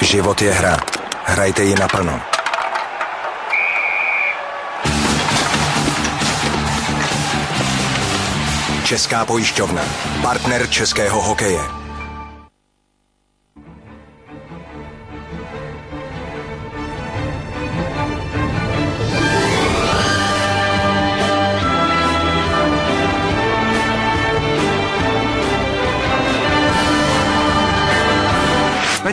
Život je hra. Hrajte ji naplno. Česká pojišťovna. Partner českého hokeje.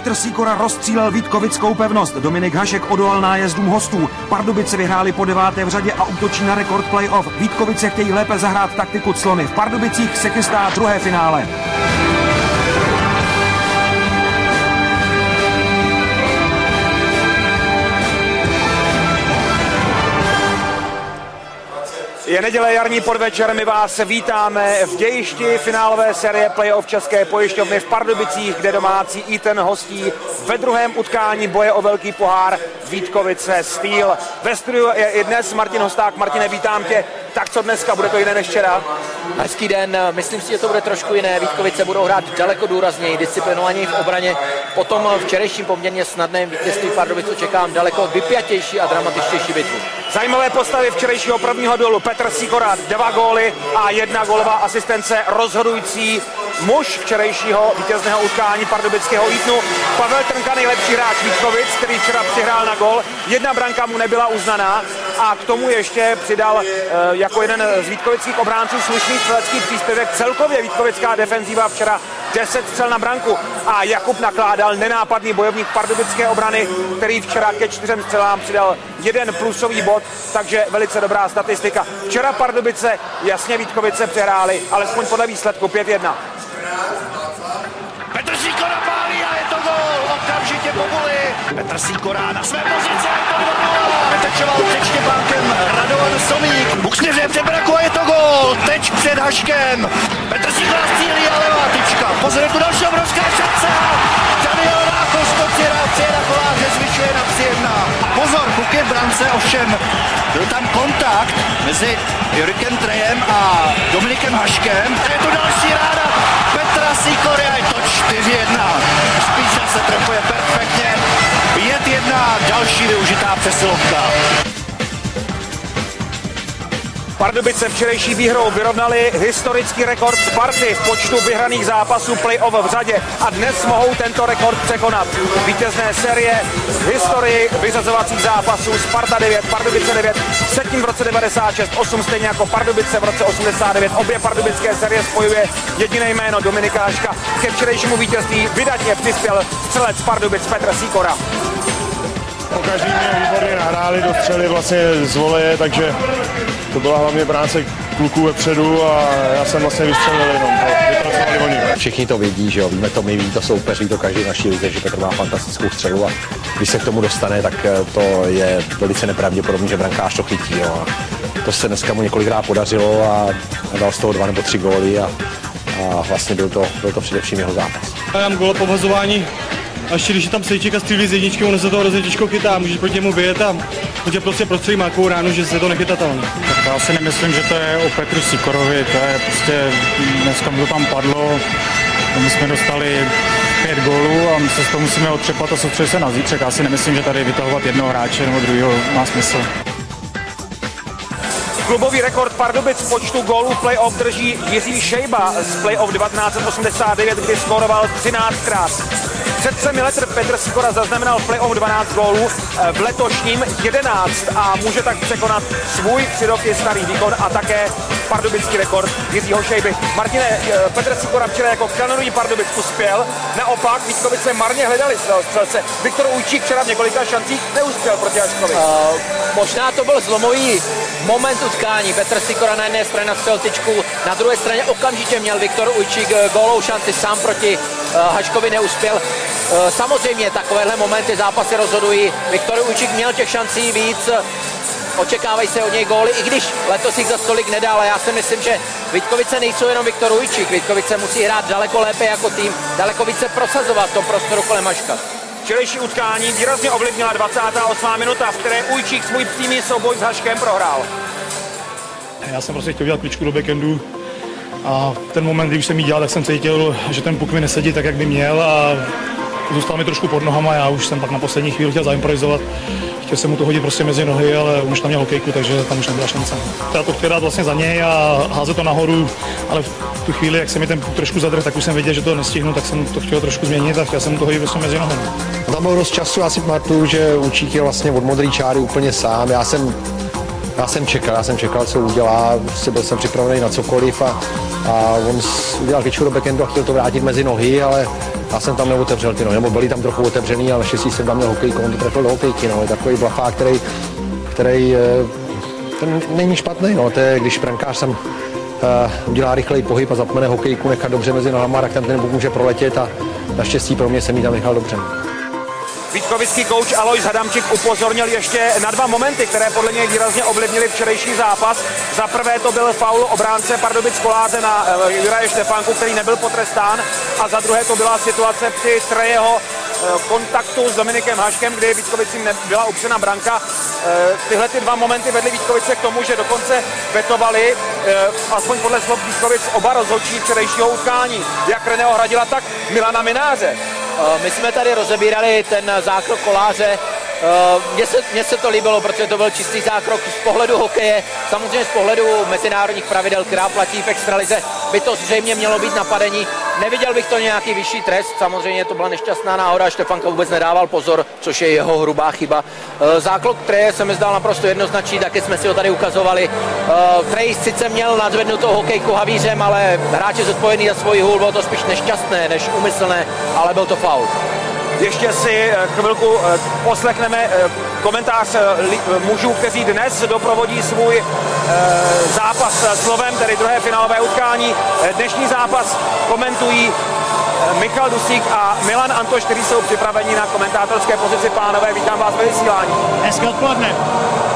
Petr Sikora rozstřílel Vítkovickou pevnost. Dominik Hašek odolal nájezdům hostů. Pardubice vyhráli po deváté v řadě a útočí na rekord playoff. Vítkovice chtějí lépe zahrát taktiku clony. V Pardubicích se chystá druhé finále. Je neděle jarní podvečer, my vás vítáme v dějišti finálové série playoff České pojišťovny v Pardubicích, kde domácí i ten hostí ve druhém utkání boje o velký pohár Vítkovice Steel. Ve studiu je i dnes Martin Hosták. Martine, vítám tě. Tak co dneska, bude to jiné než včera? Hezký den, myslím si, že to bude trošku jiné. Vítkovice budou hrát daleko důrazněji, disciplinovaněji v obraně. Potom včerejším poměrně snadném vítězství Pardubic očekávám daleko vypjatější a dramatičtější bitvu. Zajímavé postavy včerejšího prvního dolu. Petr Sikora, dva góly a jedna gólová asistence rozhodující muž včerejšího vítězného utkání pardubického Ítnu. Pavel Trnka, nejlepší hráč Vítkovic, který včera přihrál na gol. Jedna branka mu nebyla uznaná a k tomu ještě přidal e, jako jeden z vítkovických obránců slušný střelecký příspěvek. Celkově vítkovická defenzíva včera 10 střel na branku a Jakub nakládal nenápadný bojovník pardubické obrany, který včera ke čtyřem střelám přidal jeden plusový bod, takže velice dobrá statistika. Včera Pardubice jasně Vítkovice přehráli, alespoň podle výsledku 5-1. Petr Sikora pálí a je to gol. Okamžitě Bobuli. Petr Sikora na své pozici. Je to 2 Vytečoval před Štěpánkem Radovan Somík. Buksněře přebraku a je to gol. Teď před Haškem. Petr Sikora střílí a levá tyčka. Pozor, tu další obrovská šance. Daniel Rákos to přijela koláře zvyšuje na 3 Pozor, puk je v brance, ovšem byl tam kontakt mezi Jurikem Trejem a Dominikem Haškem. A je to další ráda Petra Sikory a je to 4-1. Spíš se trefuje perfektně. 5-1, další využitá přesilovka. Pardubice včerejší výhrou vyrovnali historický rekord Sparty v počtu vyhraných zápasů playoff v řadě a dnes mohou tento rekord překonat. Vítězné série v historii vyřazovacích zápasů Sparta 9, Pardubice 9, setím v roce 96, 8 stejně jako Pardubice v roce 89. Obě pardubické série spojuje jediné jméno Dominika Haška. Ke včerejšímu vítězství vydatně přispěl střelec Pardubic Petr Sikora. Pokaždý mě výborně nahráli do střely vlastně z voleje, takže to byla hlavně práce kluků vepředu a já jsem vlastně vystřelil jenom. Vypracovali oni. Všichni to vědí, že jo, víme to my, ví to soupeř, ví to každý naší lize, že Petr má fantastickou střelu a když se k tomu dostane, tak eh, to je velice nepravděpodobné, že brankář to chytí. Jo. A to se dneska mu několikrát podařilo a, dal z toho dva nebo tři góly a, a vlastně byl to, byl to především jeho zápas. Já mám gól po a ještě když je tam Sejček a střílí z jedničky, ono se to hrozně těžko chytá, můžeš proti němu vyjet a on tě prostě prostředí má takovou ránu, že se to nechytatelné. Tak já si nemyslím, že to je o Petru Sikorovi, to je prostě, dneska mu to tam padlo, my jsme dostali pět gólů a my se z toho musíme otřepat a soustředit se na zítřek. Já si nemyslím, že tady vytahovat jednoho hráče nebo druhého má smysl. Klubový rekord Pardubic v počtu gólů v playoff drží Jiří Šejba z playoff 1989, kdy skoroval 13krát. Před třemi lety Petr Sikora zaznamenal v playoff 12 gólů, eh, v letošním 11 a může tak překonat svůj tři roky starý výkon a také pardubický rekord Jiřího Šejby. Martine, eh, Petr Sikora včera jako kanonový Pardubic uspěl, naopak Vítkovice marně hledali svého střelce. Viktor Ujčík včera v několika šancích neuspěl proti Haškovi. Uh, možná to byl zlomový moment utkání. Petr Sikora na jedné straně na tyčku, na druhé straně okamžitě měl Viktor Ujčík gólou šanci sám proti Haškovi neuspěl. Samozřejmě takovéhle momenty zápasy rozhodují. Viktor Ujčík měl těch šancí víc, očekávají se od něj góly, i když letos jich za stolik nedal. Já si myslím, že Vítkovice nejsou jenom Viktor Ujčík. Vítkovice musí hrát daleko lépe jako tým, daleko více prosazovat v tom prostoru kolem Haška. Včerejší utkání výrazně ovlivnila 28. minuta, v které Ujčík svůj přímý souboj s Haškem prohrál. Já jsem prostě chtěl dělat kličku do backendu a ten moment, kdy už jsem ji dělal, tak jsem cítil, že ten puk mi nesedí tak, jak by měl a zůstal mi trošku pod nohama, já už jsem pak na poslední chvíli chtěl zaimprovizovat. Chtěl jsem mu to hodit prostě mezi nohy, ale už tam měl hokejku, takže tam už nebyla šance. Já to chtěl dát vlastně za něj a házet to nahoru, ale v tu chvíli, jak se mi ten trošku zadrh, tak už jsem věděl, že to nestihnu, tak jsem to chtěl trošku změnit a chtěl jsem to hodit prostě mezi nohy. Tam bylo dost času, já si pamatuju, že je vlastně od modré čáry úplně sám. Já jsem já jsem čekal, já jsem čekal, co udělá, prostě byl jsem připravený na cokoliv a, a on udělal keču do backendu a chtěl to vrátit mezi nohy, ale já jsem tam neotevřel ty nohy, nebo byly tam trochu otevřený, ale naštěstí jsem tam měl hokejku, on to trefil do hokejky, no, je takový blafák, který, který eh, ten není špatný, no, to je, když brankář sem uh, udělá rychlej pohyb a zapne hokejku, nechat dobře mezi nohama, tak ten ten může proletět a naštěstí pro mě jsem ji tam nechal dobře. Vítkovický kouč Alois Hadamčík upozornil ještě na dva momenty, které podle něj výrazně ovlivnili včerejší zápas. Za prvé to byl faul obránce Pardubic Koláře na uh, Juraje Štefánku, který nebyl potrestán. A za druhé to byla situace při Trejeho uh, kontaktu s Dominikem Haškem, kdy Vítkovicím byla upřena branka. Uh, tyhle ty dva momenty vedly Vítkovice k tomu, že dokonce vetovali, aspoň podle slov Vítkovic, oba rozhodčí včerejšího utkání. Jak Reného Hradila, tak Milana Mináře. Eh, my jsme tady rozebírali ten zákrok koláře. Eh, mně se, mně se to líbilo, protože to byl čistý zákrok z pohledu hokeje, samozřejmě z pohledu mezinárodních pravidel, která platí v extralize, by to zřejmě mělo být napadení. Neviděl bych to nějaký vyšší trest, samozřejmě to byla nešťastná náhoda, Štefanka vůbec nedával pozor, což je jeho hrubá chyba. Eh, záklop Treje se mi zdal naprosto jednoznačný, taky jsme si ho tady ukazovali. Trej sice měl nadzvednutou hokejku havířem, ale hráč je zodpovědný za svůj hůl, bylo to spíš nešťastné než umyslné, ale byl to faul. Ještě si eh, chvilku eh, poslechneme eh, komentář mužů, kteří dnes doprovodí svůj zápas slovem, tedy druhé finálové utkání. Dnešní zápas komentují Michal Dusík a Milan Antoš, kteří jsou připraveni na komentátorské pozici. Pánové, vítám vás ve vysílání. Hezké odpoledne.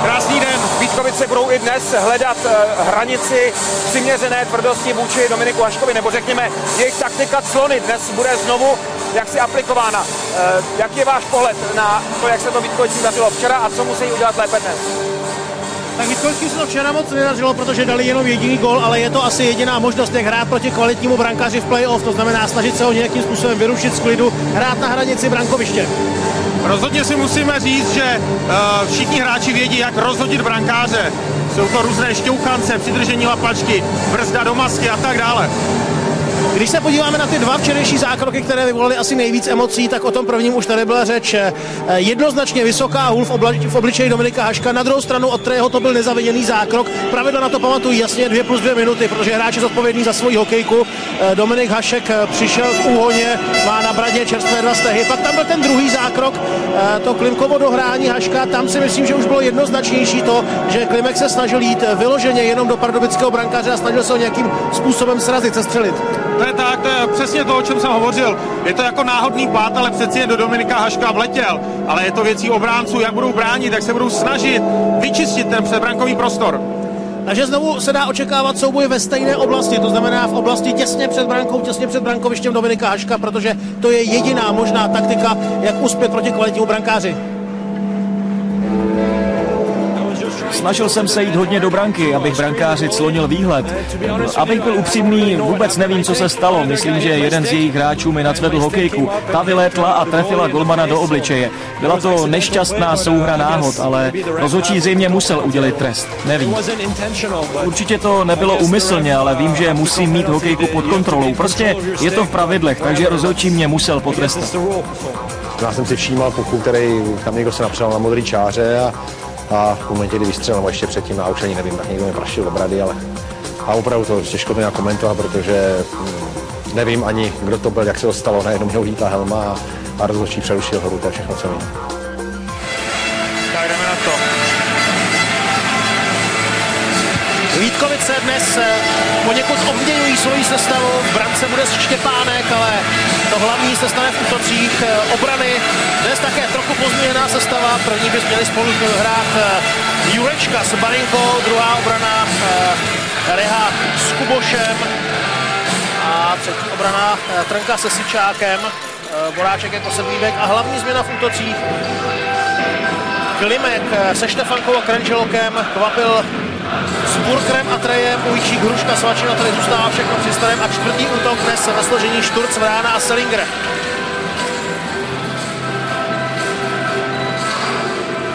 Krásný den. Vítkovice budou i dnes hledat hranici přiměřené tvrdosti vůči Dominiku Haškovi, nebo řekněme, jejich taktika clony dnes bude znovu jak si aplikována. Eh, jak je váš pohled na to, jak se to Vítkovicím dařilo včera a co musí udělat lépe dnes? Tak Vítkovickým se to včera moc nedařilo, protože dali jenom jediný gol, ale je to asi jediná možnost, jak hrát proti kvalitnímu brankáři v playoff, to znamená snažit se ho nějakým způsobem vyrušit z klidu, hrát na hranici brankoviště. Rozhodně si musíme říct, že uh, všichni hráči vědí, jak rozhodit brankáře. Jsou to různé šťouchance, přidržení lapačky, brzda do masky a tak dále. Když se podíváme na ty dva včerejší zákroky, které vyvolaly asi nejvíc emocí, tak o tom prvním už tady byla řeč. Eh, jednoznačně vysoká hůl v, obla, v obličeji Dominika Haška, na druhou stranu od kterého to byl nezaviděný zákrok. Pravidla na to pamatují jasně 2 plus 2 minuty, protože hráč je zodpovědný za svoji hokejku. Eh, Dominik Hašek eh, přišel k úhoně, má na bradě čerstvé dva stehy. Pak tam byl ten druhý zákrok, to Klimkovo dohrání Haška. Tam si myslím, že už bylo jednoznačnější to, že Klimek se snažil jít vyloženě jenom do pardubického brankáře a snažil se ho nějakým způsobem srazit, sestřelit. To je tak, to je přesně to, o čem jsem hovořil. Je to jako náhodný pád, ale přeci jen do Dominika Haška vletěl. Ale je to věcí obránců, jak budou bránit, jak se budou snažit vyčistit ten předbrankový prostor. Takže znovu se dá očekávat souboj ve stejné oblasti, to znamená v oblasti těsně před brankou, těsně před brankovištěm Dominika Haška, protože to je jediná možná taktika, jak uspět proti kvalitnímu brankáři. Snažil jsem se jít hodně do branky, abych brankáři clonil výhled. Abych byl upřímný, vůbec nevím, co se stalo. Myslím, že jeden z jejich hráčů mi nacvedl hokejku. Ta vylétla a trefila golmana do obličeje. Byla to nešťastná souhra náhod, ale rozhodčí zřejmě musel udělit trest. Nevím. Určitě to nebylo umyslně, ale vím, že musím mít hokejku pod kontrolou. Prostě je to v pravidlech, takže rozhodčí mě musel potrestat. Já jsem si všímal pokud, který tam někdo se napřel na modrý čáře a a v momentě, kdy vystřelil, ještě předtím, já už ani nevím, tak někdo mi prašil do brady, ale a opravdu to těžko to nějak komentovat, protože hm, nevím ani, kdo to byl, jak se to stalo, najednou mě ulítla helma a, a rozhodčí přerušil hru, to je všechno, co vím. Vítkovice dnes eh, poněkud obměňují svoji sestavu. V brance bude Štěpánek, ale to hlavní se stane v útocích eh, obrany. Dnes také trochu pozměněná sestava. První by měli spolu hrát eh, Jurečka s Barinkou, druhá obrana Reha s Kubošem a třetí obrana Trnka se Sičákem. Boráček jako sedmývek a hlavní změna v útocích Klimek se Štefankou a Krenčelokem kvapil s Burkrem a Trejem, Ujčík, Hruška, Svačina, tady zůstává všechno při starém a čtvrtý útok dnes na složení Šturc, Vrána a Selinger.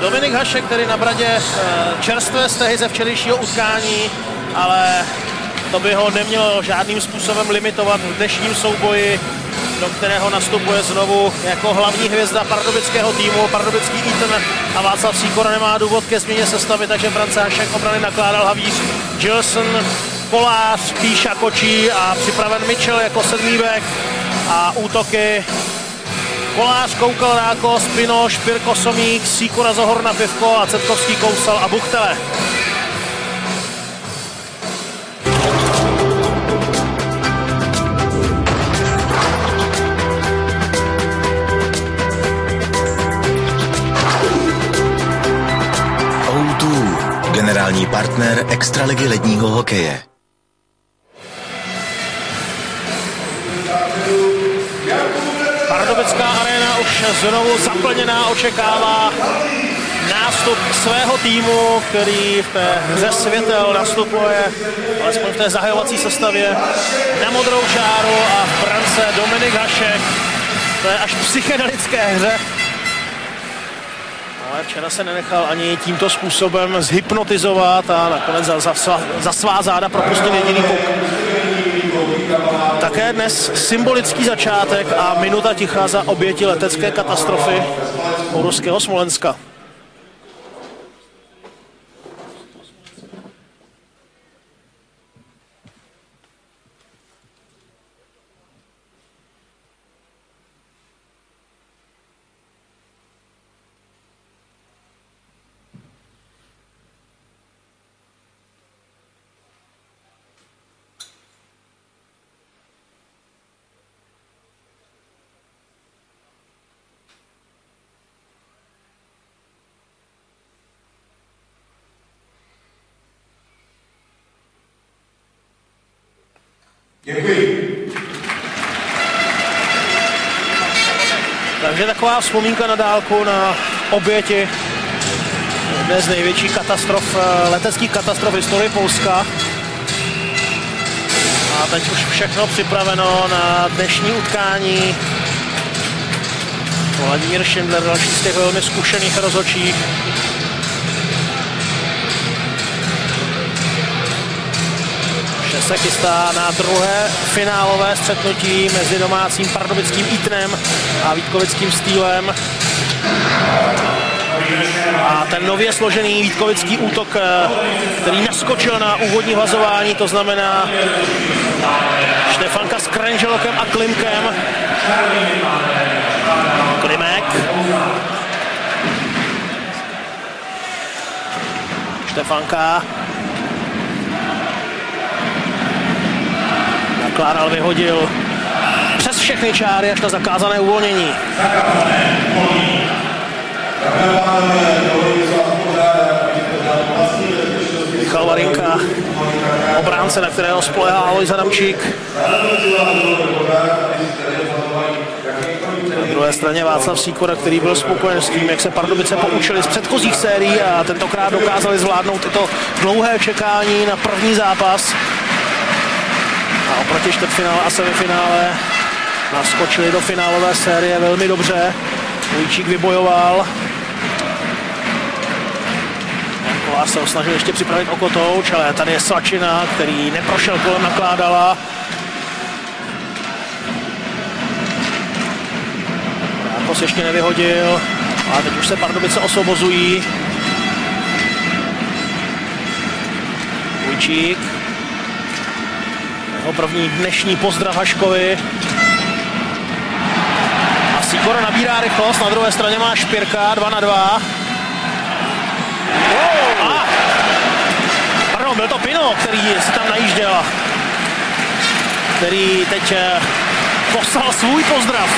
Dominik Hašek, který na bradě eh, čerstvé stehy ze včerejšího utkání, ale to by ho nemělo žádným způsobem limitovat v dnešním souboji, do kterého nastupuje znovu jako hlavní hvězda pardubického týmu. Pardubický Eaton a Václav Sýkora nemá důvod ke změně sestavy, takže France Hašek obrany nakládal Havíř Gilson, Kolář, Píša kočí a připraven Mitchell jako sedmý back a útoky Kolář, Koukal, Ráko, Spino, Špirko, Somík, Sýkora, Zohorna, Pivko a Cetkovský, Kousal a Buchtele. Generální partner Extraligy ledního hokeje. Pardubická arena už znovu zaplněná očekává nástup svého týmu, který v té hře světel nastupuje, alespoň v té zahajovací sestavě, na modrou čáru a v brance Dominik Hašek. To je až psychedelické hře. Ale včera se nenechal ani tímto způsobem zhypnotizovat a nakonec za, za, za svá záda propustil jediný puk. Také dnes symbolický začátek a minuta ticha za oběti letecké katastrofy u ruského Smolenska. Děkuji. Takže taková vzpomínka na dálku na oběti jedné z největších katastrof, eh, leteckých katastrof v historii Polska. A teď už všechno připraveno na dnešní utkání. Vladimír Schindler, další z těch velmi zkušených rozhodčích. Se chystá na druhé finálové střetnutí mezi domácím pardubickým Eatonem a Vítkovickým stýlem. A ten nově složený Vítkovický útok, eh, který naskočil na úvodní hlazování, to znamená Štefanka s Krenželokem a Klimkem. Klimek. Štefanka Kládal vyhodil přes všechny čáry až na zakázané uvolnění. Michal Varinka, obránce, na kterého spolehá Alois Adamčík. Na druhé straně Václav Sýkora, který byl spokojen s tím, jak se Pardubice poučili z předchozích sérií a tentokrát dokázali zvládnout tyto dlouhé čekání na první zápas a oproti čtvrtfinále a semifinále naskočili do finálové série velmi dobře. Vujčík vybojoval. Kolář se snažil ještě připravit okotouč, ale tady je Svačina, který neprošel kolem nakládala. Rákos ještě nevyhodil, a teď už se Pardubice osvobozují. Vujčík jeho první dnešní pozdrav Haškovi. A Sikora nabírá rychlost, na druhé straně má Špirka, 2 na 2. Oh! A, pardon, byl to Pino, který si tam najížděl. Který teď eh, poslal svůj pozdrav.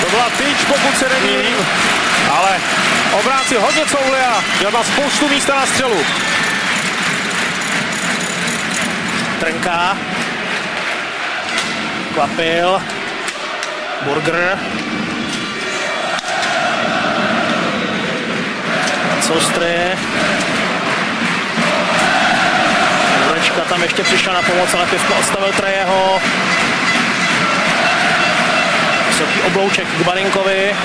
To byla tyč, pokud se nemýlím. Ale obránci hodně couvli a měl tam spoustu místa na střelu. Trnka. Kvapil. Burger. Sostry. Jurečka tam ještě přišla na pomoc, ale pivko odstavil Trejeho. Vysoký oblouček k Barinkovi.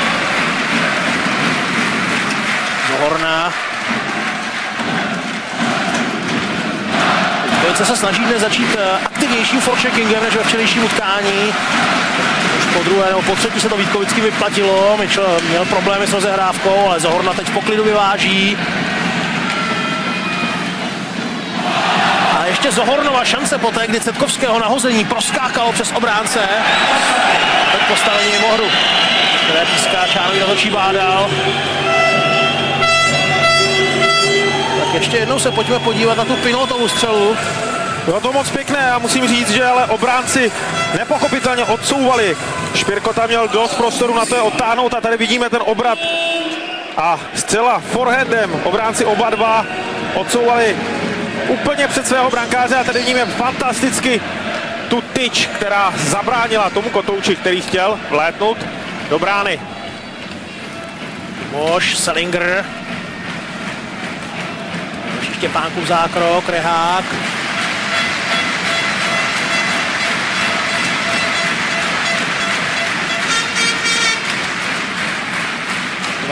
Horna. Vítkovice se snaží dnes začít aktivnějším forecheckingem než ve včerejším utkání. Už po druhé nebo po třetí se to Vítkovicky vyplatilo. Mitchell měl problémy s rozehrávkou, ale Zohorna teď poklidu vyváží. A ještě Zohornova šance poté, kdy Cetkovského nahození proskákalo přes obránce. Teď postavení mimo hru, které píská Čánovi natočí bádal. Tak ještě jednou se pojďme podívat na tu Pinotovou střelu. Bylo to moc pěkné a musím říct, že ale obránci nepochopitelně odsouvali. Špirko tam měl dost prostoru na to je otáhnout a tady vidíme ten obrat. A zcela forehandem obránci oba dva odsouvali úplně před svého brankáře a tady vidíme fantasticky tu tyč, která zabránila tomu kotouči, který chtěl vlétnout do brány. Boš, Selinger. Štěpánkův zákrok, Rehák.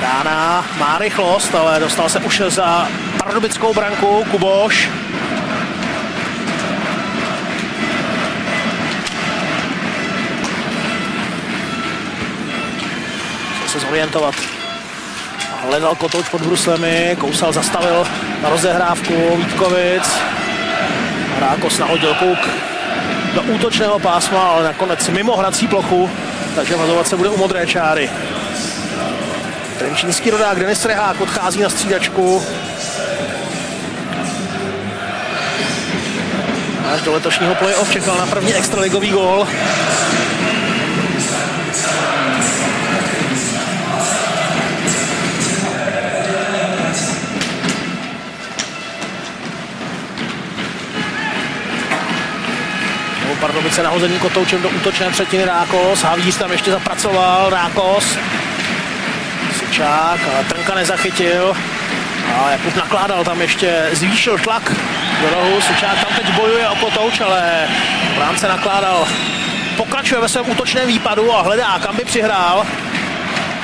Vrána má rychlost, ale dostal se už za pardubickou branku Kuboš. Chce se zorientovat. Hledal kotouč pod bruslemi, kousal, zastavil na rozehrávku Vítkovic. Rákos nahodil kouk do útočného pásma, ale nakonec mimo hrací plochu, takže vazovat se bude u modré čáry. Trenčínský rodák Denis Rehák odchází na střídačku. Až do letošního playoff čekal na první extraligový gól. Pardubice nahozený kotoučem do útočné třetiny Rákos. Havíř tam ještě zapracoval. Rákos. Ale Trnka nezachytil. A Jakub nakládal tam ještě, zvýšil tlak do rohu. Sučák tam teď bojuje o kotouč, ale Bránce nakládal. Pokračuje ve svém útočném výpadu a hledá, kam by přihrál.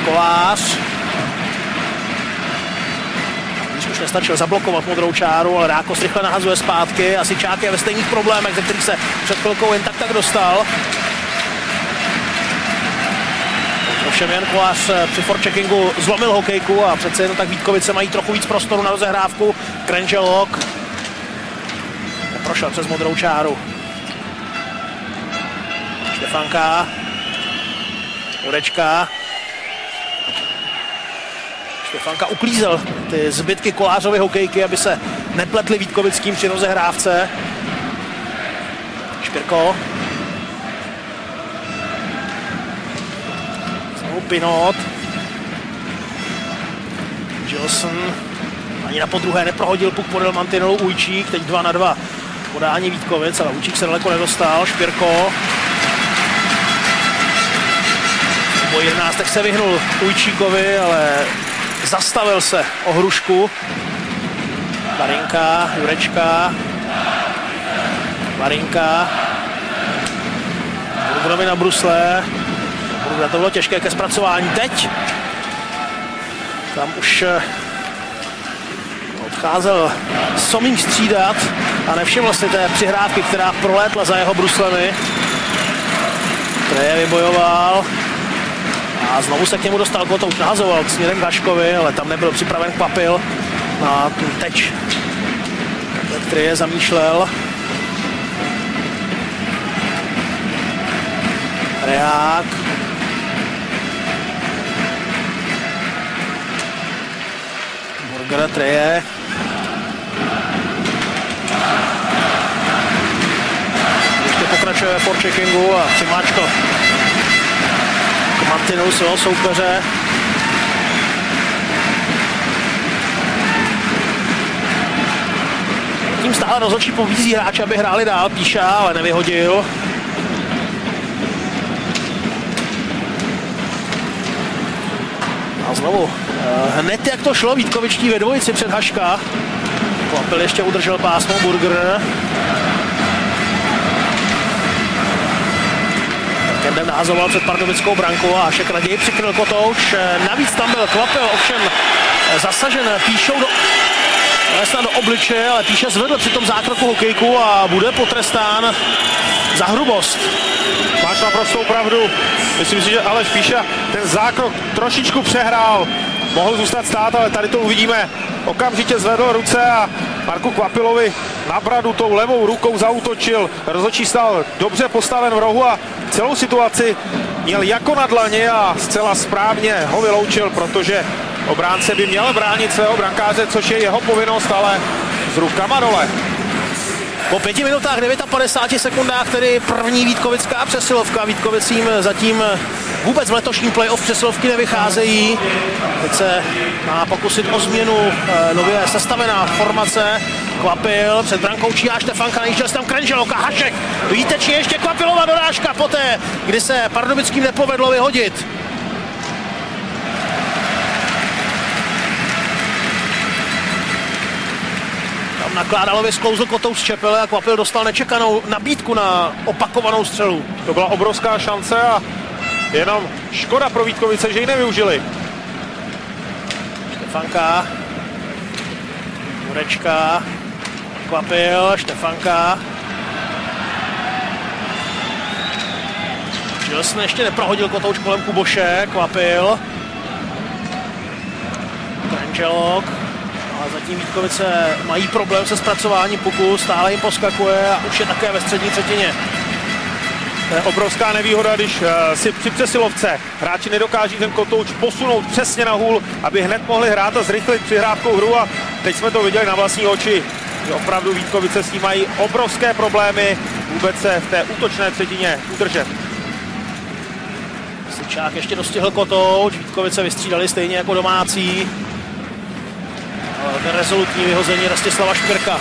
Kolář. už nestačil zablokovat modrou čáru, ale Rákos rychle nahazuje zpátky. Asi Čák je ve stejných problémech, ze kterých se před chvilkou jen tak tak dostal. Ovšem Jan Kolář při forecheckingu zlomil hokejku a přece jen tak Vítkovice mají trochu víc prostoru na rozehrávku. Krenželok prošel přes modrou čáru. Štefanka. Jurečka. Štefanka uklízel ty zbytky kolářovy hokejky, aby se nepletli Vítkovickým při rozehrávce. Špirko. Pinot. Gilson. Ani na podruhé neprohodil puk podél mantinelu Ujčík, teď 2 na 2. Podání Vítkovic, ale Ujčík se daleko nedostal. Špirko. Po 11 se vyhnul Ujčíkovi, ale zastavil se o hrušku. Marinka, Jurečka. Marinka. Burgunovi na brusle. To bylo těžké ke zpracování. Teď tam už eh, odcházel Somín střídat a nevšiml si té přihrávky, která prolétla za jeho bruslemi. Treje vybojoval. A znovu se k němu dostal Kotouč, nahazoval směrem Gaškovi, ale tam nebyl připraven Kvapil na ten teč, který je zamýšlel. Reák. Burger Treje. Ještě pokračuje ve forecheckingu a přimáčko mantinelu svého soupeře. Tím stále rozhodčí povízí hráče, aby hráli dál, píša, ale nevyhodil. A znovu, eh, hned jak to šlo, Vítkovičtí ve dvojici před Haška. Klapil ještě udržel pásmo Burger. Kendem nahazoval před Pardubickou branku a Hašek raději přikryl kotouč. Navíc tam byl Kvapil, ovšem zasažen píšou do snad do obliče, ale Píše zvedl při tom zákroku hokejku a bude potrestán za hrubost. Máš naprostou pravdu. Myslím si, že Aleš Píša ten zákrok trošičku přehrál. Mohl zůstat stát, ale tady to uvidíme. Okamžitě zvedl ruce a Marku Kvapilovi na bradu tou levou rukou zautočil. Rozočí stal dobře postaven v rohu a celou situaci měl jako na dlaně a zcela správně ho vyloučil, protože obránce by měl bránit svého brankáře, což je jeho povinnost, ale s rukama dole. Po pěti minutách 59 sekundách tedy první Vítkovická přesilovka. Vítkovicím zatím vůbec v letošním playoff přesilovky nevycházejí. Teď se má pokusit o změnu eh, nově sestavená formace. Kvapil před brankou Číha Štefanka, najížděl tam Krenželok a Hašek. Výtečně ještě Kvapilova dorážka poté, kdy se Pardubickým nepovedlo vyhodit. Na Kládalovi sklouzl kotou z čepele a Kvapil dostal nečekanou nabídku na opakovanou střelu. To byla obrovská šance a jenom škoda pro Vítkovice, že ji nevyužili. Štefanka. Jurečka. Kvapil, Štefanka. Žilsn ještě neprohodil kotouč kolem Kuboše, Kvapil. Krančelok. A zatím Vítkovice mají problém se zpracováním puku, stále jim poskakuje a už je také ve střední třetině. To je obrovská nevýhoda, když uh, si při přesilovce hráči nedokáží ten kotouč posunout přesně na hůl, aby hned mohli hrát a zrychlit přihrávkou hru a teď jsme to viděli na vlastní oči, že opravdu Vítkovice s tím mají obrovské problémy vůbec se v té útočné třetině udržet. Sičák ještě dostihl kotouč, Vítkovice vystřídali stejně jako domácí rezolutní vyhození Rastislava Špirka.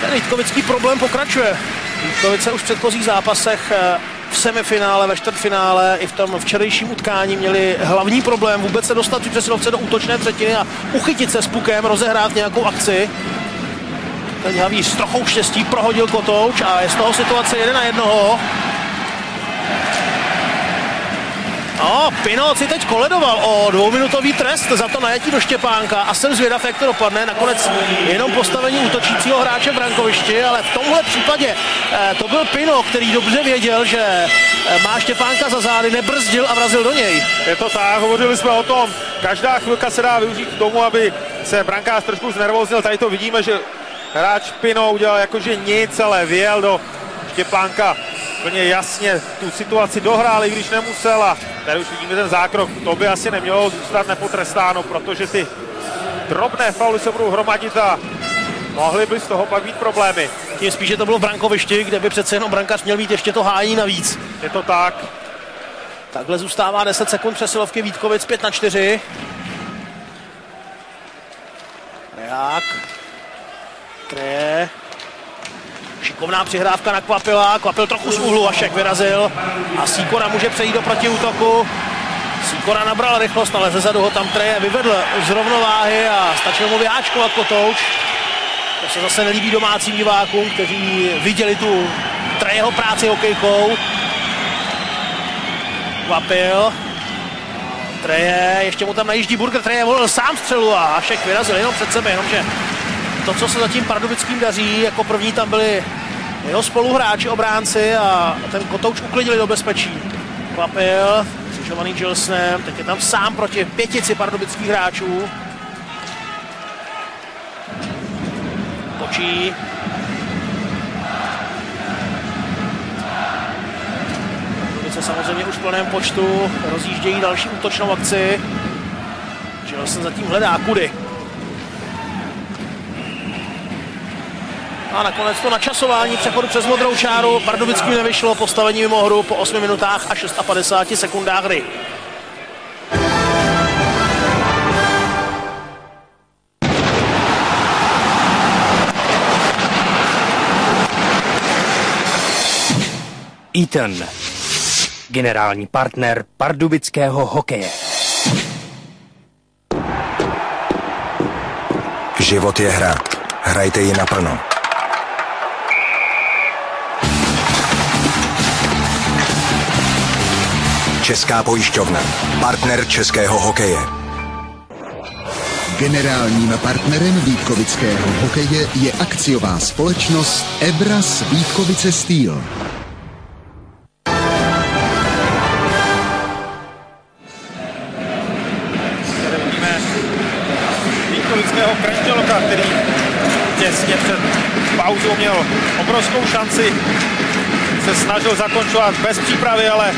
Ten Vítkovický problém pokračuje. Vítkovice už v předchozích zápasech eh, v semifinále, ve čtvrtfinále i v tom včerejším utkání měli hlavní problém vůbec se dostat při přesilovce do útočné třetiny a uchytit se s pukem, rozehrát nějakou akci. Ten Havíř s trochou štěstí prohodil kotouč a je z toho situace jeden na jednoho. No, Pinot si teď koledoval o dvouminutový trest za to najetí do Štěpánka a jsem zvědav, jak to dopadne. Nakonec jenom postavení útočícího hráče v brankovišti, ale v tomhle případě eh, to byl Pino, který dobře věděl, že eh, má Štěpánka za zády, nebrzdil a vrazil do něj. Je to tak, hovořili jsme o tom, každá chvilka se dá využít k tomu, aby se brankář trošku znervoznil. Tady to vidíme, že hráč Pino udělal jakože nic, ale vyjel do Štěpánka úplně jasně tu situaci dohrál, i když nemusel a tady už vidíme ten zákrok. To by asi nemělo zůstat nepotrestáno, protože ty drobné fauly se budou hromadit a mohly by z toho pak být problémy. Tím spíše to bylo v brankovišti, kde by přece jenom brankař měl mít ještě to hájení navíc. Je to tak. Takhle zůstává 10 sekund přesilovky Vítkovic 5 na 4. Reák. Kreje. Šikovná přihrávka na Kvapila, Kvapil trochu z úhlu, Vašek vyrazil a Sikora může přejít do protiútoku. Sikora nabral rychlost, ale zezadu ho tam Treje vyvedl z rovnováhy a stačilo mu vyháčkovat kotouč. To se zase nelíbí domácím divákům, kteří viděli tu Trejeho práci hokejkou. Kvapil. Treje, ještě mu tam najíždí Burger, Treje volil sám střelu a Hašek vyrazil jenom před sebe, jenomže to, co se zatím Pardubickým daří, jako první tam byli jeho spoluhráči, obránci a ten kotouč uklidili do bezpečí. Kvapil, křižovaný Gilsnem, teď je tam sám proti pětici pardubických hráčů. Točí. Pardubice samozřejmě už v plném počtu rozjíždějí další útočnou akci. Gilsen zatím hledá kudy. A nakonec to načasování přechodu přes modrou čáru Pardubickým nevyšlo, postavení mimo hru po 8 minutách a 56 sekundách hry. Eaton, generální partner pardubického hokeje. Život je hra. Hrajte ji naplno. Česká pojišťovna. Partner českého hokeje. Generálním partnerem Vítkovického hokeje je akciová společnost Ebras Vítkovice Steel. Vítkovického Kreštěloka, který těsně před pauzou měl obrovskou šanci, se snažil zakončovat bez přípravy, ale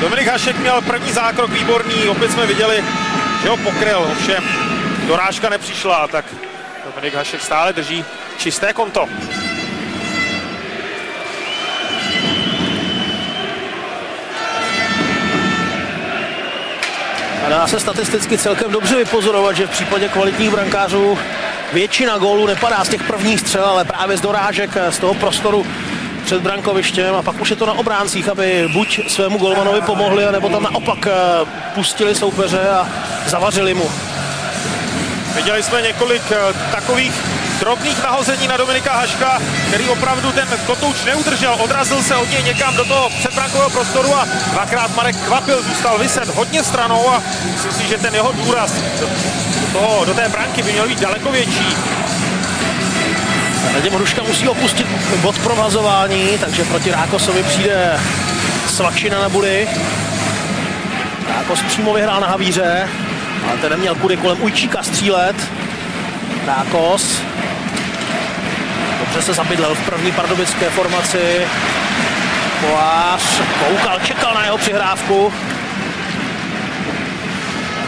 Dominik Hašek měl první zákrok výborný, opět jsme viděli, že ho pokryl, ovšem dorážka nepřišla, tak Dominik Hašek stále drží čisté konto. A dá se statisticky celkem dobře vypozorovat, že v případě kvalitních brankářů většina gólů nepadá z těch prvních střel, ale právě z dorážek, z toho prostoru před brankovištěm a pak už je to na obráncích, aby buď svému golmanovi pomohli, nebo tam naopak eh, pustili soupeře a zavařili mu. Viděli jsme několik eh, takových drobných nahození na Dominika Haška, který opravdu ten kotouč neudržel, odrazil se od něj někam do toho předbrankového prostoru a dvakrát Marek Kvapil zůstal vyset hodně stranou a myslím si, že ten jeho důraz do, toho, do té branky by měl být daleko větší. Radim Hruška musí opustit bod provazování, takže proti Rákosovi přijde Svačina na budy. Rákos přímo vyhrál na Havíře, ale ten neměl kudy kolem Ujčíka střílet. Rákos dobře se zabydlel v první pardubické formaci. Kolář koukal, čekal na jeho přihrávku.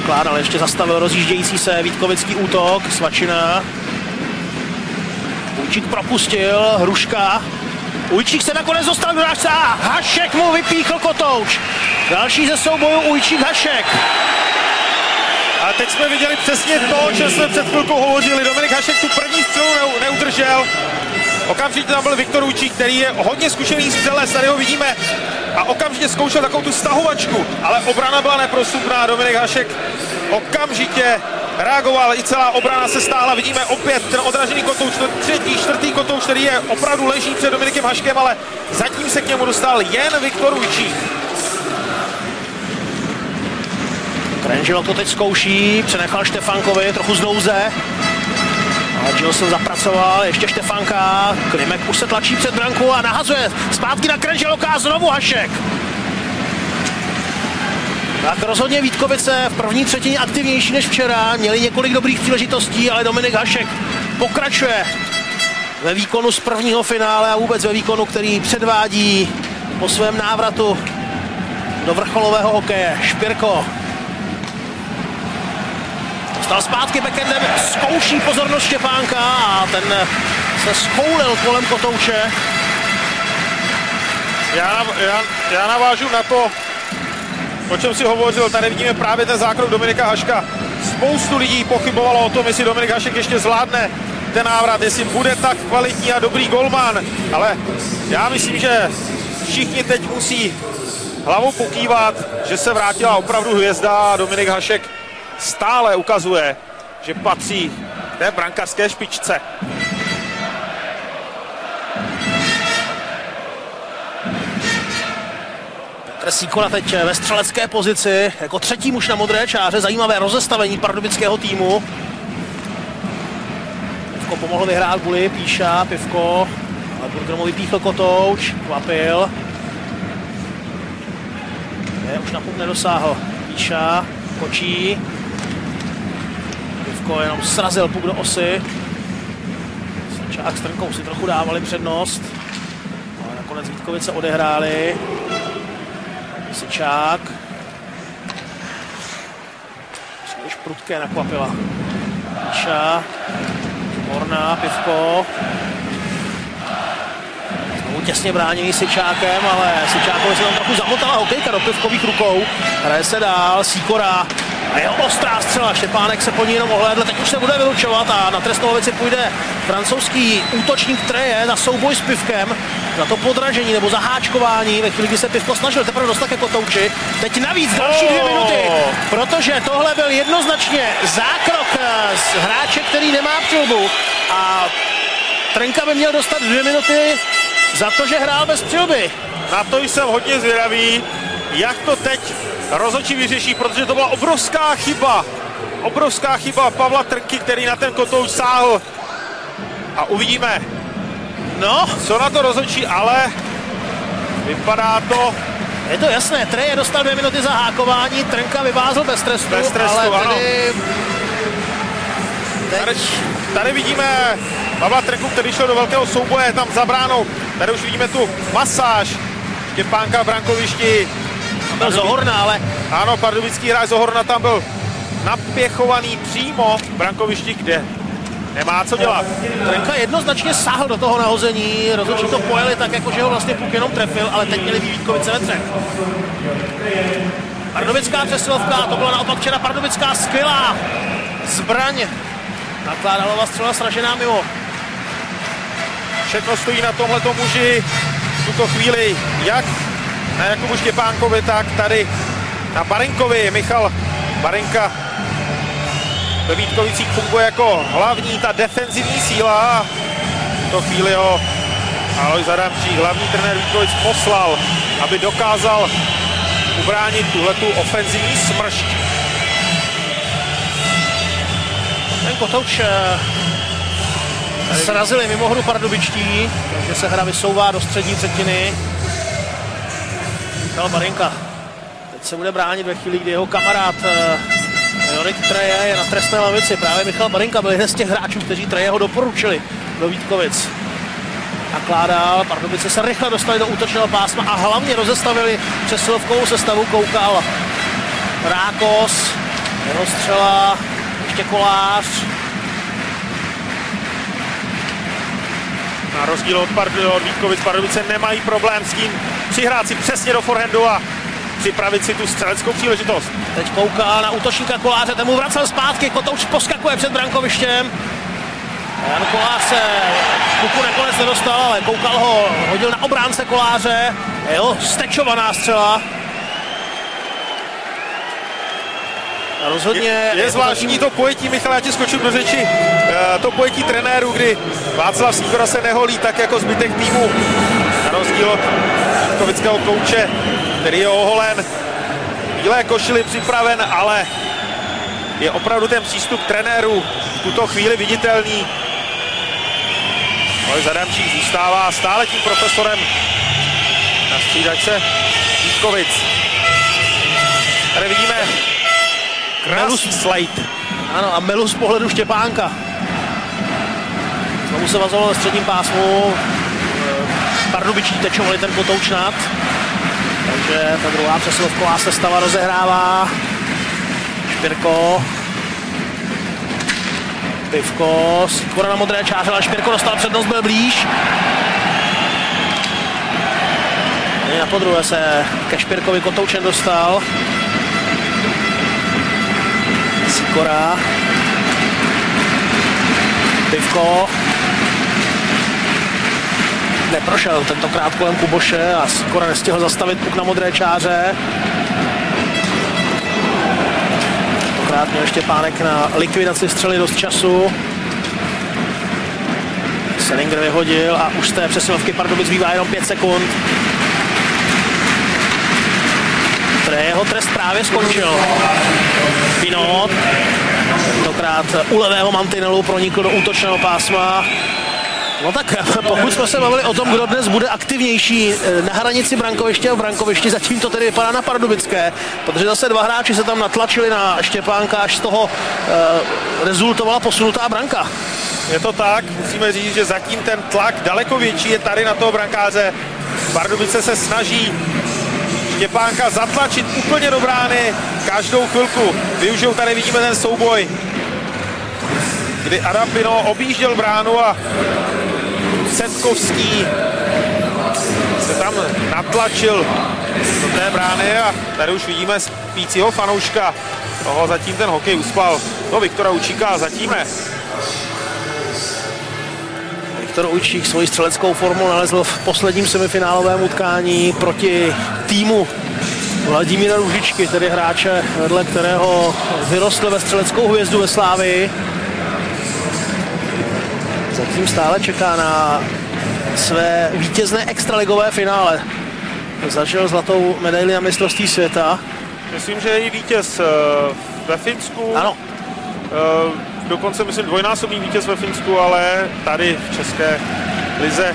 Kládal ještě zastavil rozjíždějící se Vítkovický útok. Svačina Ujčík propustil, Hruška. Ujčík se nakonec dostal do a Hašek mu vypíchl kotouč. Další ze soubojů Ujčík Hašek. A teď jsme viděli přesně to, čem jsme před chvilkou hovořili. Dominik Hašek tu první střelu neudržel. Okamžitě tam byl Viktor Ujčík, který je hodně zkušený střelec, tady ho vidíme. A okamžitě zkoušel takovou tu stahovačku, ale obrana byla neprostupná. Dominik Hašek okamžitě reagoval, i celá obrana se stáhla. Vidíme opět ten odražený kotouč, ten třetí, čtvrtý kotouč, který je opravdu leží před Dominikem Haškem, ale zatím se k němu dostal jen Viktor Ujčík. Krenžilok to teď zkouší, přenechal Štefánkovi trochu z nouze. Ale Gilson zapracoval, ještě Štefánka, Klimek už se tlačí před branku a nahazuje zpátky na Krenžiloka a znovu Hašek. Tak rozhodně Vítkovice v první třetině aktivnější než včera, měli několik dobrých příležitostí, ale Dominik Hašek pokračuje ve výkonu z prvního finále a vůbec ve výkonu, který předvádí po svém návratu do vrcholového hokeje. Špirko dostal zpátky backendem, zkouší pozornost Štěpánka a ten se skoulil kolem kotouče. Já, já, já navážu na to, o čem si hovořil, tady vidíme právě ten zákrok Dominika Haška. Spoustu lidí pochybovalo o tom, jestli Dominik Hašek ještě zvládne ten návrat, jestli bude tak kvalitní a dobrý golman, ale já myslím, že všichni teď musí hlavou pokývat, že se vrátila opravdu hvězda a Dominik Hašek stále ukazuje, že patří té brankářské špičce. Petr Sýkola teď ve střelecké pozici, jako třetí muž na modré čáře, zajímavé rozestavení pardubického týmu. Pivko pomohl vyhrát Buli, Píša, Pivko, ale Burger vypíchl Kotouč, Kvapil. Je, už na puk nedosáhl. Píša, Kočí. Pivko jenom srazil puk do osy. Čák s Trnkou si trochu dávali přednost. Ale nakonec Vítkovice odehráli. Sičák. Příliš prudké nakvapila. Píša. Morná, Pivko. Znovu těsně bráněný Sičákem, ale Sičákovi se tam trochu zamotala hokejka do Pivkových rukou. Hraje se dál, Síkora. A je ostrá střela, Štěpánek se po ní jenom ohlédl, teď už se bude vylučovat a na trestnou věci půjde francouzský útočník Treje na souboj s Pivkem za to podražení nebo zaháčkování, ve chvíli, kdy se Pivko snažil teprve dostat ke kotouči. Teď navíc další dvě minuty, protože tohle byl jednoznačně zákrok z hráče, který nemá přilbu a Trenka by měl dostat dvě minuty za to, že hrál bez přilby. Na to jsem hodně zvědavý. jak to teď rozhodčí vyřeší, protože to byla obrovská chyba. Obrovská chyba Pavla Trnky, který na ten kotouč sáhl. A uvidíme, no, co na to rozhodčí, ale vypadá to, Je to jasné, Treje dostal dvě minuty za hákování, Trnka vyvázl bez trestu, Bez trestu, ale ano. tedy... Tady, tady vidíme Pavla Trnku, který šel do velkého souboje tam za bránou. Tady už vidíme tu masáž Štěpánka v brankovišti. Byl Zohorna, ale... Ano, pardubický hráč Zohorna tam byl napěchovaný přímo v brankovišti, kde nemá co dělat. Trnka jednoznačně sáhl do toho nahození, rozhodčí to pojeli tak, jako že ho vlastně puk jenom trefil, ale teď měli Vítkovice ve třech. Pardubická přesilovka, to byla naopak včera Pardubická skvělá zbraň. Nakládalo střela sražená mimo. Všechno stojí na tomhle muži v tuto chvíli, jak na Jakubu Štěpánkovi, tak tady na Barinkovi. Michal Barinka ve Vítkovicích funguje jako hlavní ta defenzivní síla. V tuto chvíli ho Alois Adamčík, hlavní trenér Vítkovic, poslal, aby dokázal ubránit tuhletu ofenzivní smršť. Ten kotouč eh, srazili mimo hru pardubičtí, takže se hra vysouvá do střední třetiny. Michal Barinka. Teď se bude bránit ve chvíli, kdy jeho kamarád Jorik Treje je na trestné lavici. Právě Michal Barinka byl jeden z těch hráčů, kteří Trejeho doporučili do Vítkovic. Nakládal, Pardubice se rychle dostali do útočného pásma a hlavně rozestavili přesilovkovou sestavu, koukal Rákos, jeho střela, ještě kolář, Na rozdíl od, Pardu, od Vítkovic Pardubice nemají problém s tím přihrát si přesně do forehandu a připravit si tu střeleckou příležitost. Teď kouká na útočníka Koláře, ten mu vracel zpátky, Kotouč poskakuje před brankovištěm. Jan Kolář se kuku nakonec nedostal, ale koukal ho, hodil na obránce Koláře. Jo, stečovaná střela. A rozhodně... Je, je zvláštní to pojetí, Michal, já ti skočím do řeči, eh, to pojetí trenéru, kdy Václav Sikora se neholí tak jako zbytek týmu, na rozdíl od kovického kouče, který je oholen, bílé košily připraven, ale je opravdu ten přístup trenéru v tuto chvíli viditelný. Alois Adamčík zůstává stále tím profesorem na střídačce Vítkovic. Tady vidíme krásný slide. Ano, a Melu z pohledu Štěpánka. Znovu se vazovalo ve středním pásmu. Eh, Pardubičtí tečovali ten kotouč nad. Takže ta druhá přesilovková sestava rozehrává. Špirko. Pivko, skoro na modré čáře, ale Špirko dostal přednost, byl blíž. A po druhé se ke Špirkovi kotoučen dostal. Sikora. Pivko. Neprošel tentokrát kolem Kuboše a Sikora nestihl zastavit puk na modré čáře. Tentokrát měl Štěpánek na likvidaci střely dost času. Selinger vyhodil a už z té přesilovky Pardubic zbývá jenom 5 sekund. Které jeho trest právě skončil. Pinot. Tentokrát u levého mantinelu pronikl do útočného pásma. No tak pokud jsme se bavili o tom, kdo dnes bude aktivnější eh, na hranici brankoviště a v brankovišti, zatím to tedy vypadá na Pardubické, protože zase dva hráči se tam natlačili na Štěpánka, až z toho e, rezultovala posunutá branka. Je to tak, musíme říct, že zatím ten tlak daleko větší je tady na toho brankáře. Pardubice se snaží Štěpánka zatlačit úplně do brány každou chvilku. Využijou, tady vidíme ten souboj, kdy Adam Pino objížděl bránu a Setkovský se tam natlačil do té brány a tady už vidíme spícího fanouška. Toho zatím ten hokej uspal. No Viktora Učíka zatím ne. Viktor Ujčík svoji střeleckou formu nalezl v posledním semifinálovém utkání proti týmu Vladimíra Ružičky, tedy hráče, vedle kterého vyrostl ve střeleckou hvězdu ve Slávii. Zatím stále čeká na své vítězné extraligové finále. zažil zlatou medaili na mistrovství světa. Myslím, že je i vítěz eh, ve Finsku. Ano. Eh, Dokonce myslím dvojnásobný vítěz ve Finsku, ale tady v České lize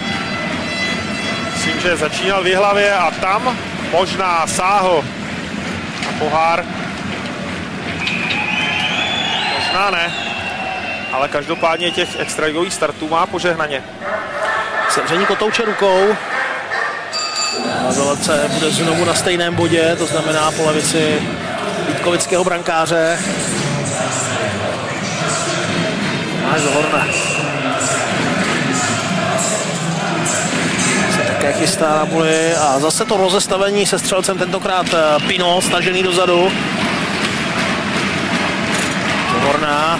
myslím, že začínal v Jihlavě a tam možná sáhl na pohár. Možná ne, ale každopádně těch extraligových startů má požehnaně. Sevření kotouče rukou. Mazalece bude znovu na stejném bodě, to znamená po levici Vítkovického brankáře. Máš Zohorna. Se také chystá na buli a zase to rozestavení se střelcem tentokrát eh, Pino, stažený dozadu. Zohorna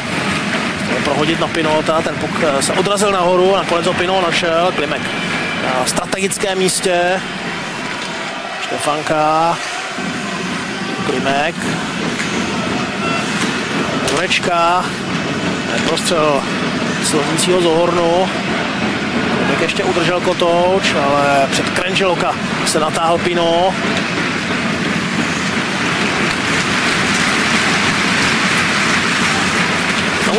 prohodit na Pinota, ten puk eh, se odrazil nahoru, nakonec ho Pino našel, Klimek na strategickém místě. Štefanka, Klimek, Jurečka, prostřel silnícího Zohornu. Klimek ještě udržel kotouč, ale před Krenželoka se natáhl Pino.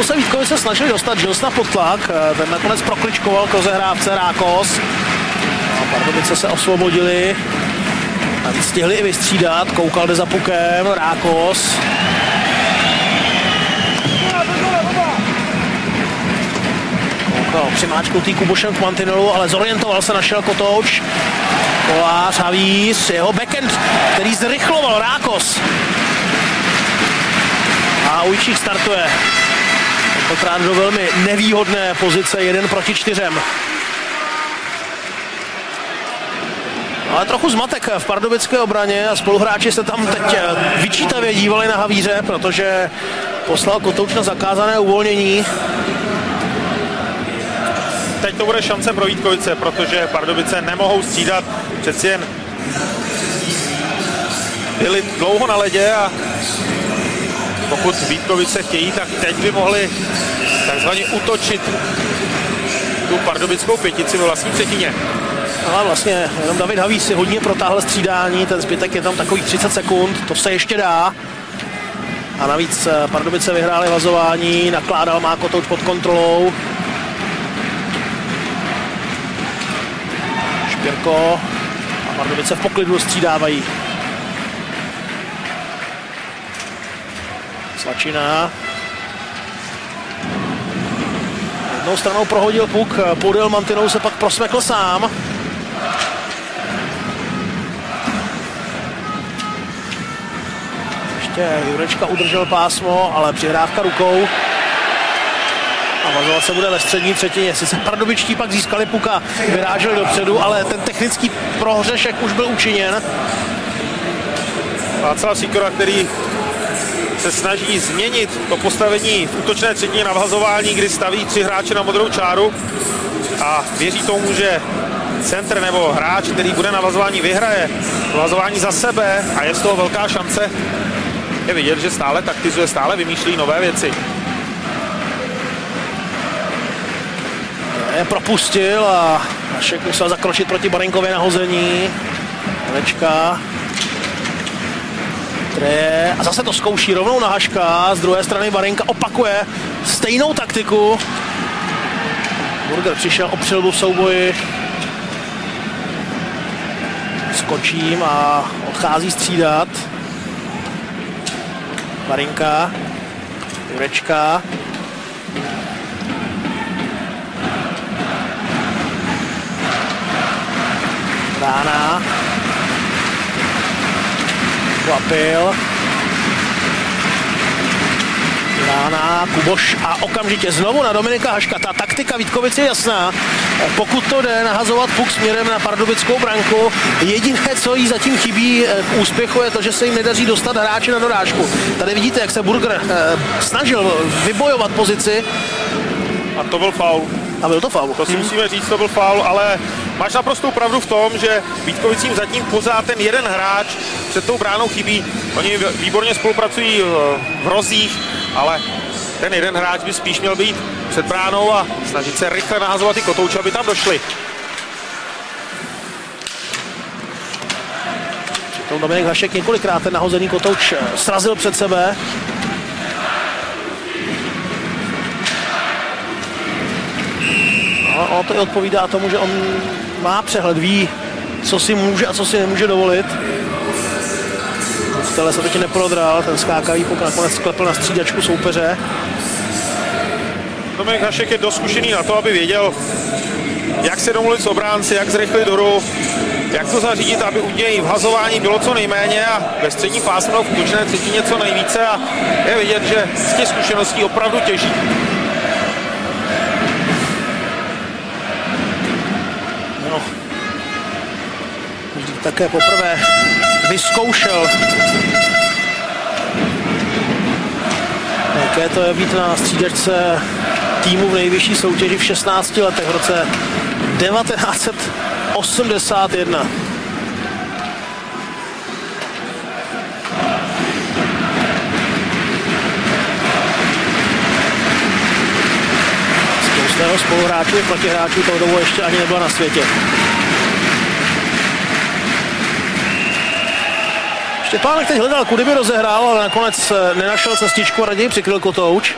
Se Vítkovi se snažili dostat Žilsna pod tlak, ten nakonec prokličkoval k rozehrávce Rákos. A Pardubice se osvobodili. A stihli i vystřídat, koukal jde za pukem, Rákos. Koukal přimáčknutý Kubošem k mantinelu, ale zorientoval se, našel Kotouč. Kolář, Havíř, jeho backend, který zrychloval Rákos. A Ujčík startuje. Tentokrát do velmi nevýhodné pozice, jeden proti čtyřem. Ale trochu zmatek v pardubické obraně a spoluhráči se tam teď eh, vyčítavě dívali na Havíře, protože poslal Kotouč na zakázané uvolnění. Teď to bude šance pro Vítkovice, protože Pardubice nemohou střídat. Přeci jen byli dlouho na ledě a pokud Vítkovice chtějí, tak teď by mohli takzvaně utočit tu pardubickou pětici ve vlastní třetině. Ale vlastně jenom David Havíř si hodně protáhl střídání, ten zbytek je tam takových 30 sekund, to se ještě dá. A navíc eh, Pardubice vyhráli vazování, nakládal má Kotouč pod kontrolou. Špirko a Pardubice v poklidu střídávají. Slačina. Jednou stranou prohodil puk, podél mantinou se pak prosmekl sám. Ještě Jurečka udržel pásmo, ale přihrávka rukou. A vazovat se bude ve střední třetině. Sice pardubičtí pak získali puka, vyráželi dopředu, ale ten technický prohřešek už byl učiněn. Václav Sikora, který se snaží změnit to postavení v útočné třetině na vhazování, kdy staví tři hráče na modrou čáru a věří tomu, že centr nebo hráč, který bude na vazování, vyhraje vazování za sebe a je z toho velká šance. Je vidět, že stále taktizuje, stále vymýšlí nové věci. Je propustil a Hašek musel zakročit proti Barinkově na hození. Lečka. Treje. A zase to zkouší rovnou na Haška. Z druhé strany Barinka opakuje stejnou taktiku. Burger přišel o přilbu v souboji. Skočím a odchází střídat. Marinka, Jurečka. Rána. Kvapil. Rána, Kuboš a okamžitě znovu na Dominika Haška. Ta taktika Vítkovic je jasná. Pokud to jde nahazovat puk směrem na pardubickou branku, jediné, co jí zatím chybí k úspěchu, je to, že se jim nedaří dostat hráče na dorážku. Tady vidíte, jak se Burger eh, snažil vybojovat pozici. A to byl faul. A byl to faul. To si hmm. musíme říct, to byl faul, ale máš naprostou pravdu v tom, že Vítkovicím zatím pořád ten jeden hráč před tou bránou chybí. Oni výborně spolupracují v rozích, ale ten jeden hráč by spíš měl být před bránou a snažit se rychle nahazovat ty kotouče, aby tam došli. Potom Dominik Hašek několikrát ten nahozený kotouč eh, srazil před sebe. Ono to i odpovídá tomu, že on má přehled, ví, co si může a co si nemůže dovolit. Stele se teď neprodral, ten skákavý puk nakonec sklepl na střídačku soupeře. Dominik Hašek je dost zkušený na to, aby věděl, jak se domluvit s obránci, jak zrychlit doru, jak to zařídit, aby u něj vhazování bylo co nejméně a ve střední pásmu v útočné třetině nejvíce a je vidět, že z těch zkušeností opravdu těží. Také poprvé vyzkoušel jaké to je být na střídačce týmu v nejvyšší soutěži v 16 letech v roce 1981. Spousta spoluhráčů i protihráčů toho dobu ještě ani nebyla na světě. Štěpánek teď hledal, kudy by rozehrál, ale nakonec eh, nenašel cestičku a raději přikryl kotouč.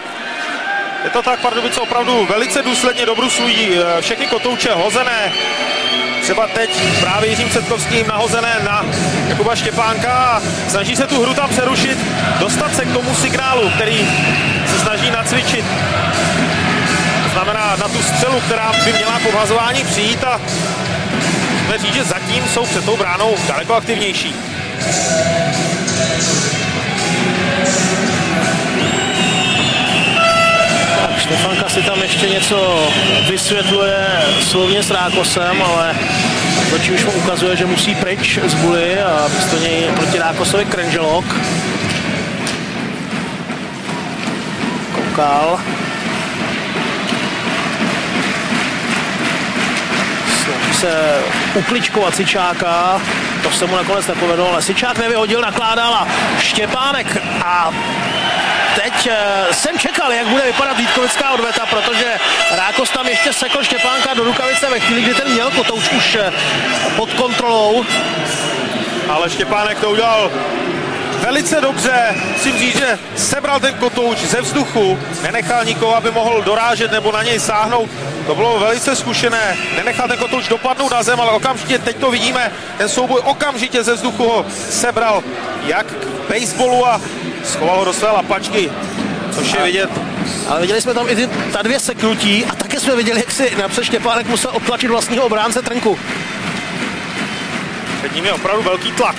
Je to tak, Pardubice opravdu velice důsledně dobruslují eh, všechny kotouče hozené. Třeba teď právě Jiřím Cetkovským nahozené na Jakuba Štěpánka a snaží se tu hru tam přerušit, dostat se k tomu signálu, který se snaží nacvičit. To znamená na tu střelu, která by měla po vhazování přijít a říct, že zatím jsou před tou bránou daleko aktivnější. Štefanka si tam ještě něco vysvětluje slovně s Rákosem, ale točí už mu ukazuje, že musí pryč z buly a místo něj proti Rákosovi Krenželok. Koukal. Snaží se ukličkovat Sičáka, to se mu nakonec nepovedlo, ale Sičák nevyhodil, nakládal a Štěpánek a teď eh, jsem čekal, jak bude vypadat Vítkovická odveta, protože Rákos tam ještě sekl Štěpánka do rukavice ve chvíli, kdy ten měl kotouč už eh, pod kontrolou. Ale Štěpánek to udělal velice dobře. Musím říct, že sebral ten kotouč ze vzduchu, nenechal nikoho, aby mohl dorážet nebo na něj sáhnout. To bylo velice zkušené. Nenechal ten kotouč dopadnout na zem, ale okamžitě teď to vidíme. Ten souboj okamžitě ze vzduchu ho sebral jak k baseballu a schoval ho do své lapačky, což je vidět. Ale viděli jsme tam i ty, ta dvě seknutí a také jsme viděli, jak si napřed Štěpánek musel otlačit vlastního obránce Trnku. Před ním je opravdu velký tlak.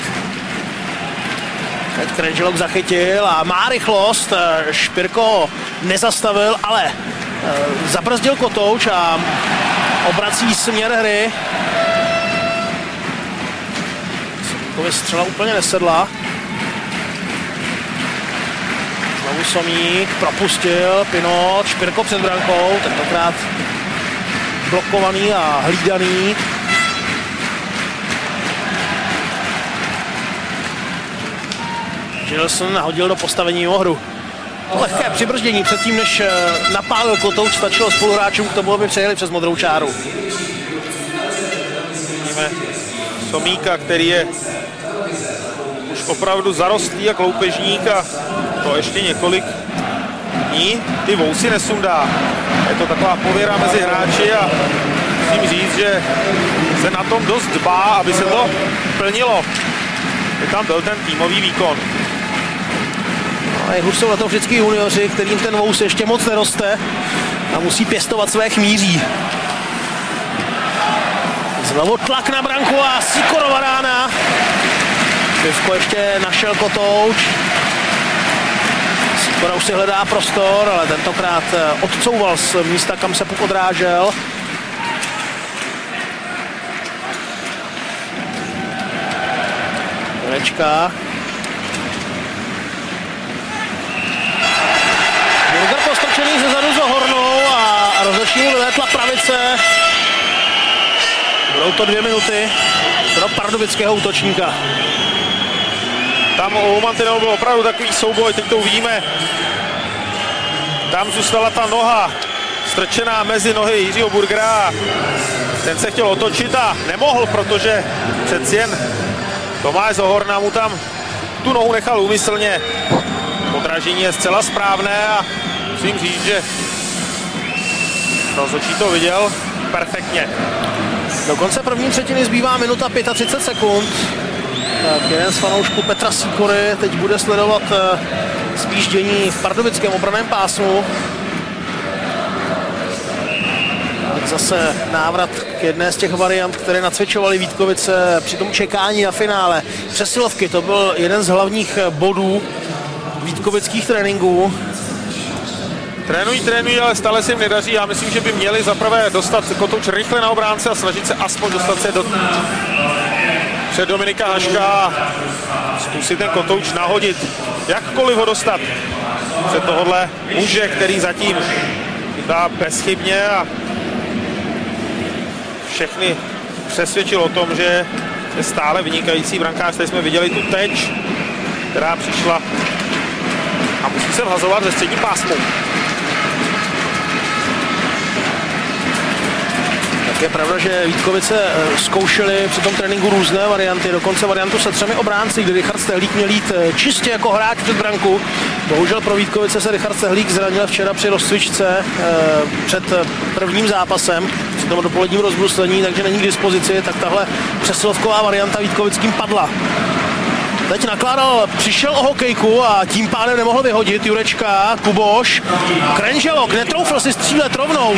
Teď Krenželok zachytil a má rychlost. Špirko nezastavil, ale eh, zabrzdil kotouč a obrací směr hry. Somíkovi střela úplně nesedla. Znovu Somík propustil, Pinot, Špirko před brankou, tentokrát blokovaný a hlídaný. Gilson hodil do postavení mimo hru. Lehké přibrždění předtím, než eh, napálil kotouč, stačilo spoluhráčům k tomu, aby přejeli přes modrou čáru. Vidíme Somíka, který je už opravdu zarostlý jak loupežník a to ještě několik dní ty vousy nesundá. Je to taková pověra mezi hráči a musím říct, že se na tom dost dbá, aby se to plnilo. Je tam byl ten týmový výkon. A nejhůř jsou na to vždycky junioři, kterým ten vous ještě moc neroste a musí pěstovat své chmíří. Znovu tlak na branku a Sikorova rána. Pivko ještě našel kotouč. Sikora už si hledá prostor, ale tentokrát eh, odcouval z místa, kam se puk odrážel. Jurečka Burger postrčený ze zadu za hornou a rozhodčí mu vyletla pravice. Budou to dvě minuty pro pardubického útočníka. Tam u Mantinelu byl opravdu takový souboj, teď to uvidíme. Tam zůstala ta noha strčená mezi nohy Jiřího Burgera. Ten se chtěl otočit a nemohl, protože přeci jen Tomáš Zohorna mu tam tu nohu nechal úmyslně. Podražení je zcela správné a musím říct, že rozhodčí to viděl perfektně. Do konce první třetiny zbývá minuta 35 sekund. Tak jeden z fanoušků Petra Sikory teď bude sledovat eh, spíš dění v pardubickém obraném pásmu. Tak zase návrat k jedné z těch variant, které nacvičovali Vítkovice při tom čekání na finále. Přesilovky, to byl jeden z hlavních bodů Vítkovických tréninků. Trénují, trénují, ale stále se jim nedaří. Já myslím, že by měli zaprvé dostat kotouč rychle na obránce a snažit se aspoň dostat se do před Dominika Haška zkusit ten kotouč nahodit, jakkoliv ho dostat před tohohle muže, který zatím dá bezchybně a všechny přesvědčil o tom, že je stále vynikající brankář. Tady jsme viděli tu teč, která přišla a musí se vhazovat ze střední pásmu. Je pravda, že Vítkovice eh, zkoušeli při tom tréninku různé varianty, dokonce variantu se třemi obránci, kdy Richard Stehlík měl jít eh, čistě jako hráč před branku. Bohužel pro Vítkovice se Richard Stehlík zranil včera při rozcvičce eh, před prvním zápasem, při tom dopoledním rozbruslení, takže není k dispozici, tak tahle přesilovková varianta Vítkovickým padla. Teď nakládal, přišel o hokejku a tím pádem nemohl vyhodit Jurečka, Kuboš. Krenželok netroufl si střílet rovnou.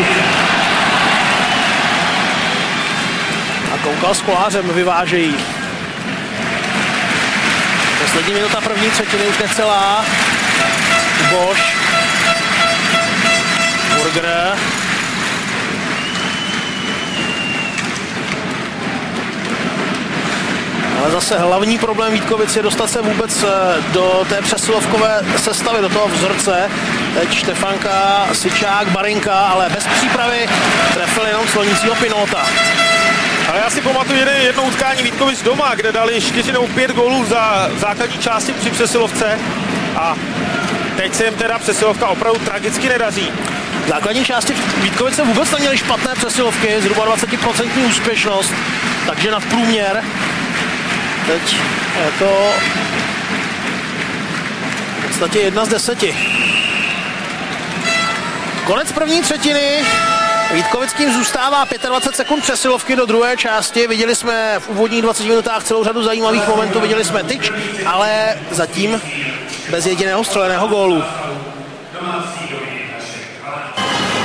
Koukal s kolářem, vyvážejí. Poslední minuta první třetiny už necelá. Boš. Burger. Ale zase hlavní problém Vítkovic je dostat se vůbec eh, do té přesilovkové sestavy, do toho vzorce. Teď Štefanka, Sičák, Barinka, ale bez přípravy trefil jenom slonícího Pinota. Ale já si pamatuju jeden, jedno utkání Vítkovic doma, kde dali 4 nebo 5 gólů za základní části při přesilovce a teď se jim teda přesilovka opravdu tragicky nedaří. V základní části Vítkovice vůbec neměli špatné přesilovky, zhruba 20% úspěšnost, takže nad průměr. Teď je to v podstatě jedna z deseti. Konec první třetiny. Vítkovickým zůstává 25 sekund přesilovky do druhé části. Viděli jsme v úvodních 20 minutách celou řadu zajímavých momentů. Viděli jsme tyč, ale zatím bez jediného střeleného gólu.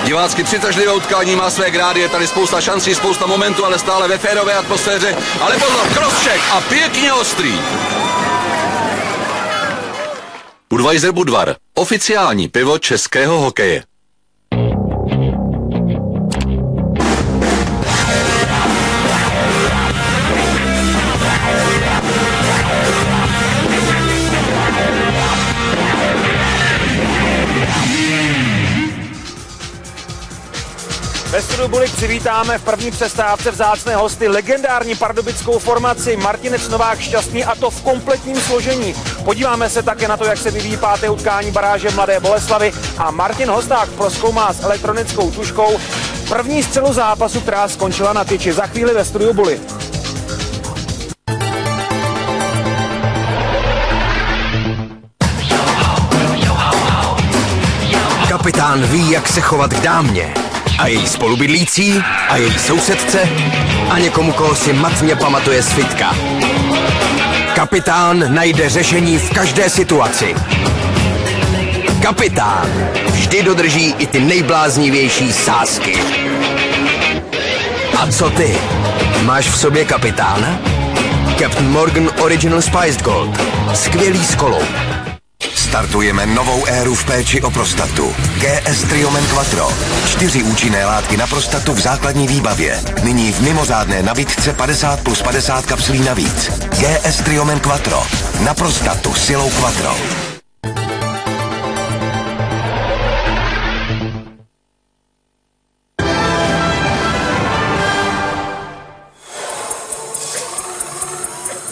Divácky přitažlivé utkání má své grády, je tady spousta šancí, spousta momentů, ale stále ve férové atmosféře. Ale pozor, crosscheck a pěkně ostrý. Budweiser Budvar, oficiální pivo českého hokeje. Ve studiu Bulik přivítáme v první přestávce vzácné hosty legendární pardubickou formaci Martinec Novák Šťastný a to v kompletním složení. Podíváme se také na to, jak se vyvíjí páté utkání baráže Mladé Boleslavy a Martin Hosták proskoumá s elektronickou tuškou první střelu zápasu, která skončila na tyči. Za chvíli ve studiu Bulik. Kapitán ví, jak se chovat k dámě a její spolubydlící a její sousedce a někomu, koho si matně pamatuje svitka. Kapitán najde řešení v každé situaci. Kapitán vždy dodrží i ty nejbláznivější sázky. A co ty? Máš v sobě kapitána? Captain Morgan Original Spiced Gold. Skvělý s kolou. Startujeme novou éru v péči o prostatu. GS Triomen Quattro. Čtyři účinné látky na prostatu v základní výbavě. Nyní v mimořádné nabídce 50 plus 50 kapslí navíc. GS Triomen Quattro. Na prostatu silou Quattro.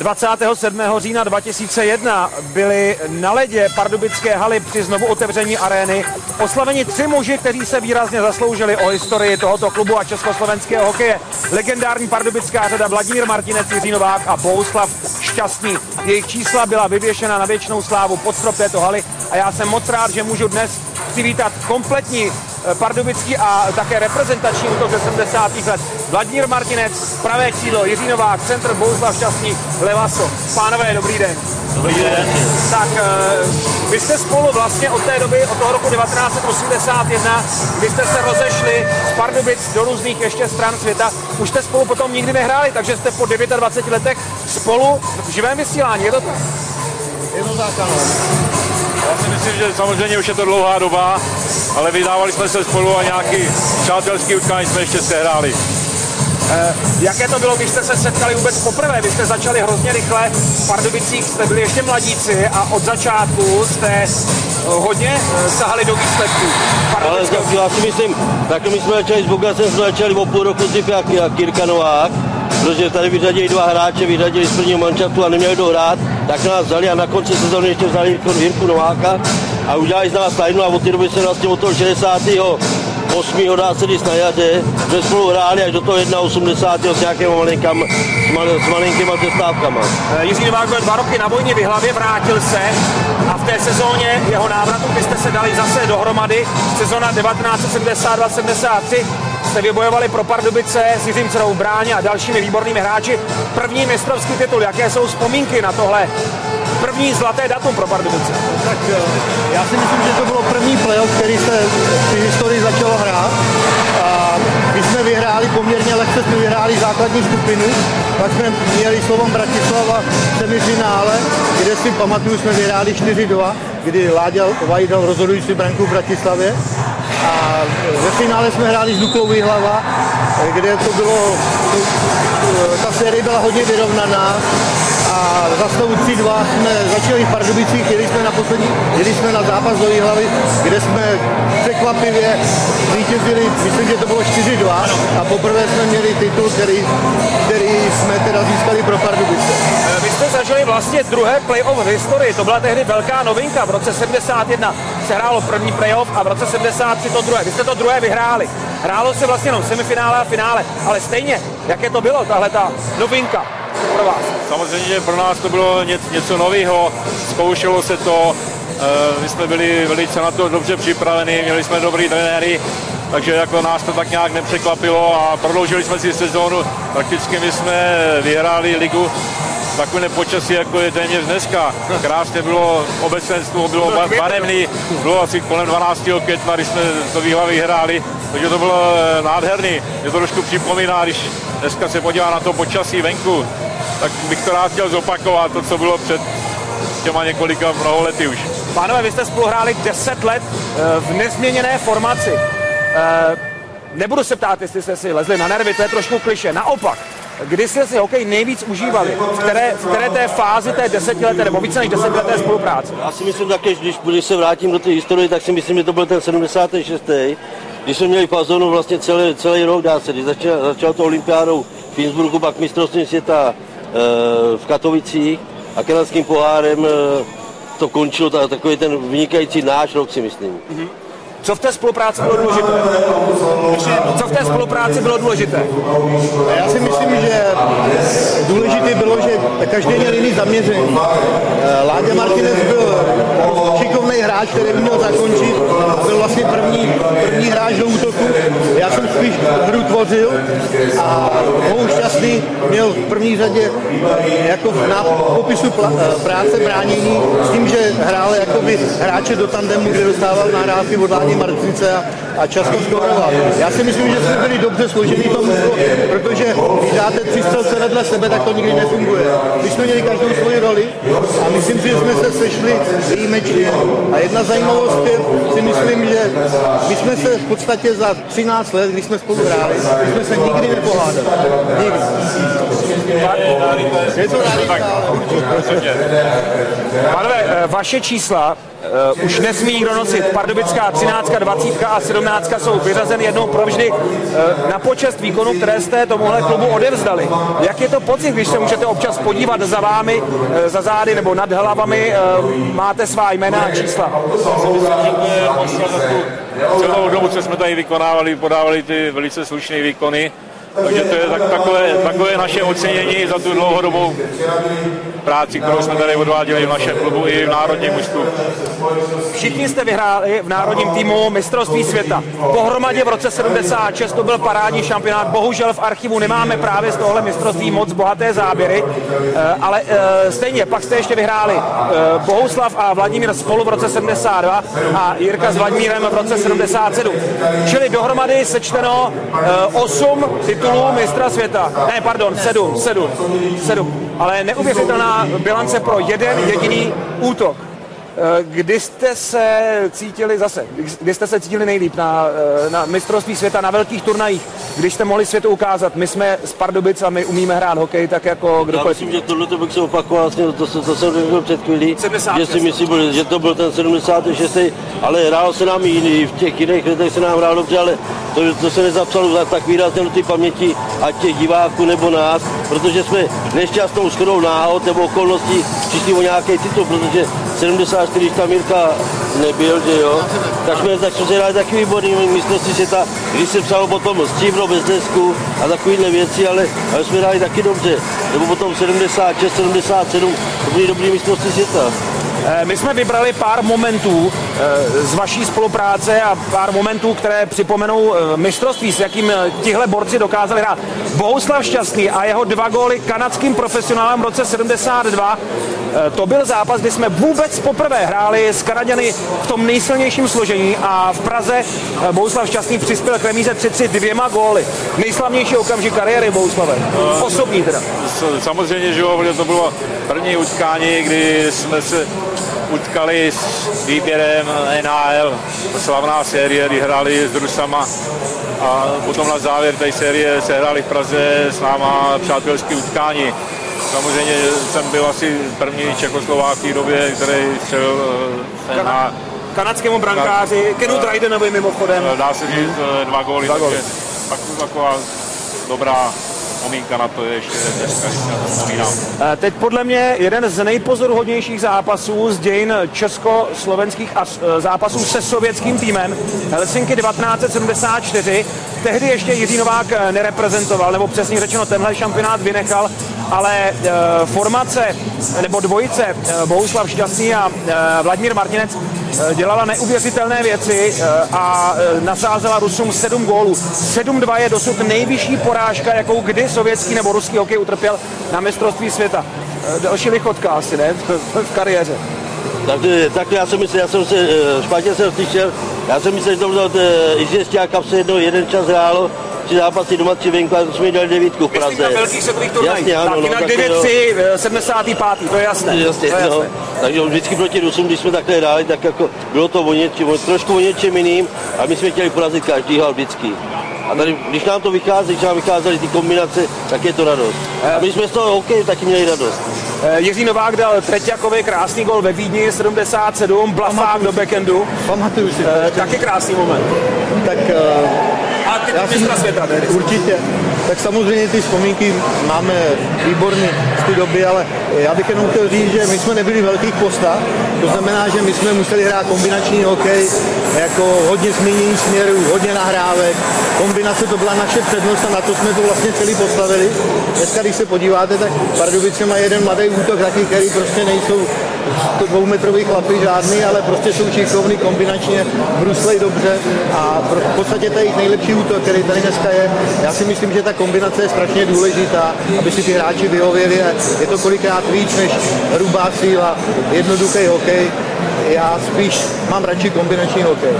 27. října 2001 byli na ledě pardubické haly při znovu otevření arény oslaveni tři muži, kteří se výrazně zasloužili o historii tohoto klubu a československého hokeje. Legendární pardubická řada Vladimír Martinec, Jiří Novák a Bouslav šťastní. Jejich čísla byla vyvěšena na věčnou slávu pod strop této haly a já jsem moc rád, že můžu dnes přivítat kompletní eh, pardubický a také reprezentační útok ze 70. let. Vladimír Martinec, pravé křídlo, Jiří Novák, centr Bouslav Šťastný, Levaso. Pánové, dobrý den. Dobrý den. Tak eh, vy jste spolu vlastně od té doby, od toho roku 1981, kdy jste se rozešli z Pardubic do různých ještě stran světa, už jste spolu potom nikdy nehráli, takže jste po 29 letech spolu v živém vysílání, je to tak? Je to tak, ano. Já si myslím, že samozřejmě už je to dlouhá doba, ale vydávali jsme se spolu a nějaký přátelský utkání jsme ještě sehráli. Eh, jaké to bylo, když jste se setkali vůbec poprvé? Vy jste začali hrozně rychle, v Pardubicích jste byli ještě mladíci a od začátku jste eh, hodně eh, sahali do výsledků. Ale tak, já si myslím, tak my jsme začali s Bogacem, jsme začali o půl roku dřív jak, jak Kirka Novák, protože tady vyřadili dva hráče, vyřadili z prvního manšaftu a neměli kdo hrát, tak nás vzali a na konci sezóny ještě vzali Jirku, Nováka a udělali z nás tajnu a od té doby se vlastně od toho 60. 8. dá se říct na jaře, že spolu hráli až do toho 1,80 s nějakými malinkam, s, mal, s malinkýma přestávkama. Eh, Jiří Novák byl dva roky na vojně v hlavě, vrátil se a v té sezóně jeho návratu, kdy jste se dali zase dohromady, sezóna 1972-73, jste vybojovali pro Pardubice s Jiřím Bráně a dalšími výbornými hráči. První mistrovský titul, jaké jsou vzpomínky na tohle první zlaté datum pro Pardubice? Tak eh, já si myslím, že to bylo první playoff, který se v historii začalo hrát. A když jsme vyhráli poměrně lehce, jsme vyhráli základní skupinu, pak jsme měli slovom Bratislava v semifinále, kde si pamatuju, jsme vyhráli 4-2, kdy Láďa Vajd dal rozhodující branku v Bratislavě. A ve finále jsme hráli s Duklou Výhlava, kde to bylo, ta série byla hodně vyrovnaná a za stavu 3-2 jsme začali v Pardubicích, jeli jsme na poslední, jeli jsme na zápas do Jihlavy, kde jsme překvapivě vítězili, myslím, že to bylo 4-2 a poprvé jsme měli titul, který, který jsme teda získali pro Pardubice. Vy jste zažili vlastně druhé playoff v historii, to byla tehdy velká novinka. V roce 71 se hrálo první playoff a v roce 73 to druhé. Vy jste to druhé vyhráli. Hrálo se vlastně jenom semifinále a finále, ale stejně, jaké to bylo, tahle ta novinka pro vás? Samozřejmě, že pro nás to bylo něco, nového, zkoušelo se to, eh, my jsme byli velice na to dobře připraveni, měli jsme dobrý trenéry, takže jako nás to tak nějak nepřekvapilo a prodloužili jsme si sezónu. Prakticky my jsme vyhráli ligu takové počasí, jako je téměř dneska. Krásně bylo obecenstvo, bylo ba- barevný, bylo asi kolem 12. května, když jsme to výhlavy hráli, takže to bylo eh, nádherný. Mě to trošku připomíná, když dneska se podívá na to počasí venku, tak bych to rád chtěl zopakovat, to, co bylo před těma několika mnoho lety už. Pánové, vy jste spolu hráli 10 let eh, v nezměněné formaci. Eh, Nebudu se ptát, jestli jste si lezli na nervy, to je trošku kliše. Naopak, kdy jste si hokej nejvíc užívali? V které, v které té fázi té desetileté nebo více než desetileté spolupráce? Já si myslím také, když, když se vrátím do té historie, tak si myslím, že to byl ten 76. Když jsme měli fazonu vlastně celý, celý rok, dá se, když začal, začal to olympiádou v Innsbrucku, pak mistrovství světa e, v Katovicích a kanadským pohárem e, to končilo, ta, takový ten vynikající náš rok si myslím. Mm-hmm. Co v té spolupráci bylo důležité? Co v té spolupráci bylo důležité? Já si myslím, že důležité bylo, že každý měl jiný zaměření. Láďa Martinez byl šikovný hráč, který měl zakončit byl vlastně první, první hráč do útoku. Já jsem spíš hru tvořil a Hou Šťastný měl v první řadě jako v popisu práce bránění s tím, že hrál jakoby hráče do tandemu, kde dostával nahrávky od Láďy Martince a, a často skoroval. Já si myslím, že jsme byli dobře složení tomu, protože když dáte tři střelce vedle sebe, tak to nikdy nefunguje. My jsme měli každou svoji roli a myslím si, že jsme se sešli výjimečně. A jedna zajímavost je, si myslím, že my jsme se v podstatě za 13 let, když jsme spolu hráli, jsme se nikdy nepohádali. Nikdy. Pánové, eh, vaše čísla uh, už nesmí nikdo nosit. Pardubická 13, 20 a 17 jsou vyřazeny jednou provždy uh, na počest výkonu, které jste tomuhle klubu odevzdali. Jak je to pocit, když se můžete občas podívat za vámi, uh, za zády nebo nad hlavami, uh, máte svá jména a čísla? Celou dobu, co jsme tady vykonávali, podávali ty velice slušné výkony, Takže to je tak, takové, takové naše ocenění za tu dlouhodobou práci, kterou jsme tady odváděli v našem klubu i v národním mužstvu. Všichni jste vyhráli v národním týmu mistrovství světa. Pohromadě v roce 76 to byl parádní šampionát. Bohužel v archivu nemáme právě z tohle mistrovství moc bohaté záběry, eh, ale eh, stejně pak jste ještě vyhráli eh, Bohuslav a Vladimír spolu v roce 72 a Jirka s Vladimírem v roce 77. Čili dohromady sečteno 8 titulů mistra světa. Ne, pardon, 7, 7, 7. Ale neuvěřitelná bilance pro jeden jediný útok. Eh, Kdy jste se cítili zase, kdy jste se cítili nejlíp na, eh, na mistrovství světa, na velkých turnajích, když jste mohli světu ukázat, my jsme z Pardubic a my umíme hrát hokej tak jako Já kdokoliv. myslím, že tohle to bych se opakoval, to, to, to jsem řekl před chvílí, 76. že si myslím, že to byl ten 76. Ale hrálo se nám i v těch jiných letech se nám hrálo dobře, ale to, to se nezapsalo za tak výrazně do té paměti, ať těch diváků nebo nás, protože jsme nešťastnou shodou náhod nebo okolností přišli o nějaký titul, protože 74, když tam Mirka nebyl, že jo, tak jsme, tak jsme se hráli taky výborný mistrovství světa, když se psalo potom stříbro bez desku a takovéhle věci, ale, ale jsme hráli taky dobře. Nebo potom 76, 77, to byly dobrý mistrovství světa. Eh, My jsme vybrali pár momentů z vaší spolupráce a pár momentů, které připomenou eh, mistrovství, s jakým eh, tihle borci dokázali hrát. Bohuslav Šťastný a jeho dva góly kanadským profesionálem v roce 72. eh, To byl zápas, kdy jsme vůbec poprvé hráli s Kanaděny v tom nejsilnějším složení a v Praze eh, Bohuslav Šťastný přispěl k remíze 3-3 dvěma góly. Nejslavnější okamžik kariéry Bohuslave. Osobní teda. Samozřejmě, že jo, to bylo první utkání, kdy jsme se utkali s výběrem NHL, slavná série, kdy hráli s Rusama a potom na závěr té série se hráli v Praze s náma přátelské utkání. Samozřejmě jsem byl asi první Čekoslovák v té době, který střelil eh, ten na, Kanadskému brankáři, Kenu Drydenovi mimochodem. dá se říct eh, dva góly, Dva góly. takže taková dobrá vzpomínka na to je ještě dneska, když na to vzpomínám. Eh, Teď podle mě jeden z nejpozoruhodnějších zápasů z dějin československých eh, zápasů se sovětským týmem. Helsinki 1974. Tehdy ještě Jiří Novák eh, nereprezentoval, nebo přesně řečeno tenhle šampionát vynechal, ale formace nebo dvojice Bohuslav Šťastný a Vladimír Martinec dělala neuvěřitelné věci eh, a eh, nasázela Rusům 7 gólů. 7-2 je dosud nejvyšší porážka, jakou kdy sovětský nebo ruský hokej utrpěl na mistrovství světa. Eh, Další lichotka asi, ne? V kariéře. Takže tak já jsem myslel, já jsem se, eh, špatně jsem slyšel, já jsem myslel, že to bylo eh, Izvěstí Cup se jednou jeden čas hrálo, tři zápasy doma, tři venku, a to jsme dali devítku v Praze. Myslím na velkých světových turnajích. Jasně, ano, tak no, jinak taky, 9-3, eh, 75. To je jasné. Jasně, to je no. jasné. Takže vždycky proti Rusům, když jsme takhle hráli, tak jako bylo to o něčem, trošku o něčem jiným a my jsme chtěli porazit každýho vždycky. A tady, když nám to vychází, když nám vycházely ty kombinace, tak je to radost. A my jsme z toho hokej taky měli radost. Eh, Jiří Novák dal Treťakovi krásný gol ve Vídni 77, blafák do backendu. Pamatuju si. Eh, Taky krásný moment. Tak eh, A ty Já mistra světa tedy. Určitě. Tak samozřejmě ty vzpomínky máme výborné z té doby, ale já bych jenom chtěl říct, že my jsme nebyli velkých postav, to znamená, že my jsme museli hrát kombinační hokej, jako hodně změnění směrů, hodně nahrávek, kombinace to byla naše přednost a na to jsme to vlastně celý postavili. Dneska, když se podíváte, tak Pardubice má jeden mladý útok, taky, který prostě nejsou to dvoumetrový chlapy žádný, ale prostě jsou šikovný kombinačně, bruslej dobře a v podstatě to je jejich nejlepší útok, který tady dneska je. Já si myslím, že ta kombinace je strašně důležitá, aby si ty hráči vyhověli je to kolikrát víc než hrubá síla, jednoduchý hokej. Já spíš mám radši kombinační hokej.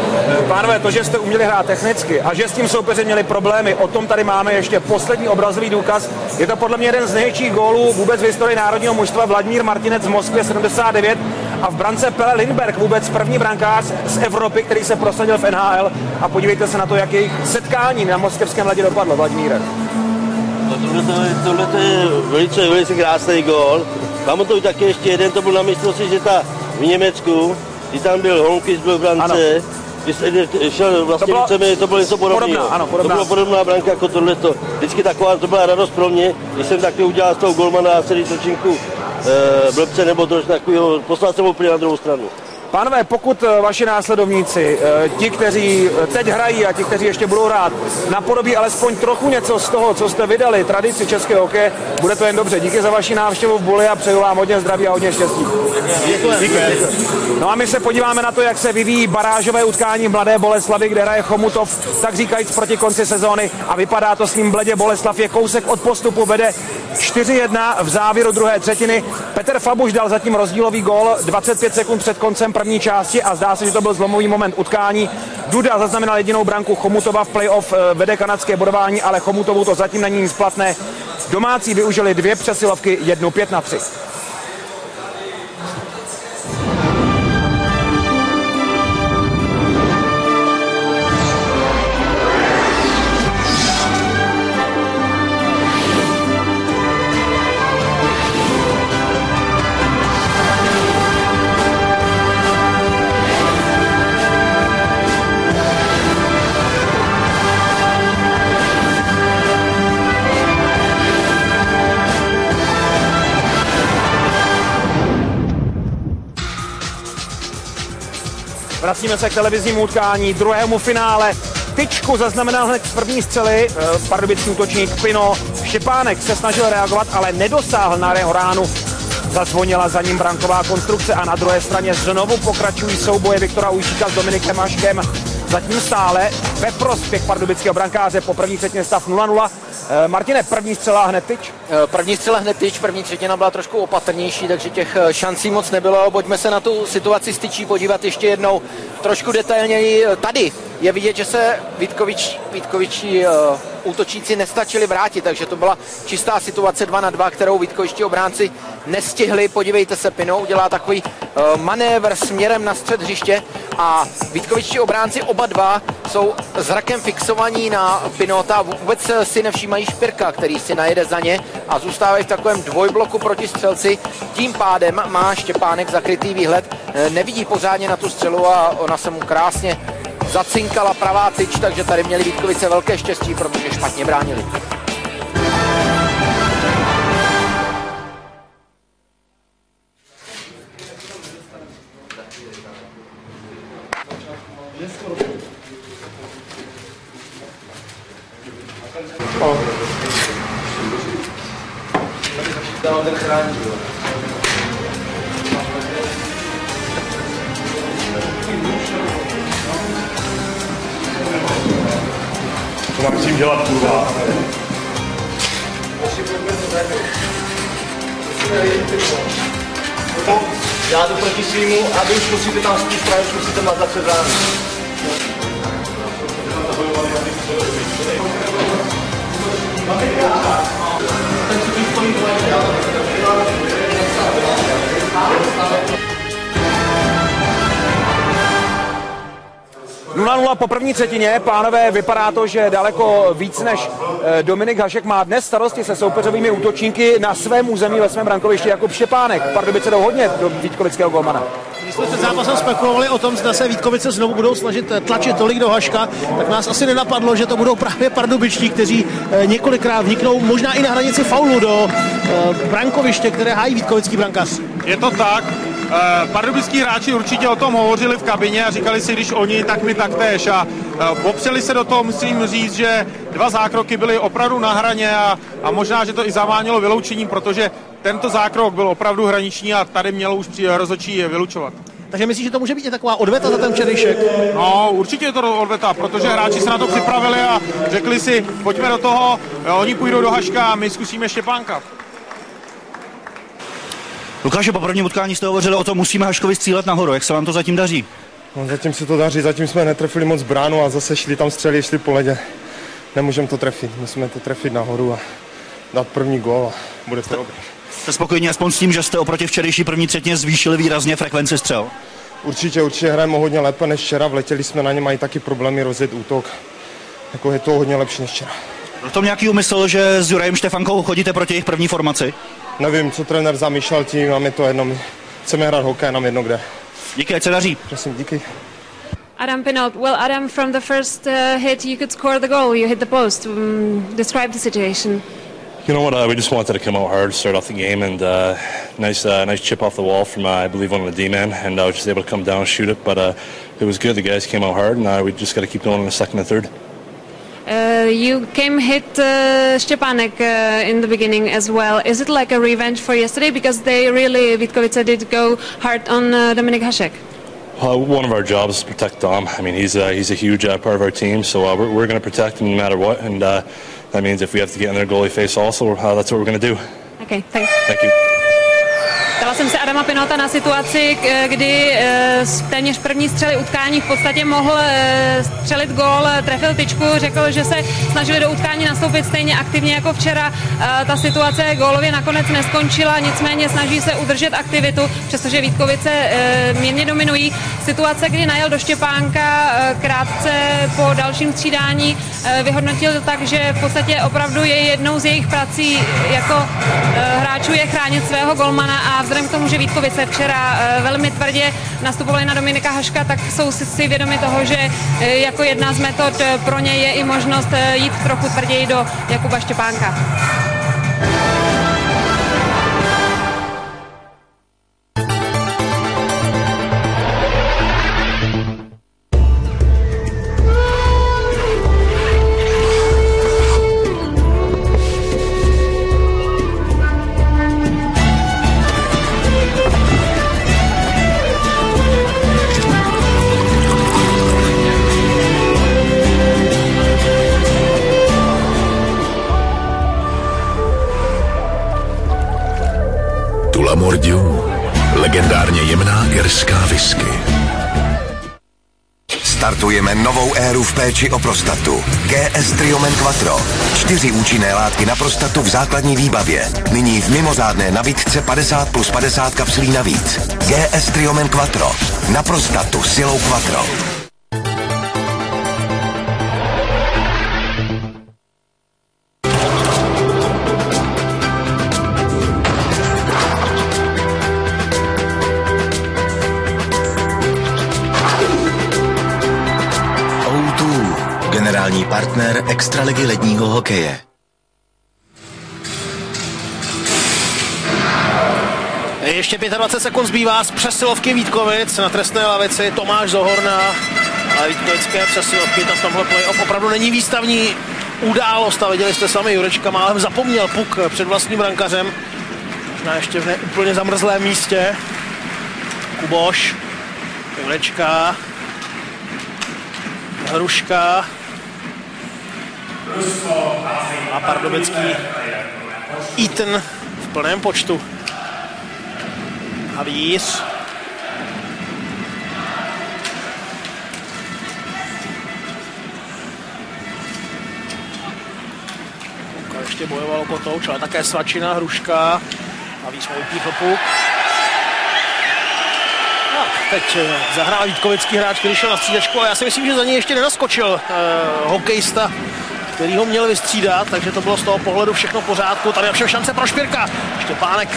Pánové, to, že jste uměli hrát technicky a že s tím soupeři měli problémy, o tom tady máme ještě poslední obrazový důkaz. Je to podle mě jeden z největších gólů vůbec v historii národního mužstva Vladimír Martinec z Moskvy 79 a v brance Pele Lindberg, vůbec první brankář z Evropy, který se prosadil v NHL. A podívejte se na to, jak jejich setkání na moskevském ledě dopadlo, Vladimíre. Tohle, je- tohle to je velice, velice krásný gól. Mám to taky ještě jeden, to byl na mistrovství světa v Německu, kdy tam byl Holmqvist, byl v brance, kdy se- šel vlastně To bylo- víceméně, to bylo něco podobného. Podobná, ano, podobná. To bylo podobná branka jako tohle. Vždycky taková, to byla radost pro mě, když jsem takhle udělal z toho golmana celý tročinku e, blbce nebo trošku takového, poslal jsem ho úplně na druhou stranu. Pánové, pokud eh, vaši následovníci, eh, ti, kteří eh, teď hrají a ti, kteří ještě budou hrát, napodobí alespoň trochu něco z toho, co jste vydali, tradici českého hokeje, bude to jen dobře. Díky za vaši návštěvu v Buli a přeju vám hodně zdraví a hodně štěstí. Díky. No a my se podíváme na to, jak se vyvíjí barážové utkání Mladé Boleslavi, kde hraje Chomutov, tak říkajíc proti konci sezóny a vypadá to s ním bledě. Boleslav je kousek od postupu, vede 4-1 v závěru druhé třetiny. Petr Fabuš dal zatím rozdílový gól 25 sekund před koncem první části a zdá se, že to byl zlomový moment utkání. Duda zaznamenal jedinou branku Chomutova v playoff, eh, vede kanadské bodování, ale Chomutovu to zatím není nic platné. Domácí využili dvě přesilovky, jednu 5 na 3. Vracíme se k televiznímu utkání, druhému finále. Tyčku zaznamenal hned z první střely eh, pardubický útočník Pino. Štěpánek se snažil reagovat, ale nedosáhl na jeho ránu. Zazvonila za ním branková konstrukce a na druhé straně znovu pokračují souboje Viktora Ujčíka s Dominikem Haškem. Zatím stále ve prospěch pardubického brankáře po první třetině stav 0-0. Eh, Martine, první střela hned tyč? Eh, První střela hned tyč, první třetina byla trošku opatrnější, takže těch eh, šancí moc nebylo. Pojďme se na tu situaci s tyčí podívat ještě jednou trošku detailněji. Tady je vidět, že se Vítkovič, uh, útočníci nestačili vrátit, takže to byla čistá situace 2 na 2, kterou Vítkovičtí obránci nestihli. Podívejte se, Pino udělá takový uh, manévr směrem na střed hřiště a Vítkovičtí obránci oba dva jsou zrakem fixovaní na Pinota, vůbec si nevšímají Špirka, který si najede za ně a zůstávají v takovém dvojbloku proti střelci. Tím pádem má Štěpánek zakrytý výhled, eh, nevidí pořádně na tu střelu a ona se mu krásně zacinkala pravá tyč, takže tady měli Vítkovice velké štěstí, protože špatně bránili. Nula 0 po první třetině, pánové, vypadá to, že daleko víc než eh, Dominik Hašek má dnes starosti se soupeřovými útočníky na svém území ve svém brankovišti Jakub Štěpánek. Pardubice jdou hodně do Vítkovického golmana. Když jsme před zápasem spekulovali o tom, zda se Vítkovice znovu budou snažit eh, tlačit tolik do Haška, tak nás asi nenapadlo, že to budou právě pardubičtí, kteří eh, několikrát vniknou možná i na hranici faulu do brankoviště, které hájí Vítkovický brankář. Je to tak. Eh, Pardubický hráči určitě o tom hovořili v kabině a říkali si, když oni, tak my taktéž. A eh, popřeli se do toho, musím říct, že dva zákroky byly opravdu na hraně a, a možná, že to i zavánilo vyloučením, protože tento zákrok byl opravdu hraniční a tady mělo už při rozhodčí vylučovat. Takže myslíš, že to může být i taková odveta za ten včerejšek? No, určitě je to odveta, protože hráči se na to připravili a řekli si, pojďme do toho, eh, oni půjdou do Haška a my zkusíme Štěpánka. Lukáše, po prvním utkání jste hovořili o tom, musíme Haškovi střílet nahoru. Jak se vám to zatím daří? No, zatím se to daří, zatím jsme netrefili moc bránu a zase šli tam střely, šli po ledě. Nemůžeme to trefit, musíme to trefit nahoru a dát první gól a bude to dobré. Jste spokojení aspoň s tím, že jste oproti včerejší první třetině zvýšili výrazně frekvenci střel? Určitě, určitě hrajeme hodně lépe než včera, vletěli jsme na ně, mají taky problémy rozjet útok. Jako je to hodně lepší než včera. Byl v tom nějaký úmysl, že s Jurajem Štefankou chodíte proti jejich první formaci? Nevím, co trenér zamýšlel tím, máme to jedno, my chceme hrát hokej, nám jedno kde. Díky, ať se daří. Prosím, díky. Adam Pinot. Well, Adam, from the first uh, hit, you could score the goal. You hit the post. Um, describe the situation. You know what? Uh, we just wanted to come out hard, start off the game, and uh, nice, uh, nice chip off the wall from uh, I believe one of the D-men, and I was just able to come down and shoot it. But uh, it was good. The guys came out hard, and uh, we just got to keep going in the second and third. Uh, you came hit uh, Stepanek uh, in the beginning as well. Is it like a revenge for yesterday? Because they really, Vitkovice did go hard on uh, Dominik Hasek. Uh, one of our jobs is to protect Dom. I mean, he's uh, he's a huge uh, part of our team, so uh, we're, we're going to protect him no matter what, and uh, that means if we have to get in their goalie face also, uh, that's what we're going to do. Okay, thanks. Thank you. Ptala jsem se Adama Pinota na situaci, k- kdy eh, z téměř první střely utkání v podstatě mohl eh, střelit gól, eh, trefil tyčku, řekl, že se snažili do utkání nastoupit stejně aktivně jako včera. Eh, Ta situace gólově nakonec neskončila, nicméně snaží se udržet aktivitu, přestože Vítkovice eh, mírně dominují. Situace, kdy najel do Štěpánka eh, krátce po dalším střídání, eh, vyhodnotil tak, že v podstatě opravdu je jednou z jejich prací jako eh, hráčů je chránit svého golmana a vzhledem k tomu, že Vítkovice včera eh, velmi tvrdě nastupovali na Dominika Haška, tak jsou si, vědomi toho, že eh, jako jedna z metod eh, pro ně je i možnost jít trochu tvrději do Jakuba Štěpánka. Startujeme novou éru v péči o prostatu. GS Triomen Quattro. Čtyři účinné látky na prostatu v základní výbavě. Nyní v mimořádné nabídce 50 plus 50 kapslí navíc. GS Triomen Quattro. Na prostatu silou Quattro. Partner Extraligy ledního hokeje. Ještě 25 sekund zbývá z přesilovky Vítkovic na trestné lavici Tomáš Zohorna. Ale Vítkovické přesilovky to v tomhle playoff opravdu není výstavní událost a viděli jste sami, Jurečka málem zapomněl puk před vlastním brankařem. Možná ještě v neúplně zamrzlém místě. Kuboš, Jurečka, Hruška a pardubický Eaton v plném počtu. Havíř. Ještě bojoval o kotouč, ale také Svačina, Hruška. Havíř mu vypíchl puk. Teď eh, zahrál Vítkovický hráč, který šel na střídačku, ale já si myslím, že za něj ještě nenaskočil eh, hokejista, který ho měl vystřídat, takže to bylo z toho pohledu všechno v pořádku. Tady ovšem šance pro Špirka. Štěpánek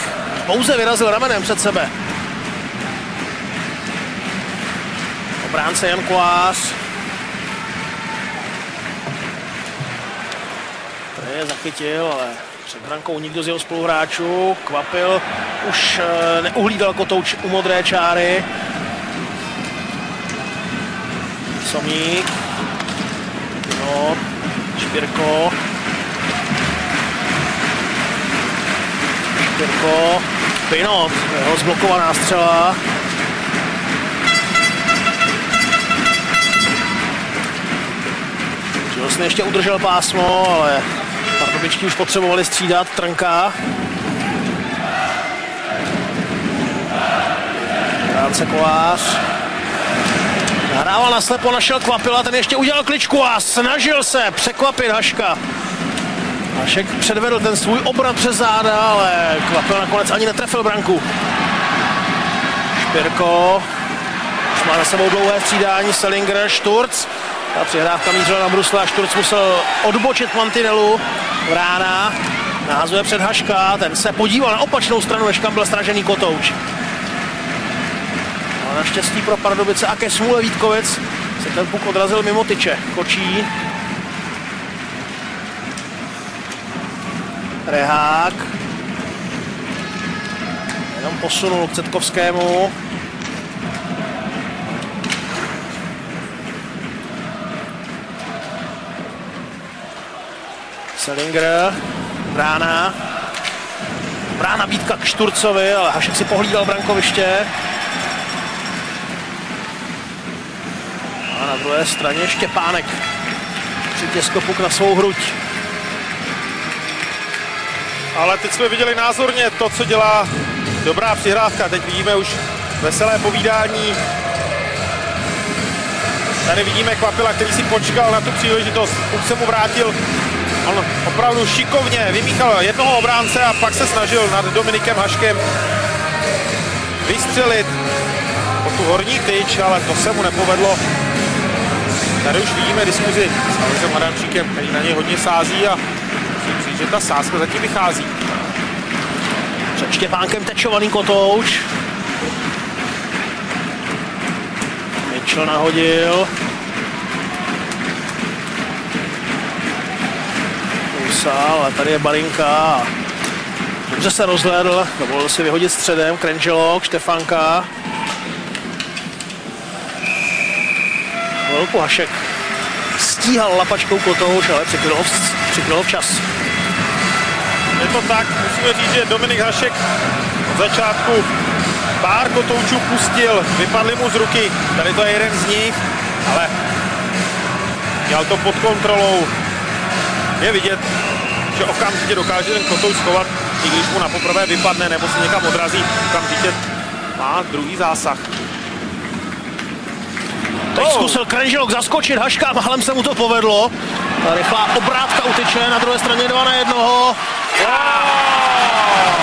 pouze vyrazil ramenem před sebe. Obránce Jan Kolář. Tady je zachytil, ale před brankou nikdo z jeho spoluhráčů. Kvapil už eh, neuhlídal kotouč u modré čáry. Somík. No, Špirko. Špirko. Pinot, jeho zblokovaná střela. Žilsny ještě udržel pásmo, ale Pardubičtí už potřebovali střídat Trnka. Ránce Kolář. Nahrával na slepo, našel Kvapila, ten ještě udělal kličku a snažil se překvapit Haška. Hašek předvedl ten svůj obrat přes záda, ale Kvapil nakonec ani netrefil branku. Špirko. Už má za sebou dlouhé střídání Selinger, Šturc. Ta přihrávka mířila na Brusla, Šturc musel odbočit mantinelu. Vrána nahazuje před Haška, ten se podíval na opačnou stranu, než kam byl stražený kotouč. Naštěstí pro Pardubice a ke smůle Vítkovic se ten puk odrazil mimo tyče. Kočí. Rehák. Jenom posunul k Cetkovskému. Selinger, Brána. Brána bítka k Šturcovi, ale Hašek si pohlídal brankoviště. Na druhé straně Štěpánek. Přitě puk na svou hruď. Ale teď jsme viděli názorně to, co dělá dobrá přihrávka. Teď vidíme už veselé povídání. Tady vidíme Kvapila, který si počkal na tu příležitost. Puk se mu vrátil. On opravdu šikovně vymíchal jednoho obránce a pak se snažil nad Dominikem Haškem vystřelit po tu horní tyč, ale to se mu nepovedlo. Tady už vidíme diskuzi s Alexem Adamčíkem, který na něj hodně sází a musím říct, že ta sázka zatím vychází. Před Štěpánkem tečovaný kotouč. Mitchell nahodil. Ale tady je Barinka. Dobře se rozhlédl, dovolil si vyhodit středem, Krenželok, Štefánka. Velkou Hašek stíhal lapačkou kotouč, ale ho včas. Je to tak, musíme říct, že Dominik Hašek od začátku pár kotoučů pustil, vypadly mu z ruky, tady to je jeden z nich, ale měl to pod kontrolou. Je vidět, že okamžitě dokáže ten kotouč schovat, i když mu na poprvé vypadne nebo se někam odrazí, okamžitě má druhý zásah. Teď oh. zkusil Krenželok zaskočit Haška, mahlem se mu to povedlo. Rychlá obrátka uteče, na druhé straně 2 na 1. Wow.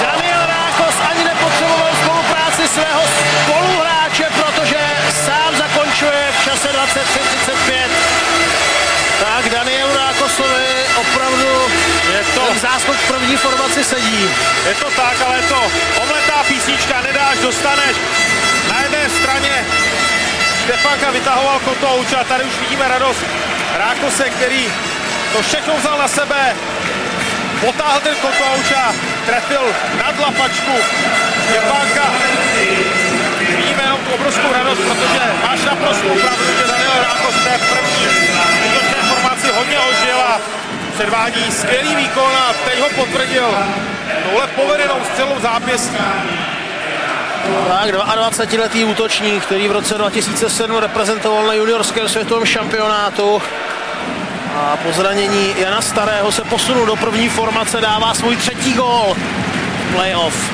Daniel Rákos ani nepotřeboval spolupráci svého spoluhráče, protože sám zakončuje v čase 23.35. Tak Daniel Rákosovi opravdu je to... ten záskok v první formaci sedí. Je to tak, ale je to omletá písnička, nedáš, dostaneš. Na jedné straně Štefánka vytahoval kotouč a tady už vidíme radost Rákose, který to všechno vzal na sebe, potáhl ten kotouč a trefil nad lapačku Štěpánka. Vidíme jenom tu obrovskou radost, protože máš naprosto pravdu, že Daniel Rákos té první útočné formaci hodně ožil a předvádí skvělý výkon a teď ho potvrdil touhle povedenou střelou zápěstí. Tak 22-letý útočník, který v roce 2007 reprezentoval na juniorském světovém šampionátu a po zranění Jana Starého se posunul do první formace, dává svůj třetí gól playoff.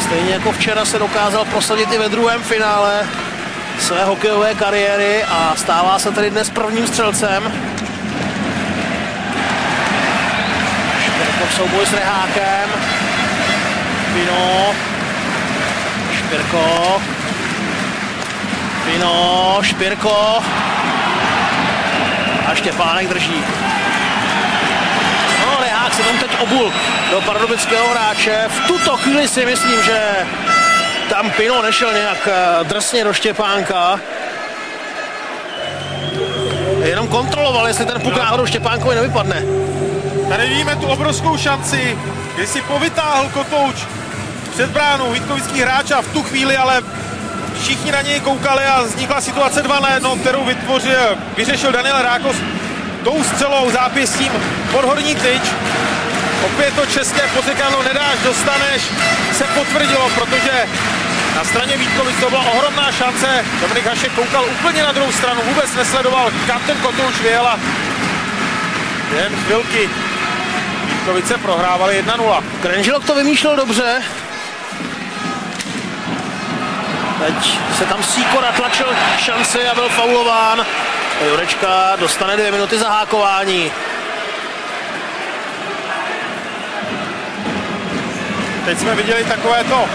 Stejně jako včera se dokázal prosadit i ve druhém finále své hokejové kariéry a stává se tedy dnes prvním střelcem. Špirko v souboji s Rehákem. Pino. Špirko. Pino, Špirko. A Štěpánek drží. No, Rehák se tam teď obul do pardubického hráče. V tuto chvíli si myslím, že tam Pino nešel nějak eh, drsně do Štěpánka. Jenom kontroloval, jestli ten puk náhodou Štěpánkovi nevypadne. Tady vidíme tu obrovskou šanci, kdy si povytáhl Kotouč před bránou Vítkovický hráč a v tu chvíli ale všichni na něj koukali a vznikla situace 2 na 1, kterou vytvořil, vyřešil Daniel Rákos tou střelou zápěstím pod horní tyč. Opět to české pozekano nedáš, dostaneš, se potvrdilo, protože na straně Vítkovic to byla ohromná šance. Dominik Hašek koukal úplně na druhou stranu, vůbec nesledoval, kam ten kotouč vyjel a jen chvilky Vítkovice prohrávali 1-0. Krenžilok to vymýšlel dobře, Teď se tam Sýkora tlačil šanci a byl faulován. Jurečka dostane dvě minuty zahákování. Teď jsme viděli takové to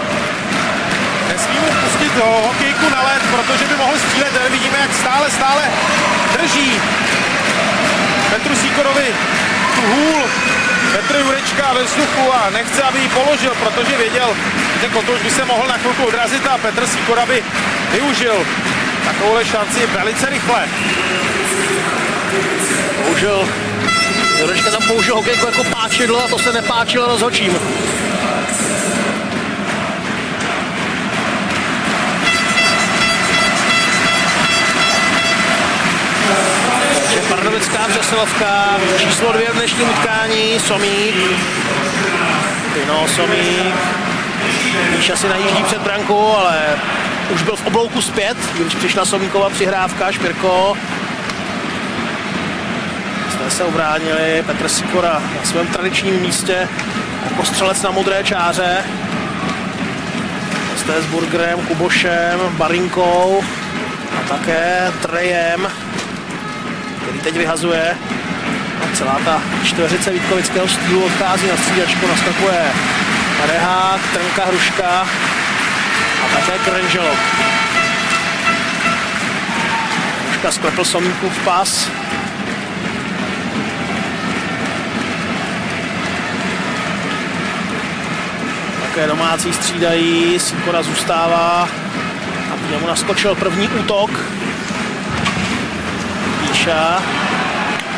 nesmí mu pustit ho, hokejku na led, protože by mohl střílet. Tady vidíme, jak stále, stále drží Petru Sýkorovi tu hůl Petr Jurečka ve vzduchu a nechce, aby ji položil, protože věděl, že ten kotouč by se mohl na chvilku odrazit a Petr Sikora by využil takovouhle šanci velice rychle. Bohužel Jurečka tam použil hokejku jako páčidlo a to se nepáčilo rozhočím. Takže Pardubická přesilovka, číslo dvě v dnešním utkání, Somík. Pino Somík. Míša si najíždí před branku, ale už byl v oblouku zpět, když přišla Somíkova přihrávka, Špirko. Jsme se obránili, Petr Sikora na svém tradičním místě jako střelec na modré čáře. Jste s Burgerem, Kubošem, Barinkou a také Trejem, který teď vyhazuje. A celá ta čtveřice Vítkovického stylu odchází na střídačku, naskakuje Rehák, Trnka Hruška a také Krenželok. Hruška sklepl Somíkův pas. Také domácí střídají, Sikora zůstává a němu naskočil první útok. Píša,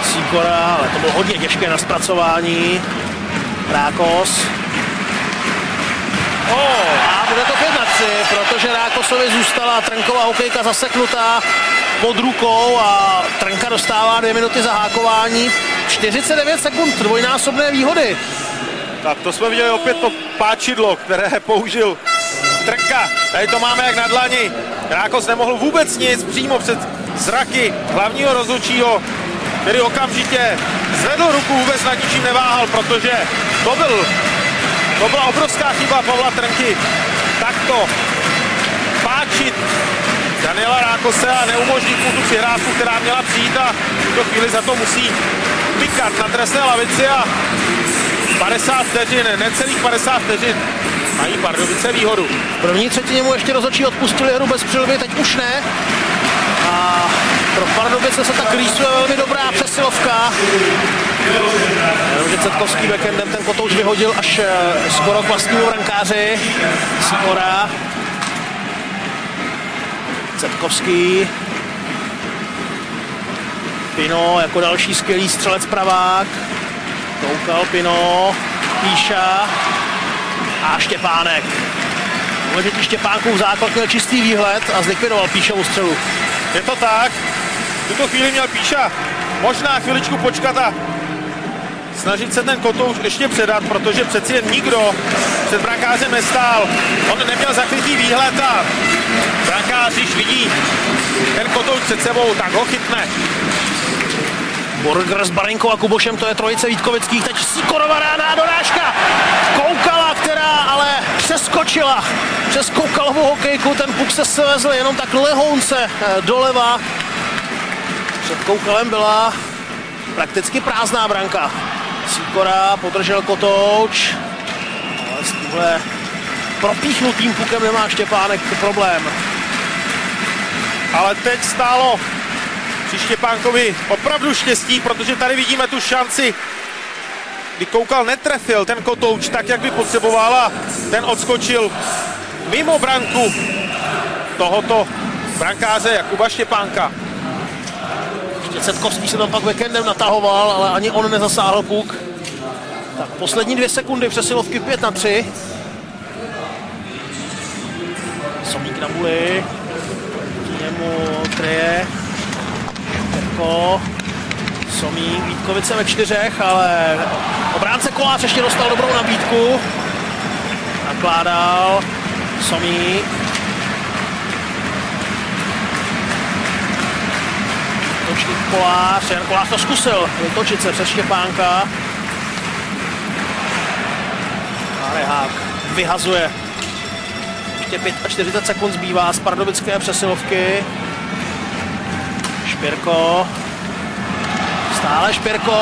Sikora, ale to bylo hodně těžké na zpracování. Rákos. Oh, a bude to 5 na 3, protože Rákosovi zůstala Trnková hokejka zaseknutá pod rukou a Trnka dostává dvě minuty zahákování. 49 sekund, dvojnásobné výhody. Tak to jsme viděli opět to páčidlo, které použil Trnka. Tady to máme jak na dlani. Rákos nemohl vůbec nic přímo před zraky hlavního rozhodčího, který okamžitě zvedl ruku, vůbec nad ničím neváhal, protože to byl to byla obrovská chyba Pavla Trnky. Takto páčit Daniela Rákose a neumožnit mu tu přihrávku, která měla přijít a v tuto chvíli za to musí vykat na trestné lavici a 50 vteřin, necelých 50 vteřin mají Pardubice výhodu. V první třetině mu ještě rozhodčí odpustili hru bez přilby, teď už ne. Pro Pardubice se tak rýsuje velmi dobrá přesilovka. Jenomže Cetkovský backendem ten kotouč vyhodil až eh, skoro k vlastnímu brankáři. Sikora. Cetkovský. Pino jako další skvělý střelec pravák. Koukal Pino. Píša. A Štěpánek. Důležitý Štěpánkův základ měl čistý výhled a zlikvidoval Píšovu střelu. Je to tak. V tuto chvíli měl Píša možná chviličku počkat a snažit se ten kotouč ještě předat, protože přeci jen nikdo před brankářem nestál. On neměl zakrytý výhled a brankář, když vidí ten kotouč před sebou, tak ho chytne. Burger s Barinkou a Kubošem, to je trojice Vítkovických, teď Sikorova rána dorážka. Koukala, která ale přeskočila přes koukalovou hokejku, ten puk se svezl jenom tak lehounce eh, doleva. Před koukalem byla prakticky prázdná branka. Sikora podržel kotouč, ale s tímhle propíchnutým pukem nemá Štěpánek problém. Ale teď stálo při Štěpánkovi opravdu štěstí, protože tady vidíme tu šanci, kdy Koukal netrefil ten kotouč tak, jak by potřeboval a ten odskočil mimo branku tohoto brankáře Jakuba Štěpánka. Ještě Cetkovský se tam pak weekendem natahoval, ale ani on nezasáhl puk. Tak poslední dvě sekundy přesilovky 5 na 3. Somík na buli. Němu Treje. Terko. Somík, Vítkovice ve čtyřech, ale obránce Kolář ještě dostal dobrou nabídku. Nakládal. Somík. Točí Kolář, Jan Kolář to zkusil vytočit se přes Štěpánka. A Rehák vyhazuje. Ještě 45 sekund zbývá z pardubické přesilovky. Špirko. Stále Špirko.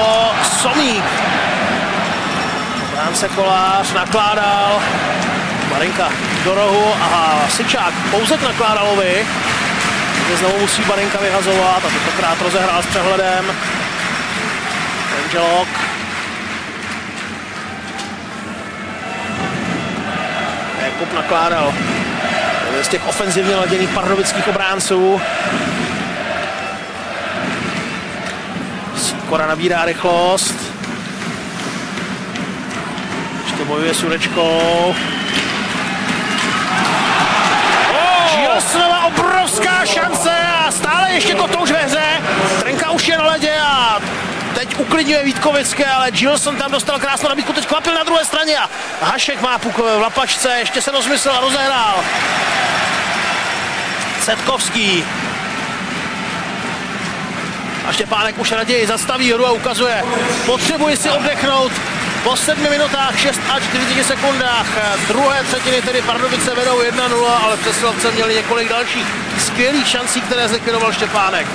Somík. Bránce Kolář nakládal. Marinka do rohu a Sičák pouze k nakládalovi. Takže znovu musí Barinka vyhazovat a tentokrát rozehrál s přehledem. Angelok. Jakub nakládal. Z těch ofenzivně laděných pardubických obránců. Sikora nabírá rychlost. Ještě bojuje s Jurečkou. Gilsonova obrovská šance a stále ještě Kotouč ve hře. Trenka už je na ledě a teď uklidňuje Vítkovické, ale Gilson tam dostal krásnou nabídku, teď kvapil na druhé straně a Hašek má puk v lapačce, ještě se rozmyslel a rozehrál. Setkovský. A Štěpánek už raději zastaví hru a ukazuje, potřebuji si oddechnout, po sedmi minutách 6 a 40 sekundách druhé třetiny tedy Pardubice vedou 1-0, ale přesilovce měli několik dalších skvělých šancí, které zlikvidoval Štěpánek.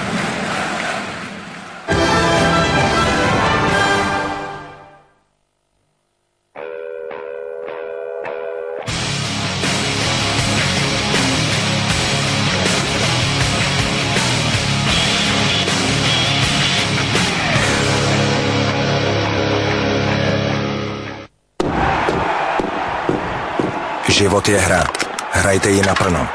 Život je hra. Hrajte ji naplno.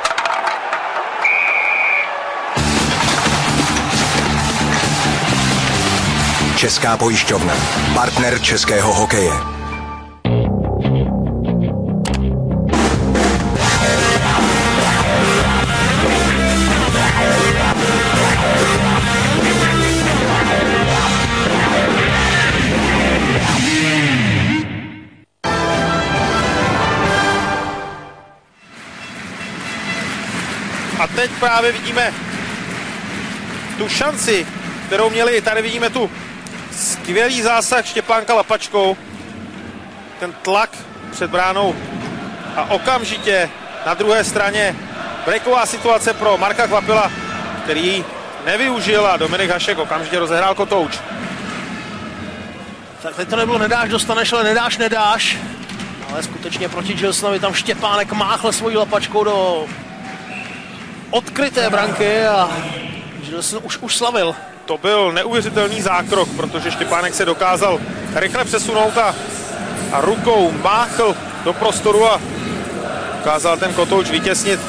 Česká pojišťovna. Partner českého hokeje. Právě vidíme tu šanci, kterou měli. Tady vidíme tu skvělý zásah Štěpánka Lapačkou. Ten tlak před bránou a okamžitě na druhé straně breaková situace pro Marka Kvapila, který nevyužil a Dominik Hašek okamžitě rozehrál kotouč. Tak teď to nebylo nedáš, dostaneš, ale nedáš, nedáš. Ale skutečně proti Gilsonovi tam Štěpánek máchl svojí lapačkou do odkryté branky a Gilson už, už slavil. To byl neuvěřitelný zákrok, protože Štěpánek se dokázal rychle přesunout a, a rukou máchl do prostoru a dokázal ten kotouč vytěsnit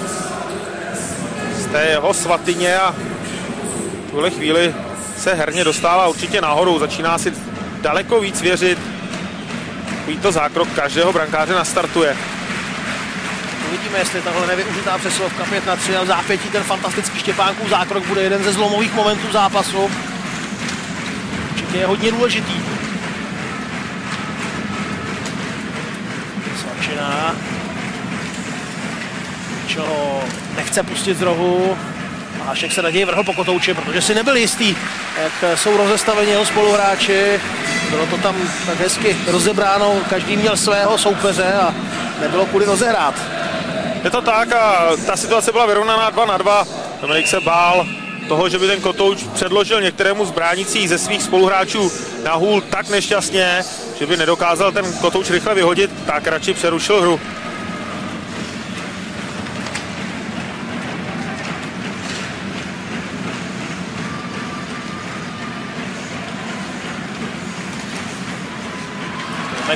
z té jeho svatyně a v tuhle chvíli se herně dostává určitě nahoru, začíná si daleko víc věřit. Takový to zákrok každého brankáře nastartuje. Uvidíme, jestli tahle nevyužitá přesilovka 5 na 3 a v zápětí ten fantastický Štěpánkův zákrok bude jeden ze zlomových momentů zápasu. Určitě je hodně důležitý. Svačina. Čeho nechce pustit z rohu. Hášek se raději vrhl po kotouči, protože si nebyl jistý, jak jsou rozestaveni jeho spoluhráči. Bylo to tam tak hezky rozebráno, každý měl svého soupeře a nebylo kudy rozehrát. Je to tak a ta situace byla vyrovnaná 2 na 2. Dominik se bál toho, že by ten kotouč předložil některému z bránících ze svých spoluhráčů na hůl tak nešťastně, že by nedokázal ten kotouč rychle vyhodit, tak radši přerušil hru.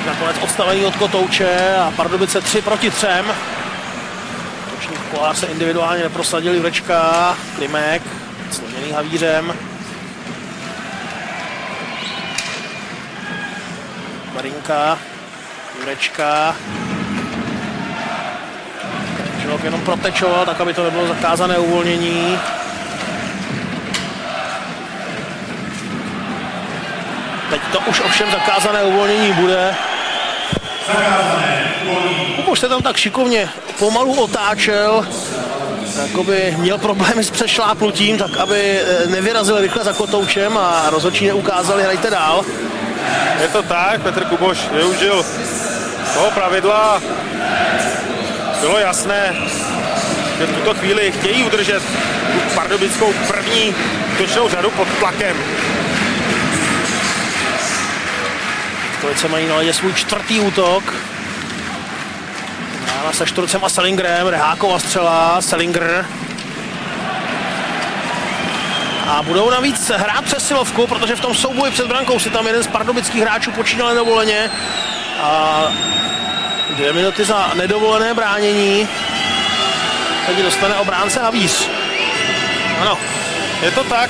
Nakonec odstavený od Kotouče a Pardubice 3 proti 3. Kolář se individuálně neprosadil Jurečka, Klimek, složený Havířem. Marinka, Jurečka. Žilok jenom protečoval, tak aby to nebylo zakázané uvolnění. Teď to už ovšem zakázané uvolnění bude. Kuboš se tam tak šikovně pomalu otáčel, jakoby měl problémy s přešlápnutím, tak aby eh, nevyrazil rychle za kotoučem a rozhodčí neukázali, hrajte dál. Je to tak, Petr Kuboš využil toho pravidla. Bylo jasné, že v tuto chvíli chtějí udržet tu pardubickou první točnou řadu pod tlakem. Kovice mají na ledě svůj čtvrtý útok. Hrána se Šturcem a Selingrem, Reháková střela, Selinger. A budou navíc hrát přesilovku, protože v tom souboji před brankou si tam jeden z pardubických hráčů počínal nedovoleně. A dvě minuty za nedovolené bránění. Teď dostane obránce Havíř. Ano. Je to tak.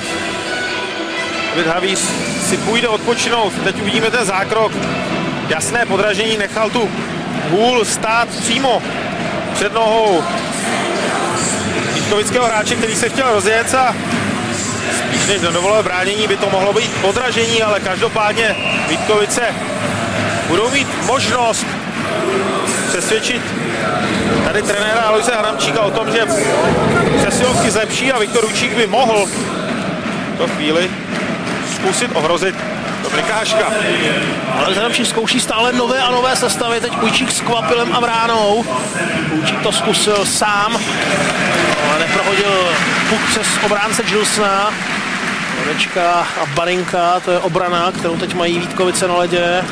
David Havíř si půjde odpočinout. Teď uvidíme ten zákrok. Jasné podražení, nechal tu hůl stát přímo před nohou Vítkovického hráče, který se chtěl rozjet a spíš než nedovolil bránění by to mohlo být podražení, ale každopádně Vítkovice budou mít možnost přesvědčit tady trenéra Aloise Hramčíka o tom, že přesilovky zlepší a Viktor Učík by mohl to chvíli zkusit ohrozit Haška. Ale Hramčík zkouší stále nové a nové sestavy, teď Půjčík s Kvapilem a Vránou. Půjčík to zkusil sám, ale neprohodil puk přes obránce Gilsna. Konečka a Barinka, to je obrana, kterou teď mají Vítkovice na ledě.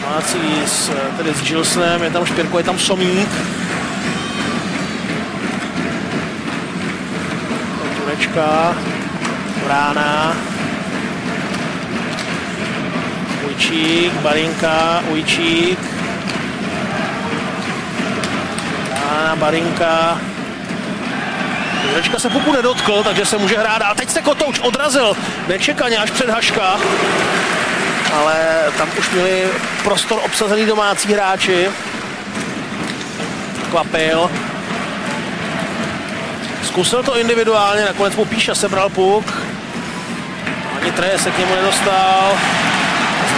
Domácí s, tedy s Gilsnem, je tam Špirko, je tam Somík. Turečka, Vrána, Ujčík, Barinka, Ujčík. Vrána, Barinka. Turečka se pupu nedotkl, takže se může hrát. A teď se Kotouč odrazil nečekaně až před Haška. Ale tam už měli prostor obsazený domácí hráči. Kvapil. Zkusil to individuálně, nakonec mu Píša sebral puk. Ani Treje se k němu nedostal.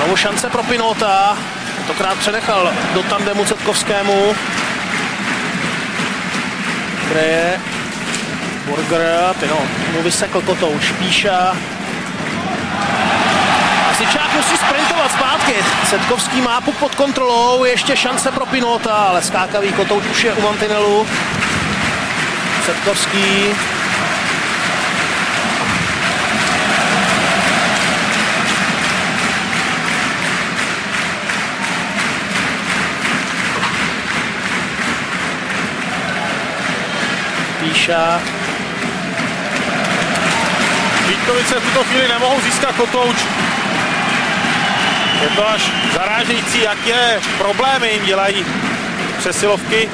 Znovu šance pro Pinota. Tentokrát přenechal do tandemu Cetkovskému. Treje. Burger, Pino mu vysekl Kotouč. Píša. Sičák musí sprintovat zpátky. Setkovský má puk pod kontrolou, ještě šance pro Pinota, ale skákavý Kotouč už je u mantinelu. Setkovský. Píša. Vítkovice v tuto chvíli nemohou získat Kotouč. Je to až zarážející, jaké problémy jim dělají přesilovky.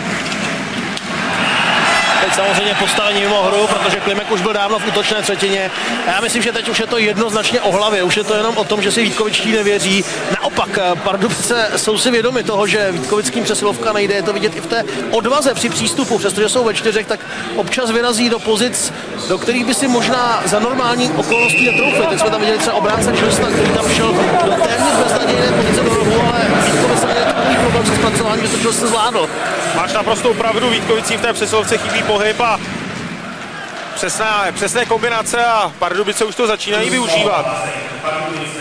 Teď samozřejmě postavení mimo hru, protože Klimek už byl dávno v útočné třetině. A já myslím, že teď už je to jednoznačně o hlavě. Už je to jenom o tom, že si Vítkovičtí nevěří. Naopak, Pardubice jsou si vědomi toho, že Vítkovickým přesilovka nejde. Je to vidět i v té odvaze při přístupu. Přestože jsou ve čtyřech, tak občas vyrazí do pozic, do kterých by si možná za normální okolností netroufli. Teď jsme tam viděli třeba obránce Čilsta, který tam šel do téměř beznadějné pozice do rohu, ale Vítkovice takový problém se zpracováním, to Čilsta zvládl. Máš naprostou pravdu, Vítkovicím v té přesilovce chybí pohyb a přesná, přesné kombinace a Pardubice už to začínají využívat.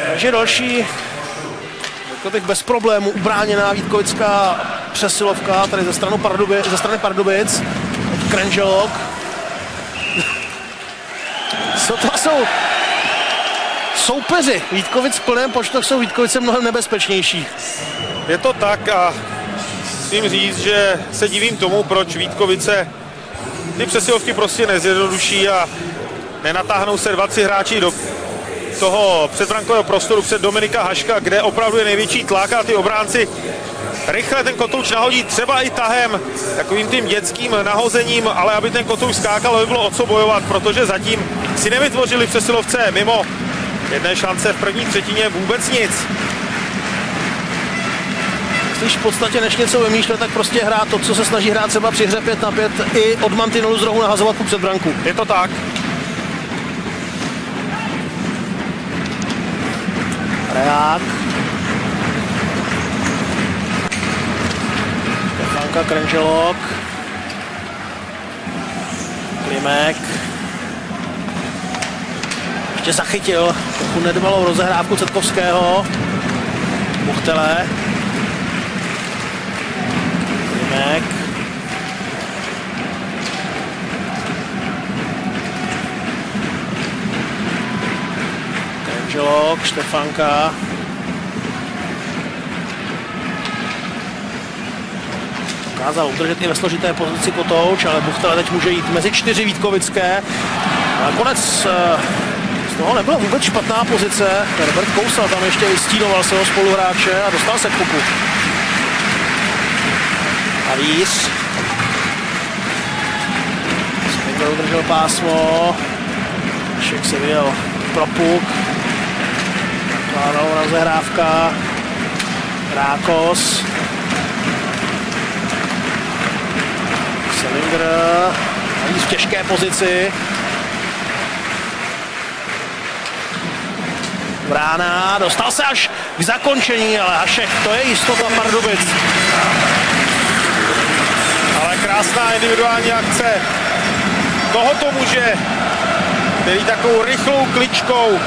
Takže další řekl bych bez problémů ubráněná Vítkovická přesilovka tady ze, stranu Pardubic, ze strany Pardubic. Krenželok. Sotva jsou soupeři Vítkovic v plném počtu jsou Vítkovice mnohem nebezpečnější. Je to tak a musím říct, že se divím tomu, proč Vítkovice ty přesilovky prostě nezjednoduší a nenatáhnou se 20 hráči do toho předbrankového prostoru před Dominika Haška, kde opravdu je největší tlak a ty obránci rychle ten kotouč nahodí třeba i tahem, takovým tím dětským nahozením, ale aby ten kotouč skákal, aby bylo o co bojovat, protože zatím si nevytvořili přesilovce mimo jedné šance v první třetině vůbec nic. Když v podstatě než něco vymýšlet, tak prostě hrát to, co se snaží hrát třeba při hře 5 na 5 i od mantinelu z rohu nahazovat puk před branku. Je to tak. Reák. Stefanka Krenželok. Klimek. Ještě zachytil trochu nedbalou rozehrávku Cetkovského. Buchtele. Klimek. Krenželok, Štefanka. Dokázal udržet i ve složité pozici Kotouč, ale Buchtele teď může jít mezi čtyři Vítkovické. A nakonec eh, z toho nebyla vůbec špatná pozice. Herbert Kousal tam ještě vystínoval svého spoluhráče a dostal se k puku. A víc. Spengler udržel pásmo. Šek se vyjel pro puk. Plánovaná rozehrávka. Rákos. Selinger. Navíc v těžké pozici. Brána, dostal se až k zakončení, ale Hašek, to je jistota Pardubic. Krásná individuální akce. Tohoto muže, který takovou rychlou kličkou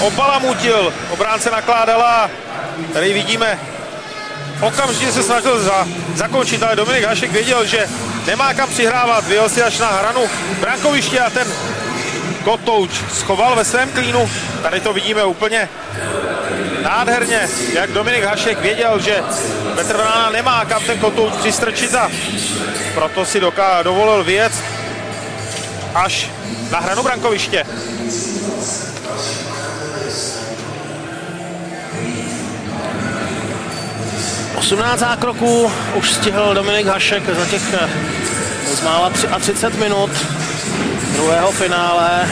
obalamutil, obránce nakládala. Tady vidíme, okamžitě se snažil za, zakončit, ale Dominik Hašek věděl, že nemá kam přihrávat, vyjel si až na hranu brankoviště a ten Kotouč schoval ve svém klínu. Tady to vidíme úplně nádherně, jak Dominik Hašek věděl, že Petr Vrána nemá kam ten Kotouč přistrčit a proto si doká, dovolil věc až na hranu brankoviště. 18 zákroků už stihl Dominik Hašek za těch eh, zmála 30 minut druhého finále.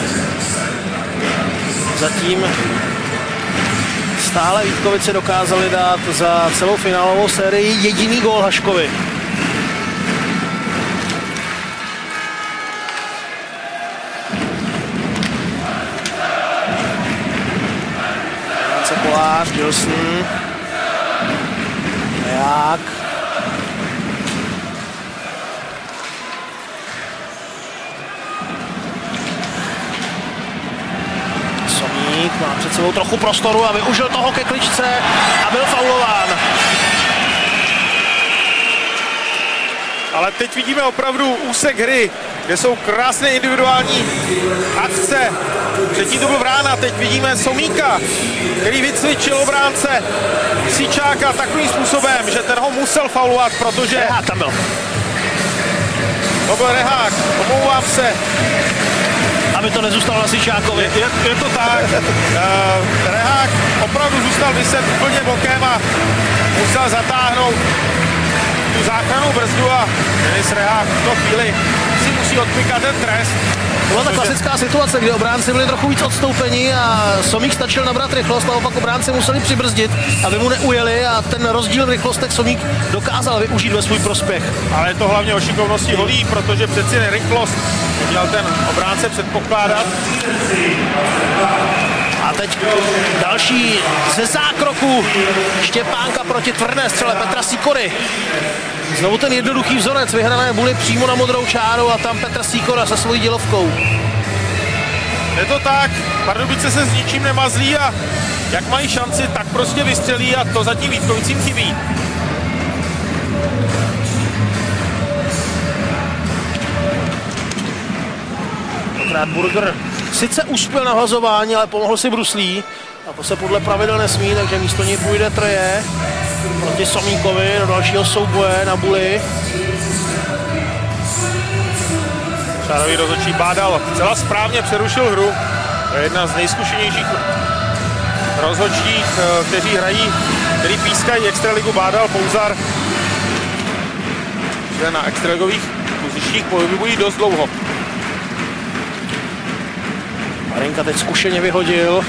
Zatím stále Vítkovice dokázali dát za celou finálovou sérii jediný gól Haškovi. Kolář, Gilson, Deák, Somík má před sebou trochu prostoru a využil toho ke kličce a byl faulován. Ale teď vidíme opravdu úsek hry, kde jsou krásné individuální akce. Předtím to byl Vrána, teď vidíme Somíka, který vycvičil obránce Sičáka takovým způsobem, že ten ho musel faulovat, protože... Rehák tam byl. To byl Rehák, omlouvám se. Aby to nezůstalo na Sičákovi. Je, je, je to tak. Uh, Rehák opravdu zůstal vyset úplně bokem a musel zatáhnout tu záchranou brzdu a Denis Rehák v tu chvíli odpikat ten trest. Byla ta klasická situace, kdy obránci byli trochu víc odstoupení a Somík stačil nabrat rychlost, naopak obránci museli přibrzdit, aby mu neujeli a ten rozdíl v rychlostech Somík dokázal využít ve svůj prospěch. Ale je to hlavně o šikovnosti holí, protože přeci rychlost měl ten obránce předpokládat. A teď další ze zákroku Štěpánka proti tvrdé střele Petra Sikory. Znovu ten jednoduchý vzorec, vyhrané buly přímo na modrou čáru a tam Petr Sikora se svojí dělovkou. Je to tak, Pardubice se s ničím nemazlí a jak mají šanci, tak prostě vystřelí a to zatím Vítkovicím chybí. Tentokrát Burger sice uspěl na hazování, ale pomohl si Bruslí. A to se podle pravidel nesmí, takže místo něj půjde Treje proti Somíkovi do dalšího souboje na Buli. Šárový rozhodčí Bádal celá správně přerušil hru. To je jedna z nejzkušenějších rozhodčích, eh, kteří hrají, který pískají Extraligu Bádal Pouzar. Že na extraligových pozičních pohybují dost dlouho. Marinka teď zkušeně vyhodil.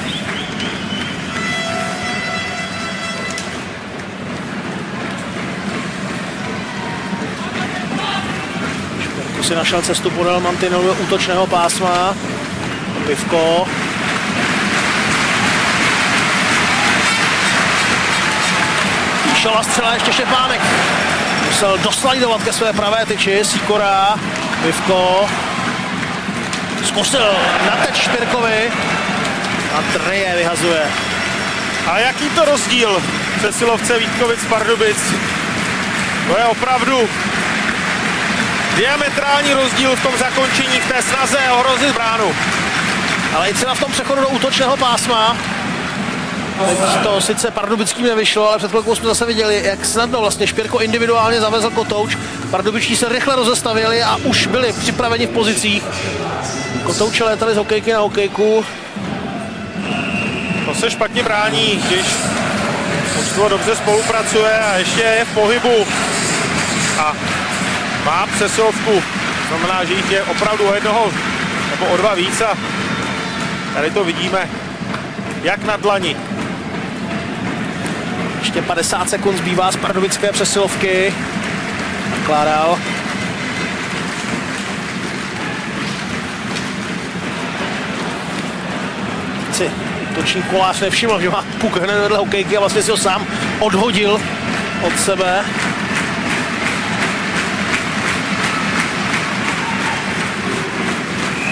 Šperku si našel cestu podél mantinelu útočného pásma. Pivko. Píšala střela ještě Štěpánek. Musel doslidovat ke své pravé tyči. Sikora. Pivko. Zkusil na teď Špirkovi a Treje vyhazuje. A jaký to rozdíl přesilovce Vítkovic Pardubic? To je opravdu diametrální rozdíl v tom zakončení, v té snaze ohrozit bránu. Ale i třeba v tom přechodu do útočného pásma. To sice pardubickým nevyšlo, ale před chvilkou jsme zase viděli, jak snadno vlastně Špěrko individuálně zavezl kotouč. Pardubičtí se rychle rozestavili a už byli připraveni v pozicích. Kotouče létali z hokejky na hokejku. To se špatně brání, když mužstvo dobře spolupracuje a ještě je v pohybu a má přesilovku. Znamená, že jich je opravdu o jednoho nebo o dva víc a tady to vidíme. jak na dlani. Ještě 50 sekund zbývá z pardubické přesilovky. Kládal. Si toční kolář nevšiml, že má puk hned vedle hokejky a vlastně si ho sám odhodil od sebe.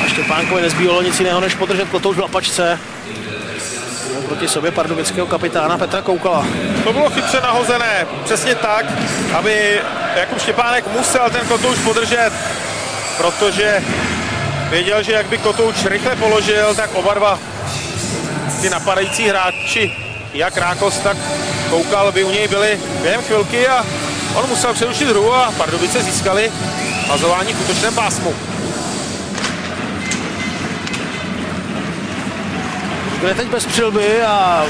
A Štěpánkovi nezbývalo nic jiného, než podržet kotouč v lapačce. Proti sobě pardubického kapitána Petra Koukala. To bylo chytře nahozené, přesně tak, aby Jakub Štěpánek musel ten kotouč podržet, protože věděl, že jak by kotouč rychle položil, tak oba dva ty napadající hráči, jak Rákos, tak Koukal by u něj byli během chvilky a on musel přerušit hru a Pardubice získali hazování v útočném pásmu. Bude teď bez přilby a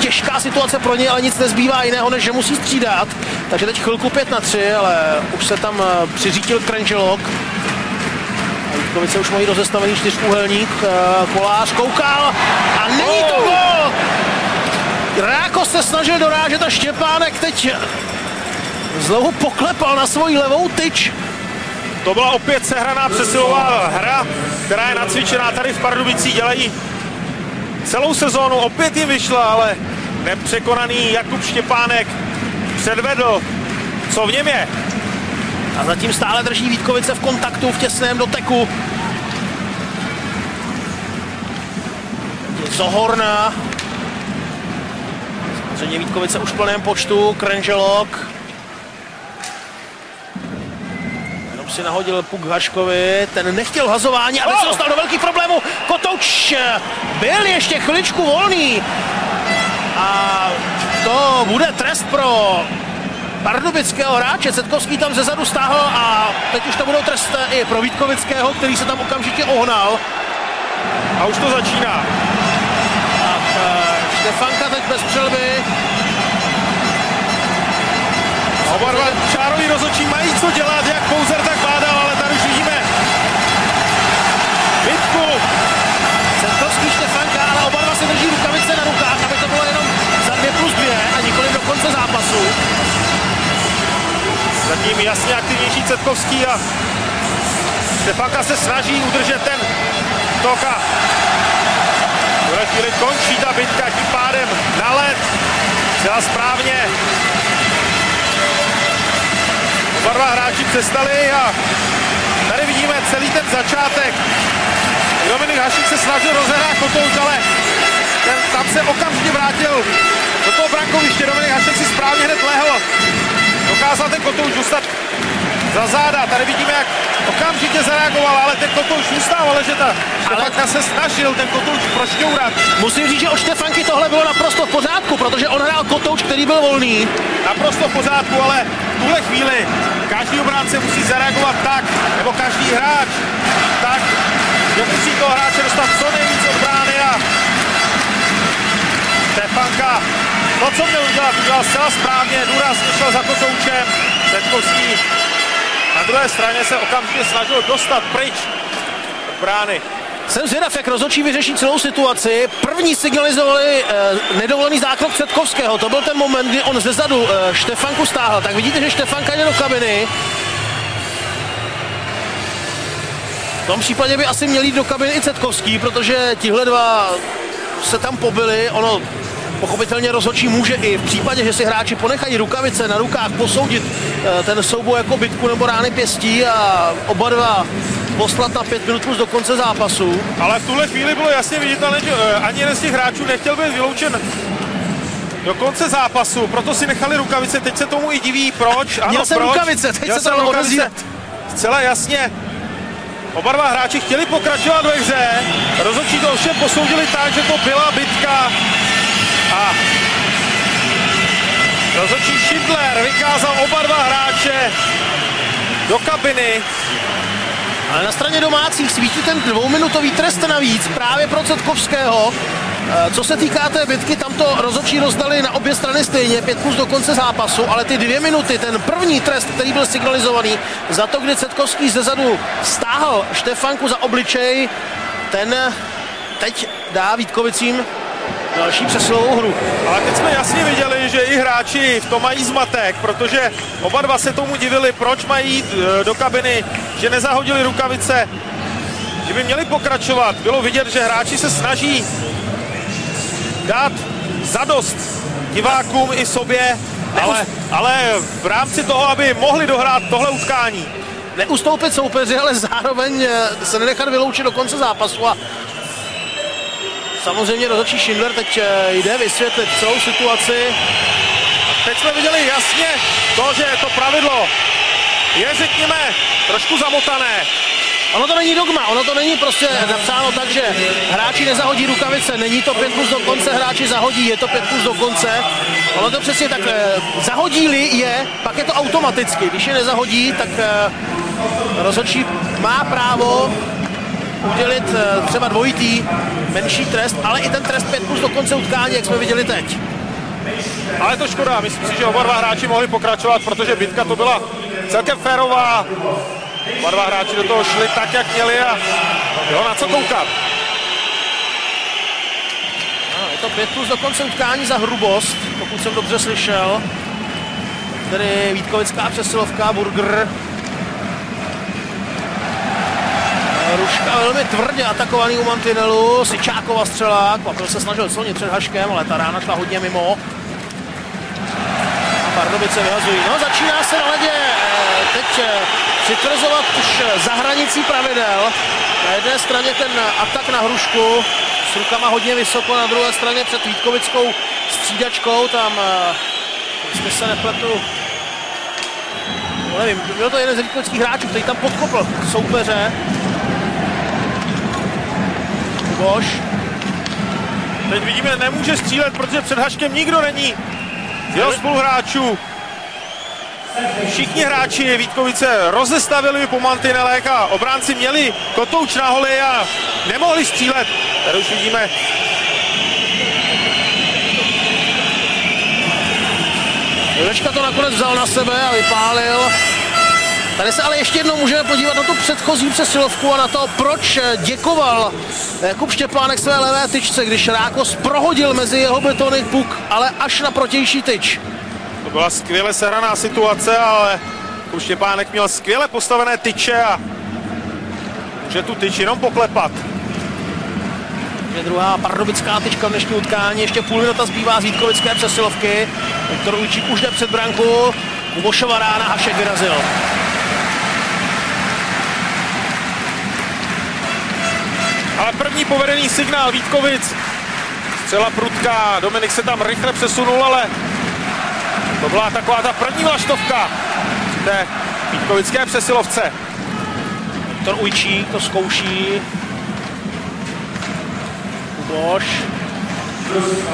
těžká situace pro ně, ale nic nezbývá jiného, než že musí střídat. Takže teď chvilku 5 na 3, ale už se tam eh, přiřítil Krenželok. Vítkovice už mají rozestavený čtyřúhelník. eh, Kolář koukal a není to gol! Ráko se snažil dorážet a Štěpánek teď znovu poklepal na svoji levou tyč. To byla opět sehraná přesilová hra, která je nacvičená tady v Pardubicích. Dělají celou sezónu, opět jim vyšla, ale nepřekonaný Jakub Štěpánek předvedl, co v něm je. A zatím stále drží Vítkovice v kontaktu v těsném doteku. Zohorna. Samozřejmě Vítkovice už v plném počtu. Krenželok. Jenom si nahodil puk Haškovi. Ten nechtěl hazování, ale se dostal do velkých problémů. Kotouč byl ještě chviličku volný. A to bude trest pro pardubického hráče. Setkovský tam zezadu stáhl a teď už to budou trest i pro Vítkovického, který se tam okamžitě ohnal. A už to začíná. Tak eh, Štefanka teď bez přelby. Oba dva čároví rozočí mají co dělat, jak Pouzer, tak Bádal, ale tady už vidíme bitku. Setkovský Štefanka, ale oba dva se drží rukavice na rukách, aby to bylo jenom za dvě plus dvě a nikoli do konce zápasu. Zatím jasně aktivnější Cetkovský a Štefanka se snaží udržet ten tok a v chvíli končí ta bitka tím pádem na led. Celá správně. Oba dva hráči přestali a tady vidíme celý ten začátek. Dominik Hašík se snažil rozehrát kotouč, ale ten tam se okamžitě vrátil do toho brankoviště. Dominik Hašek si správně hned lehl dokázal ten kotouč dostat za záda. Tady vidíme, jak okamžitě zareagoval, ale ten kotouč zůstával ležet a Štefanka se snažil ten kotouč prošťourat. Musím říct, že o Štefanky tohle bylo naprosto v pořádku, protože on hrál kotouč, který byl volný. Naprosto v pořádku, ale v tuhle chvíli každý obránce musí zareagovat tak, nebo každý hráč tak, že musí toho hráče dostat co nejvíc od brány a Štefanka to, co měl udělat, udělal zcela správně, důrazně šel za kotoučem, Setkovský na druhé straně se okamžitě snažil dostat pryč od brány. Jsem zvědav, jak rozhodčí vyřeší celou situaci. První signalizovali eh, nedovolený zákrok Předkovského. To byl ten moment, kdy on zezadu eh, Štefanku stáhl. Tak vidíte, že Štefanka jde do kabiny. V tom případě by asi měl jít do kabiny i Cetkovský, protože tihle dva se tam pobili. Ono pochopitelně rozhodčí může i v případě, že si hráči ponechají rukavice na rukách posoudit eh, ten souboj jako bitku nebo rány pěstí a oba dva poslat na pět minut plus do konce zápasu. Ale v tuhle chvíli bylo jasně viditelné, že eh, ani jeden z těch hráčů nechtěl být vyloučen do konce zápasu, proto si nechali rukavice, teď se tomu i diví, proč. Ano, Měl jsem proč? rukavice, teď Měl se to rukavice. Zcela jasně. Oba dva hráči chtěli pokračovat ve hře, rozhodčí to ovšem posoudili tak, že to byla bitka a rozhodčí Schindler vykázal oba dva hráče do kabiny. Ale na straně domácích svítí ten dvouminutový trest navíc právě pro Cetkovského. Eh, Co se týká té bitky, tam to rozhodčí rozdali na obě strany stejně, pět plus do konce zápasu, ale ty dvě minuty, ten první trest, který byl signalizovaný za to, kdy Cetkovský zezadu stáhl Štefanku za obličej, ten teď dá Vítkovicím další přesilovou hru. Ale teď jsme jasně viděli, že i hráči v tom mají zmatek, protože oba dva se tomu divili, proč mají jít eh, do kabiny, že nezahodili rukavice, že by měli pokračovat. Bylo vidět, že hráči se snaží dát zadost divákům i sobě, ale, ale v rámci toho, aby mohli dohrát tohle utkání. Neustoupit soupeři, ale zároveň eh, se nenechat vyloučit do konce zápasu a samozřejmě rozhodčí Schindler teď eh, jde vysvětlit celou situaci. Teď jsme viděli jasně to, že to pravidlo je, řekněme, trošku zamotané. Ono to není dogma, ono to není prostě napsáno tak, že hráči nezahodí rukavice, není to 5 plus do konce, hráči zahodí, je to 5 plus do konce. Ono to přesně tak, eh, zahodí-li je, pak je to automaticky, když je nezahodí, tak eh, rozhodčí má právo udělit eh, třeba dvojitý menší trest, ale i ten trest 5 plus do konce utkání, jak jsme viděli teď. Ale to škoda, myslím si, že oba dva hráči mohli pokračovat, protože bitka to byla celkem férová. Oba dva hráči do toho šli tak, jak měli a jo, na co koukat. No, je to 5 plus do konce utkání za hrubost, pokud jsem dobře slyšel. Tedy Vítkovická přesilovka, Burger. Ruška velmi tvrdě atakovaný u mantinelu, Sičákova střela, Kvapil se snažil slonit před Haškem, ale ta rána šla hodně mimo. A Pardubice vyhazují. No, začíná se na ledě eh, teď eh, přitvrzovat už za hranicí pravidel. Na jedné straně ten atak na Hrušku s rukama hodně vysoko, na druhé straně před Vítkovickou střídačkou, tam, eh, jestli se nepletu, nevím, byl to jeden z vítkovických hráčů, který tam podkopl soupeře. Boš. Teď vidíme, nemůže střílet, protože před Haškem nikdo není. Jeho spoluhráčů. Všichni hráči Vítkovice rozestavili po mantinelech a obránci měli kotouč na holi a nemohli střílet. Tady už vidíme Jurečka to nakonec vzal na sebe a vypálil. Tady se ale ještě jednou můžeme podívat na tu předchozí přesilovku a na to, proč děkoval Jakub Štěpánek své levé tyčce, když Rákos prohodil mezi jeho betony puk, ale až na protější tyč. To byla skvěle sehraná situace, ale Jakub Štěpánek měl skvěle postavené tyče a může tu tyč jenom poklepat. Je druhá pardubická tyčka v dnešní utkání, ještě půl minuta zbývá z Vítkovické přesilovky. Viktor Ujčík už jde před branku, Ubošova rána, Hašek vyrazil. Ale první povedený signál Vítkovic. Střela prudká, Dominik se tam rychle přesunul, ale to byla taková ta první vlaštovka té Vítkovické přesilovce. Viktor Ujčík to zkouší. Kuboš.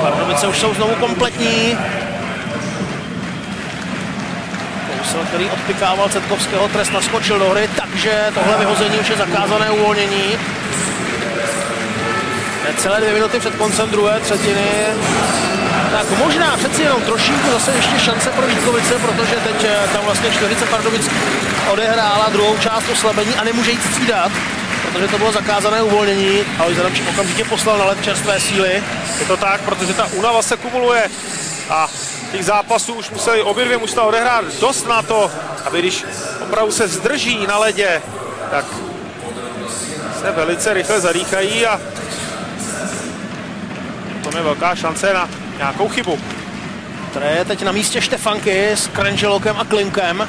Pardubice už jsou znovu kompletní. Kousel, který odpikával Cetkovského, trest naskočil do hry, takže tohle vyhození už je zakázané uvolnění. Celé dvě minuty před koncem druhé třetiny. Tak možná přeci jenom trošinku zase ještě šance pro Vítkovice, protože teď eh, tam vlastně čtyřice Pardubic odehrála druhou část oslabení a nemůže jít střídat, protože to bylo zakázané uvolnění, ale Zaramčík okamžitě poslal na let čerstvé síly. Je to tak, protože ta únava se kumuluje a těch zápasů už museli obě dvě mužstva odehrát dost na to, aby když opravdu se zdrží na ledě, tak se velice rychle zadýchají a to je velká šance na nějakou chybu. Které je teď na místě Štefanky s Krenželokem a Klimkem.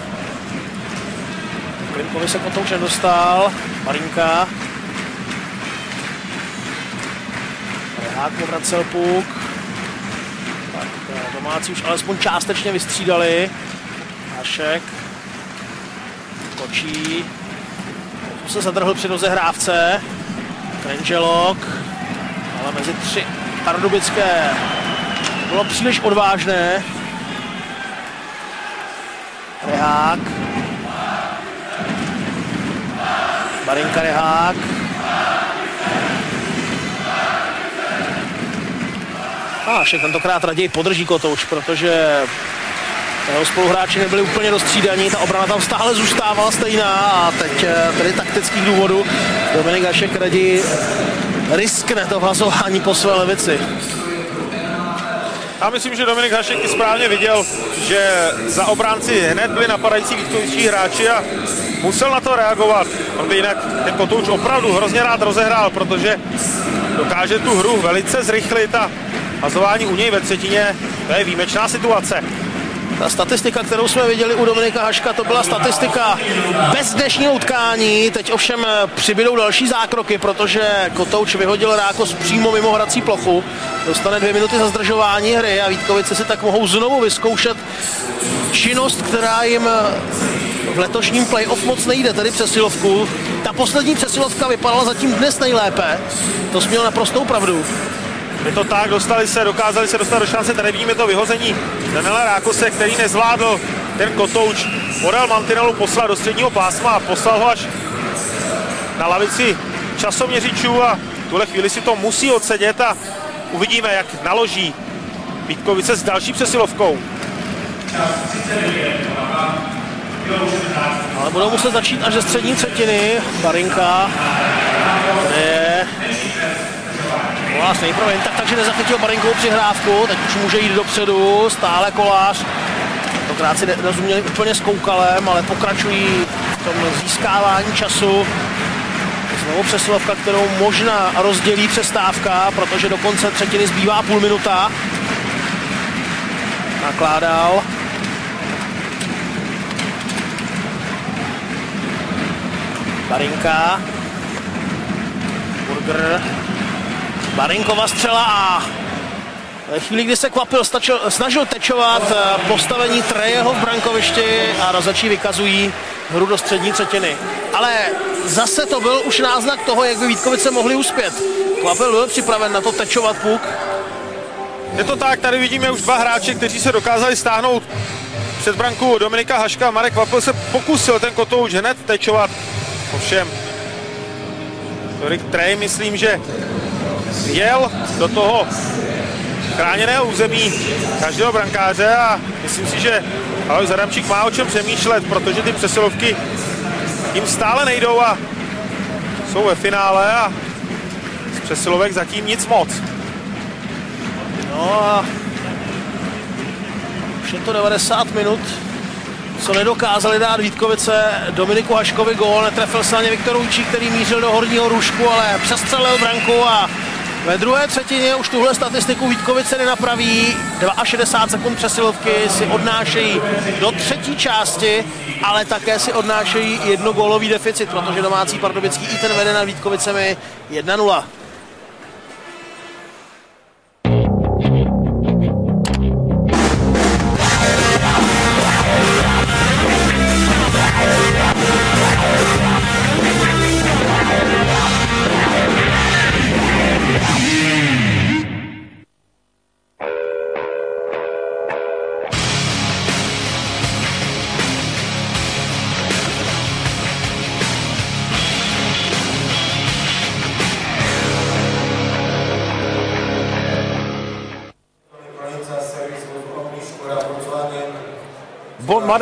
Klimkovi se potom už nedostal. Marinka. Rehák vracel puk. Tak domácí už alespoň částečně vystřídali. Hašek. Kočí. Tu se zadrhl při rozehrávce. Krenželok. Ale mezi tři Pardubické bylo příliš odvážné. Rehák. Marinka Rehák. A ještě tentokrát raději podrží Kotouč, protože jeho spoluhráči nebyli úplně dostřídaní, ta obrana tam stále zůstávala stejná a teď eh, tedy taktických důvodů Dominik Hašek raději riskne to hlasování po své levici. Já myslím, že Dominik Hašek i správně viděl, že za obránci hned byli napadající výkovičtí hráči a musel na to reagovat. On by jinak ten kotouč opravdu hrozně rád rozehrál, protože dokáže tu hru velice zrychlit a hazování u něj ve třetině, to je výjimečná situace. Ta statistika, kterou jsme viděli u Dominika Haška, to byla statistika bez dnešního utkání. Teď ovšem přibydou další zákroky, protože Kotouč vyhodil Rákos přímo mimo hrací plochu. Dostane dvě minuty za zdržování hry a Vítkovice si tak mohou znovu vyzkoušet činnost, která jim v letošním playoff moc nejde, tedy přesilovku. Ta poslední přesilovka vypadala zatím dnes nejlépe. To směl naprostou pravdu. Je to tak, dostali se, dokázali se dostat do šance, tady vidíme to vyhození Daniela Rákose, který nezvládl ten kotouč, podal mantinelu poslat do středního pásma a poslal ho až na lavici časoměřičů a v tuhle chvíli si to musí odsedět a uvidíme, jak naloží Vítkovice s další přesilovkou. Ale budou muset začít až ze střední třetiny. Barinka, je Kolář nejprve jen tak, takže nezachytil Barinkovou přihrávku, teď už může jít dopředu, stále Kolář. Tentokrát si nerozuměli úplně s Koukalem, ale pokračují v tom získávání času. Znovu přesilovka, kterou možná rozdělí přestávka, protože do konce třetiny zbývá půl minuta. Nakládal. Barinka. Burger. Barinkova střela a ve chvíli, kdy se kvapil, stačil, snažil tečovat eh, postavení Trejeho v brankovišti a rozačí vykazují hru do střední třetiny. Ale zase to byl už náznak toho, jak by Vítkovice mohli uspět. Kvapil byl připraven na to tečovat puk. Je to tak, tady vidíme už dva hráče, kteří se dokázali stáhnout před branku Dominika Haška. Marek Kvapil se pokusil ten kotouč hned tečovat. Ovšem, Torik Trej myslím, že jel do toho chráněného území každého brankáře a myslím si, že Alois Adamčík má o čem přemýšlet, protože ty přesilovky jim stále nejdou a jsou ve finále a z přesilovek zatím nic moc. No a už je to 90 minut, co nedokázali dát Vítkovice Dominiku Haškovi gól, netrefil se na ně Viktor Ujčík, který mířil do horního růžku, ale přestřelil branku a ve druhé třetině už tuhle statistiku Vítkovice nenapraví. 62 sekund přesilovky si odnášejí do třetí části, ale také si odnášejí jednogólový deficit, protože domácí pardubický i ten vede nad Vítkovicemi 1-0.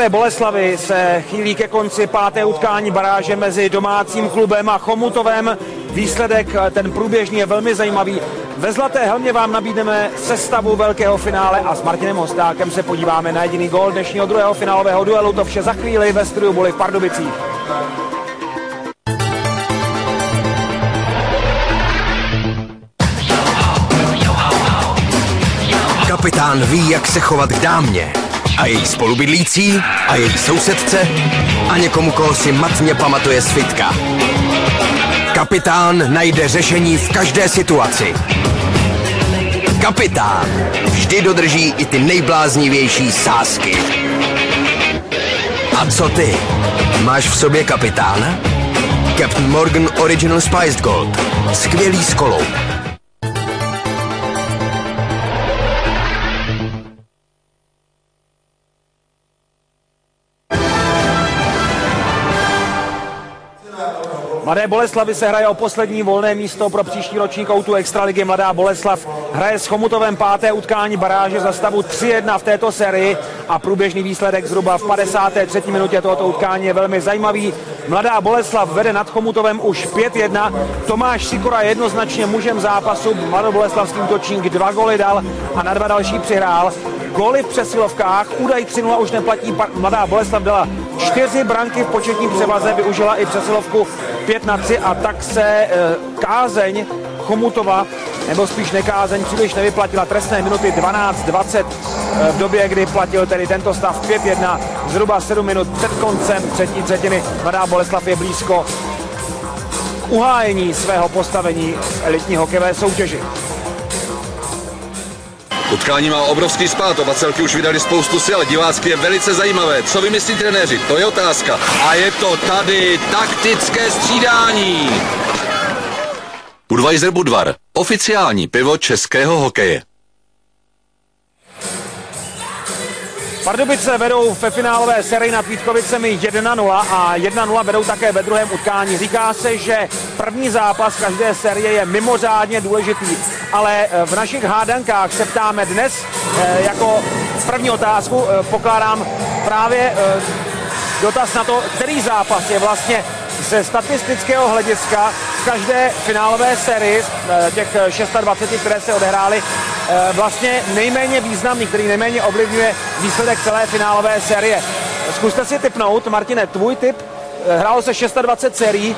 Mladé Boleslavy se chýlí ke konci páté utkání baráže mezi domácím klubem a Chomutovem. Výsledek, ten průběžný, je velmi zajímavý. Ve Zlaté helmě vám nabídneme sestavu velkého finále a s Martinem Hostákem se podíváme na jediný gol dnešního druhého finálového duelu. To vše za chvíli ve studiu Boli v Pardubicích. Kapitán ví, jak se chovat k dámě a její spolubydlící a její sousedce a někomu, koho si matně pamatuje z fitka. Kapitán najde řešení v každé situaci. Kapitán vždy dodrží i ty nejbláznivější sásky. A co ty? Máš v sobě kapitána? Captain Morgan Original Spiced Gold. Skvělý s kolou. Mladé Boleslavy se hraje o poslední volné místo pro příští ročník Outu Extraligy. Mladá Boleslav hraje s Chomutovem páté utkání baráže za stavu 3-1 v této sérii a průběžný výsledek zhruba v 53. minutě tohoto utkání je velmi zajímavý. Mladá Boleslav vede nad Chomutovem už 5-1. Tomáš Sikora jednoznačně mužem zápasu. Mladoboleslavský útočník dva goly dal a na dva další přihrál. Goly v přesilovkách, údaj 3 už neplatí. Mladá Boleslav dala čtyři branky v početní převaze, využila i přesilovku 5 na 3 a tak se e, kázeň Chomutova, nebo spíš nekázeň, příliš nevyplatila trestné minuty 12-20 v době, kdy platil tedy tento stav 5-1, zhruba 7 minut před koncem třetí třetiny. Mladá Boleslav je blízko k uhájení svého postavení elitní hokejové soutěži. Utkání má obrovský spát, oba celky už vydali spoustu sil, divácky je velice zajímavé. Co vymyslí trenéři? To je otázka. A je to tady taktické střídání. Budweiser Budvar, oficiální pivo českého hokeje. Pardubice vedou ve finálové sérii nad Vítkovicemi 1-0 a 1-0 vedou také ve druhém utkání. Říká se, že první zápas každé série je mimořádně důležitý, ale eh, v našich hádankách se ptáme dnes eh, jako první otázku, eh, pokládám právě dotaz na to, který zápas je vlastně ze statistického hlediska v každé finálové sérii, těch 26, které se odehrály, vlastně nejméně významný, který nejméně ovlivňuje výsledek celé finálové série. Zkuste si typnout, Martine, tvůj tip hrálo se 26 sérií,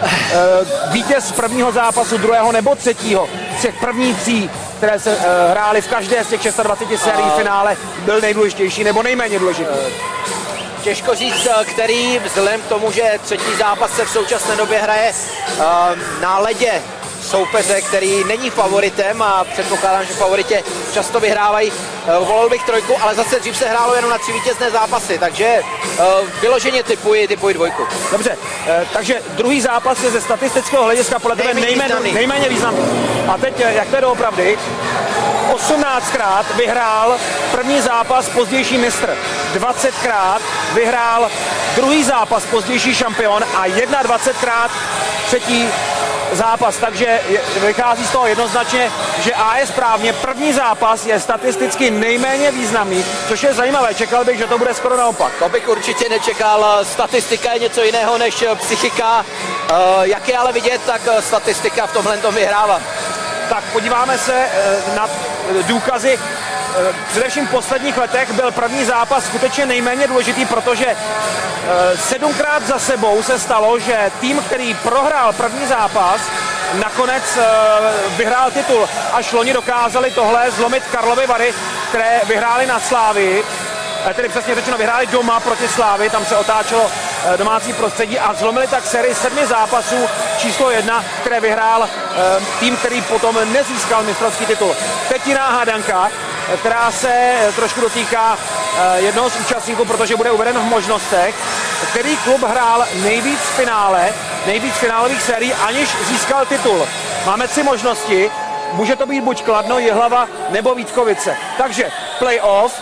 vítěz prvního zápasu, druhého nebo třetího, z těch prvních tří, které se hrály v každé z těch 26 sérií finále, byl nejdůležitější nebo nejméně důležitý? Těžko říct, který vzhledem k tomu, že třetí zápas se v současné době hraje na ledě soupeře, který není favoritem a předpokládám, že favoritě často vyhrávají. Volil bych trojku, ale zase dřív se hrálo jenom na tři vítězné zápasy, takže vyloženě typuji, typuji dvojku. Dobře, takže druhý zápas je ze statistického hlediska podle tebe nejméně, nejméně významný. A teď, jak to je doopravdy, 18krát vyhrál první zápas pozdější mistr. 20krát vyhrál druhý zápas pozdější šampion a 21krát třetí zápas, takže vychází z toho jednoznačně, že A je správně. První zápas je statisticky nejméně významný, což je zajímavé. Čekal bych, že to bude skoro naopak. To bych určitě nečekal. Statistika je něco jiného než psychika. Jak je ale vidět, tak statistika v tomhle tom vyhrává. Tak podíváme se na důkazy především v posledních letech byl první zápas skutečně nejméně důležitý, protože sedmkrát za sebou se stalo, že tým, který prohrál první zápas, nakonec vyhrál titul. Až loni dokázali tohle zlomit Karlovy Vary, které vyhráli na Slávy, tedy přesně řečeno vyhráli doma proti Slávy, tam se otáčelo domácí prostředí a zlomili tak sérii sedmi zápasů číslo jedna, které vyhrál tým, který potom nezískal mistrovský titul. Teď jiná hádanka, která se trošku dotýká jednoho z účastníků, protože bude uveden v možnostech, který klub hrál nejvíc v finále, nejvíc finálových sérií, aniž získal titul. Máme tři možnosti, může to být buď Kladno, Jihlava nebo Vítkovice. Takže playoff,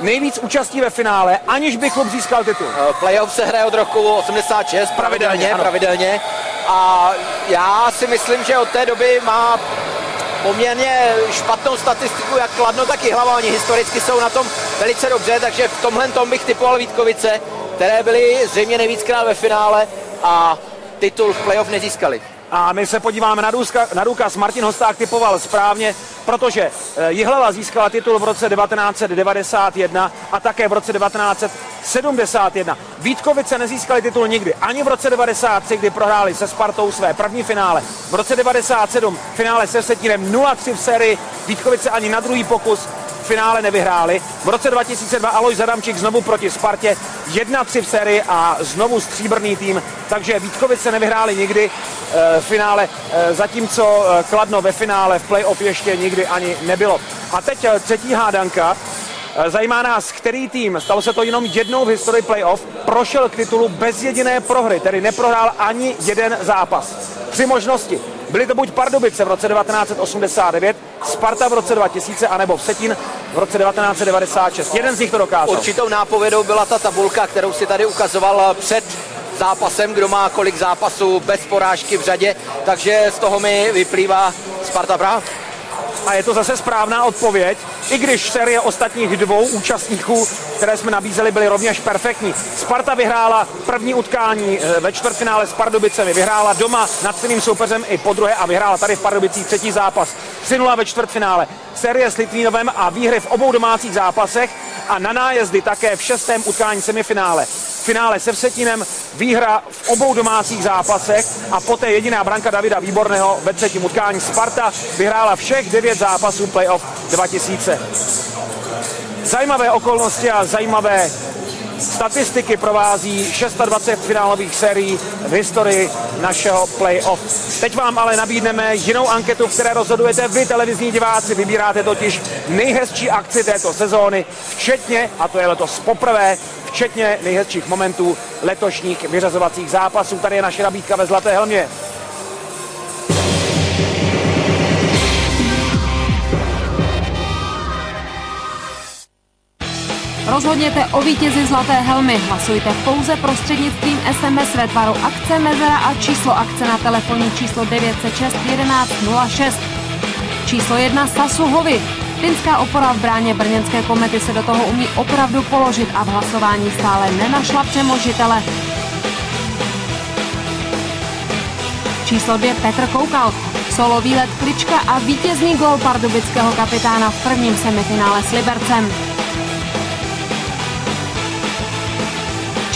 nejvíc účastí ve finále, aniž by klub získal titul. Playoff se hraje od roku 86 pravidelně, pravidelně, pravidelně. A já si myslím, že od té doby má poměrně špatnou statistiku, jak Kladno, tak i Hlava. Oni historicky jsou na tom velice dobře, takže v tomhle tom bych typoval Vítkovice, které byly zřejmě nejvíckrát ve finále a titul v playoff nezískali. A my se podíváme na, důzka, na důkaz. Martin Hosták typoval správně, protože Jihlava získala titul v roce 1991 a také v roce 1971. Vítkovice nezískali titul nikdy. Ani v roce 93, kdy prohráli se Spartou své první finále. V roce 97 finále se Setírem 0-3 v sérii. Vítkovice ani na druhý pokus finále nevyhráli. V roce 2002 Aloj Zadamčík znovu proti Spartě 1-3 v sérii a znovu stříbrný tým, takže Vítkovice nevyhráli nikdy v finále, zatímco Kladno ve finále v playoff ještě nikdy ani nebylo. A teď třetí hádanka. Zajímá nás, který tým, stalo se to jenom jednou v historii playoff, prošel k titulu bez jediné prohry, tedy neprohrál ani jeden zápas. Tři možnosti. Byly to buď Pardubice v roce 1989, Sparta v roce 2000, anebo Vsetín v roce 1996. Jeden z nich to dokázal. Určitou nápovědou byla ta tabulka, kterou si tady ukazoval před zápasem, kdo má kolik zápasů bez porážky v řadě, takže z toho mi vyplývá Sparta Praha. A je to zase správná odpověď, i když série ostatních dvou účastníků které jsme nabízeli, byly rovněž perfektní. Sparta vyhrála první utkání eh, ve čtvrtfinále s Pardubicemi, vyhrála doma nad svým soupeřem i po druhé a vyhrála tady v Pardubicích třetí zápas. 3 ve čtvrtfinále. Série s Litvínovem a výhry v obou domácích zápasech a na nájezdy také v šestém utkání semifinále. V finále se Vsetinem výhra v obou domácích zápasech a poté jediná branka Davida Výborného ve třetím utkání. Sparta vyhrála všech devět zápasů playoff 2000. Zajímavé okolnosti a zajímavé statistiky provází 26 finálových sérií v historii našeho playoff. Teď vám ale nabídneme jinou anketu, v které rozhodujete vy, televizní diváci. Vybíráte totiž nejhezčí akci této sezóny, včetně, a to je letos poprvé, včetně nejhezčích momentů letošních vyřazovacích zápasů. Tady je naše nabídka ve Zlaté helmě. Rozhodněte o vítězi Zlaté helmy. Hlasujte pouze prostřednictvím SMS ve tvaru akce Mezera a číslo akce na telefonní číslo 906 11 06. Číslo 1 Sasu Hovi. Finská opora v bráně brněnské komety se do toho umí opravdu položit a v hlasování stále nenašla přemožitele. Číslo 2 Petr Koukal. Solo výlet Klička a vítězný gol pardubického kapitána v prvním semifinále s Libercem.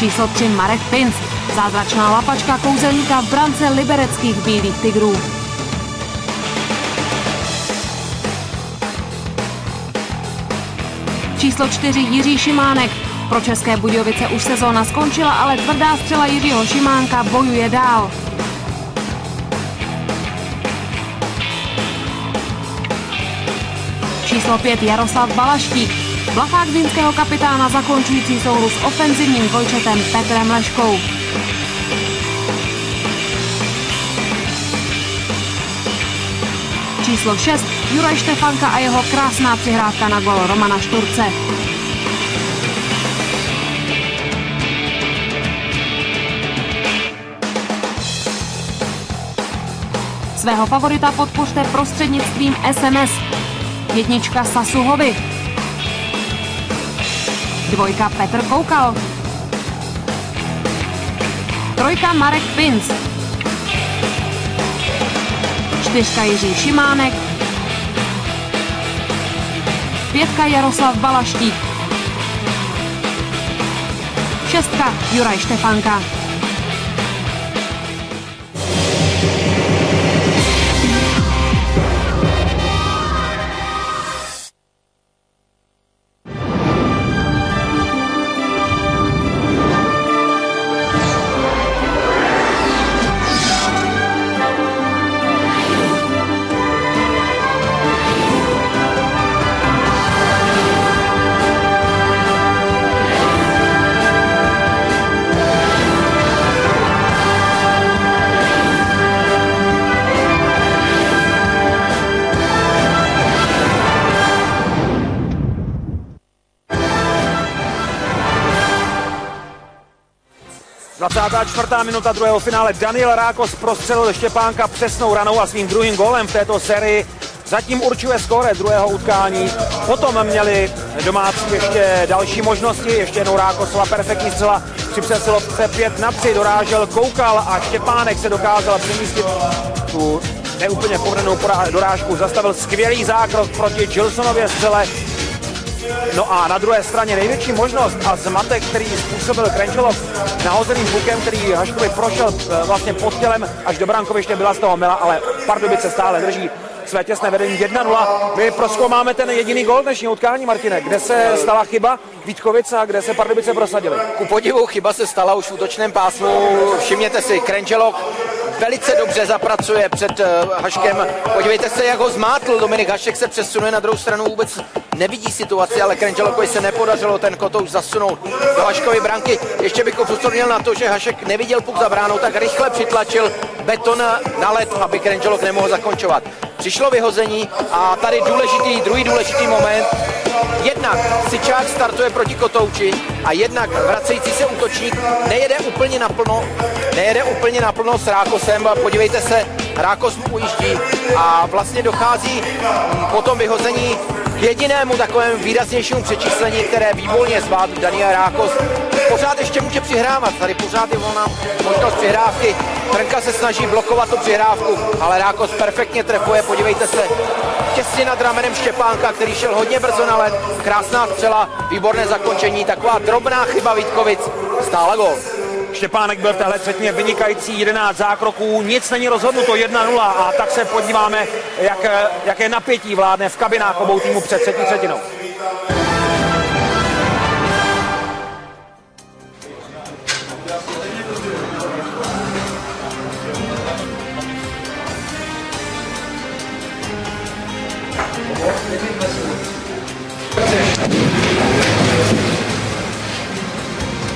Číslo 3 Marek Pinc. Zázračná lapačka kouzelníka v brance libereckých bílých tigrů. Číslo 4 Jiří Šimánek. Pro České Budějovice už sezóna skončila, ale tvrdá střela Jiřího Šimánka bojuje dál. Číslo 5 Jaroslav Balaštík. Blachák zlínského kapitána zakončující souhru s ofenzivním dvojčetem Petrem Leškou. Číslo 6 Juraj Štefanka a jeho krásná přihrávka na gol Romana Šturce. Svého favorita podpořte prostřednictvím SMS. Jednička Sasuhovi. Dvojka Petr Koukal. Trojka Marek Pinc. Čtyřka Jiří Šimánek. Pětka Jaroslav Balaštík. Šestka Juraj Štefánka. 24. minuta druhého finále Daniel Rákos prostřelil Štěpánka přesnou ranou a svým druhým gólem v této sérii zatím určuje skóre druhého utkání. Potom měli domácí ještě další možnosti, ještě jednou Rákosova perfektní střela při přesilovce 5 na 3 dorážel, koukal a Štěpánek se dokázal přemístit tu neúplně povedenou dorážku. Zastavil skvělý zákrok proti Gilsonově střele, No a na druhé straně největší možnost a zmatek, který způsobil Krenčelov nahozeným bukem, který Haškovi prošel eh, vlastně pod tělem až do brankoviště, byla z toho mila, ale Pardubice stále drží své těsné vedení 1-0. My proskoumáme ten jediný gol dnešního utkání, Martine. Kde se stala chyba Vítkovice a kde se Pardubice prosadili? Ku podivu chyba se stala už v útočném pásmu. Všimněte si, Krenčelok velice dobře zapracuje před uh, Haškem. Podívejte se, jak ho zmátl. Dominik Hašek se přesunuje na druhou stranu, vůbec nevidí situaci, ale Krenčelokovi se nepodařilo ten kotouč zasunout do Haškovy branky. Ještě bych upozornil na to, že Hašek neviděl puk za bránou, tak rychle přitlačil beton na led, aby Krenčelok nemohl zakončovat. Přišlo vyhození a tady důležitý, druhý důležitý moment. Jednak Sičák startuje proti Kotouči a jednak vracející se útočník nejede úplně naplno, nejede úplně naplno s Rákosem. Podívejte se, Rákos mu ujíždí a vlastně dochází po tom vyhození jedinému takovému výraznějšímu přečíslení, které vývolně zvládl Daniel Rákos. Pořád ještě může přihrávat, tady pořád je volná možnost přihrávky. Trnka se snaží blokovat tu přihrávku, ale Rákos perfektně trefuje, podívejte se, těsně nad ramenem Štěpánka, který šel hodně brzo na led. Krásná střela, výborné zakončení, taková drobná chyba Vítkovic, stále gol. Štěpánek byl v téhle třetině vynikající, 11 zákroků, nic není rozhodnuto, 1-0 a tak se podíváme, jak, jaké napětí vládne v kabinách obou týmů před třetí třetinou.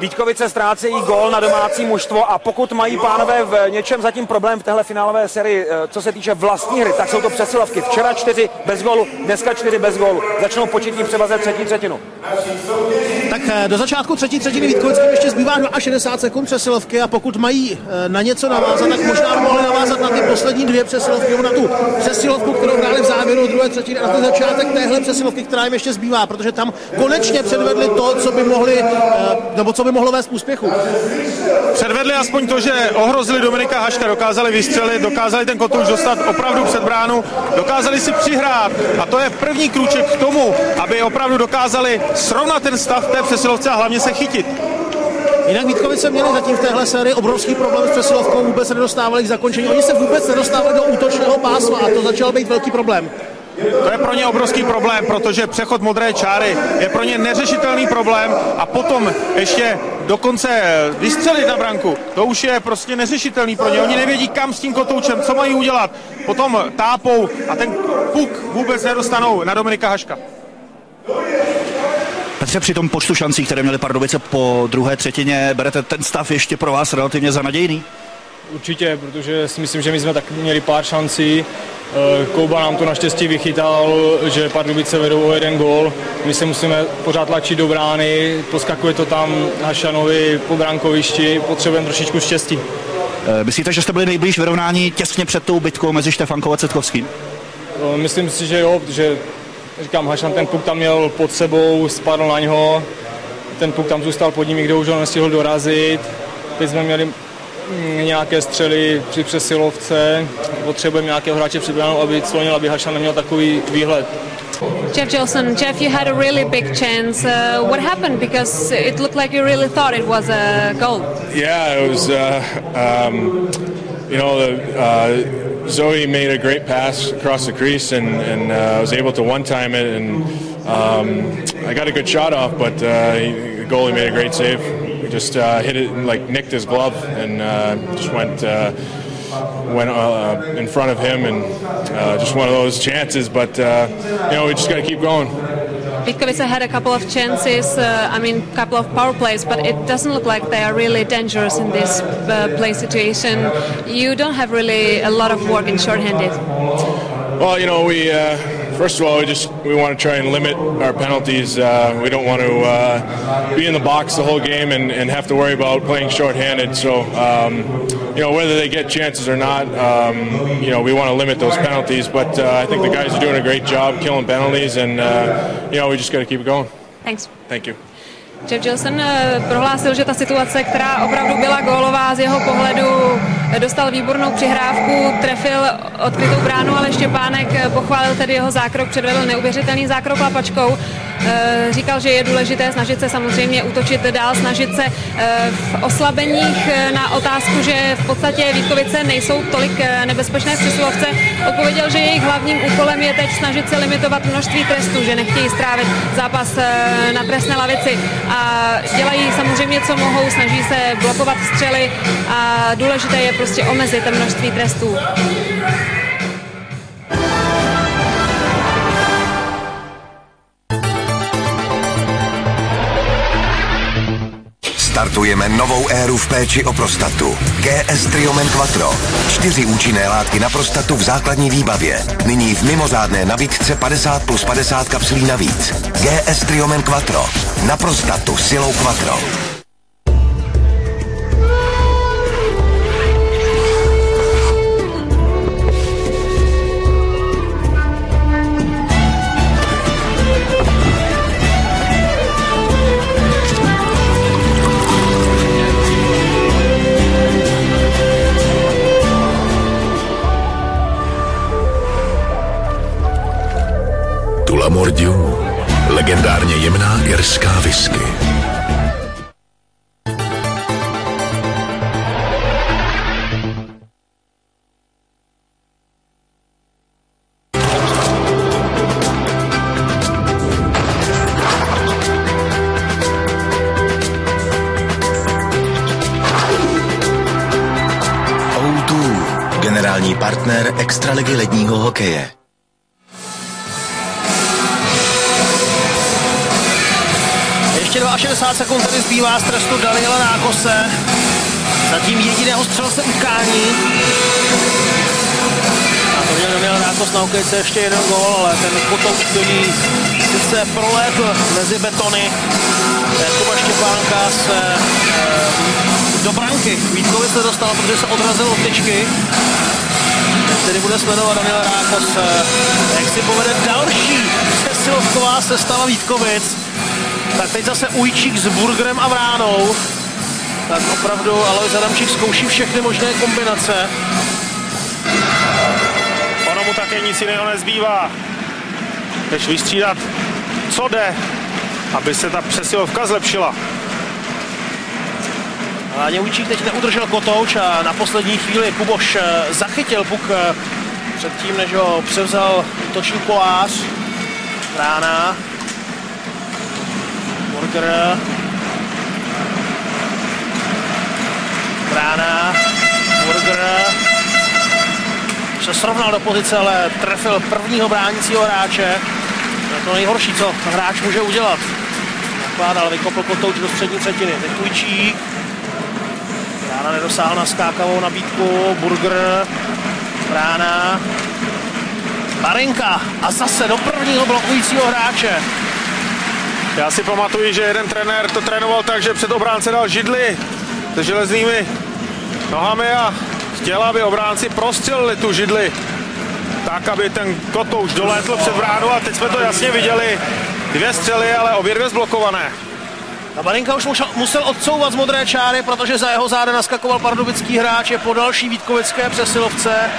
Vítkovice ztrácejí gól na domácí mužstvo a pokud mají pánové v něčem zatím problém v téhle finálové sérii, eh, co se týče vlastní hry, tak jsou to přesilovky. Včera čtyři bez gólu, dneska čtyři bez gólu. Začnou početní převaze třetí třetinu. Tak eh, do začátku třetí třetiny Vítkovickým ještě zbývá 62 sekund přesilovky a pokud mají eh, na něco navázat, tak možná by mohli navázat na ty poslední dvě přesilovky, na tu přesilovku, kterou hráli v závěru druhé třetiny a na ten začátek téhle přesilovky, která jim ještě zbývá, protože tam konečně předvedli to, co by mohli, nebo co by mohlo vést k úspěchu. Předvedli aspoň to, že ohrozili Dominika Haška, dokázali vystřelit, dokázali ten kotouč dostat opravdu před bránu, dokázali si přihrát a to je první krůček k tomu, aby opravdu dokázali srovnat ten stav té přesilovce a hlavně se chytit. Jinak Vítkovice měli zatím v téhle sérii obrovský problém s přesilovkou, vůbec se nedostávali k zakončení. Oni se vůbec nedostávali do útočného pásma a to začal být velký problém. To je pro ně obrovský problém, protože přechod modré čáry je pro ně neřešitelný problém a potom ještě dokonce vystřelit na branku, to už je prostě neřešitelný pro ně. Oni nevědí, kam s tím kotoučem, co mají udělat. Potom tápou a ten puk vůbec nedostanou na Dominika Haška. Petře, při tom počtu šancí, které měly Pardubice po druhé třetině, berete ten stav ještě pro vás relativně za nadějný? Určitě, protože si myslím, že my jsme taky měli pár šancí. Eh, Kouba nám to naštěstí vychytal, že Pardubice vedou o jeden gól. My se musíme pořád tlačit do brány, poskakuje to tam Hašanovi po brankovišti, potřebujeme trošičku štěstí. Eh, myslíte, že jste byli nejblíž vyrovnání těsně před tou bitkou mezi Štefankou a Cetkovským? Eh, myslím si, že jo, protože říkám, Hašan ten puk tam měl pod sebou, spadl na něho, ten puk tam zůstal pod ním, kde už ho nestihl dorazit. Teď jsme měli nějaké střely při přesilovce, potřebujeme nějakého hráče připraveného, aby slonil, aby Hašan neměl takový výhled. Jeff Gilson, Jeff, you had a really big chance. Uh, what happened? Because it looked like you really thought it was a goal. Yeah, it was. Uh, um, you know, the, uh, Zoe made a great pass across the crease, and, and uh, I was able to one-time it, and um, I got a good shot off, but uh, he, the goalie made a great save. Just uh, hit it and like nicked his glove, and uh, just went uh, went uh, in front of him, and uh, just one of those chances. But uh, you know, we just got to keep going. Vitkovice had a couple of chances, uh, I mean, a couple of power plays, but it doesn't look like they are really dangerous in this uh, play situation. You don't have really a lot of work in shorthanded. Well, you know, we uh, first of all we just we want to try and limit our penalties. Uh, we don't want to uh, be in the box the whole game and, and have to worry about playing shorthanded. So, um, you know, whether they get chances or not, um, you know, we want to limit those penalties. But uh, I think the guys are doing a great job killing penalties, and uh, you know, we just got to keep it going. Thanks. Thank you. Jeff Gilson eh, prohlásil, že ta situace, která opravdu byla gólová z jeho pohledu, dostal výbornou přihrávku, trefil odkrytou bránu, ale Štěpánek eh, pochválil tedy jeho zákrok, předvedl neuvěřitelný zákrok lapačkou. Eh, říkal, že je důležité snažit se samozřejmě útočit dál, snažit se v oslabeních na otázku, že v podstatě Vítkovice nejsou tolik nebezpečné přesilovce. Odpověděl, že jejich hlavním úkolem je teď snažit se limitovat množství trestů, že nechtějí strávit zápas na trestné lavici a dělají samozřejmě, co mohou, snaží se blokovat střely a důležité je prostě omezit množství trestů. Startujeme novou éru v péči o prostatu. GS Triomen Quattro. Čtyři účinné látky na prostatu v základní výbavě. Nyní v mimořádné nabídce 50 plus 50 kapslí navíc. GS Triomen Quattro. Na prostatu silou Quattro. Legendárně jemná irská whisky. Zbývá z trestu Daniela Nákose. Zatím jediného střelce utkání. A to měl Daniel Nákos na hokejce ještě jeden gól, ale ten potom do ní sice prolétl mezi betony. Jakuba Štěpánka se e, do branky Vítkovic nedostal, protože se odrazil od tyčky. Tedy bude sledovat Daniel Rákos, e, jak si povede další přesilovková sestava Vítkovic. Tak teď zase Ujčík s Burgerem a Vránou. Tak opravdu Alois Adamčík zkouší všechny možné kombinace. Ono mu také nic jiného nezbývá, než vystřídat, co jde, aby se ta přesilovka zlepšila. A Ujčík teď neudržel kotouč a na poslední chvíli Kuboš eh, zachytil puk eh, předtím, než ho převzal útočný kolář. Rána. Burger. Brána. Burger. Se srovnal do pozice, ale trefil prvního bránícího hráče. To je to nejhorší, co hráč může udělat. Nakládal, vykopl kotouč do střední třetiny. Teď Půjčík. Brána nedosáhl na skákavou nabídku. Burger. Brána. Barinka. A zase do prvního blokujícího hráče. Já si pamatuju, že jeden trenér to trénoval tak, že před obránce dal židli se železnými nohami a chtěl, aby obránci prostřelili tu židli tak, aby ten kotouč dolétl před bránu a teď jsme to jasně viděli. Dvě střely, ale obě dvě zblokované. A Barinka už musel, musel odsouvat z modré čáry, protože za jeho záda naskakoval pardubický hráč, je po další Vítkovické přesilovce.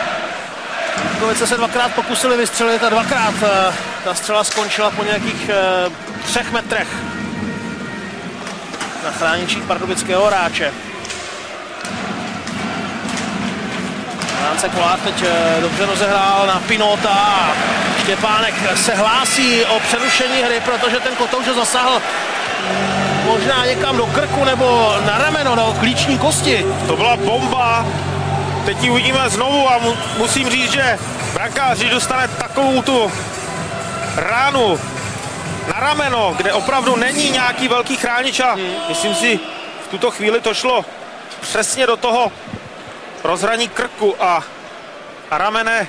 Vítkovice se dvakrát pokusili vystřelit a dvakrát eh, ta střela skončila po nějakých eh, třech metrech na chráničích pardubického hráče. Ránce Kolár teď eh, dobře rozehrál na Pinota a Štěpánek se hlásí o přerušení hry, protože ten kotouč ho zasáhl možná někam do krku nebo na rameno, do klíční kosti. To byla bomba. Teď ji uvidíme znovu a mu, musím říct, že brankář, když dostane takovou tu ránu na rameno, kde opravdu není nějaký velký chránič a myslím si, v tuto chvíli to šlo přesně do toho rozhraní krku a, a ramene.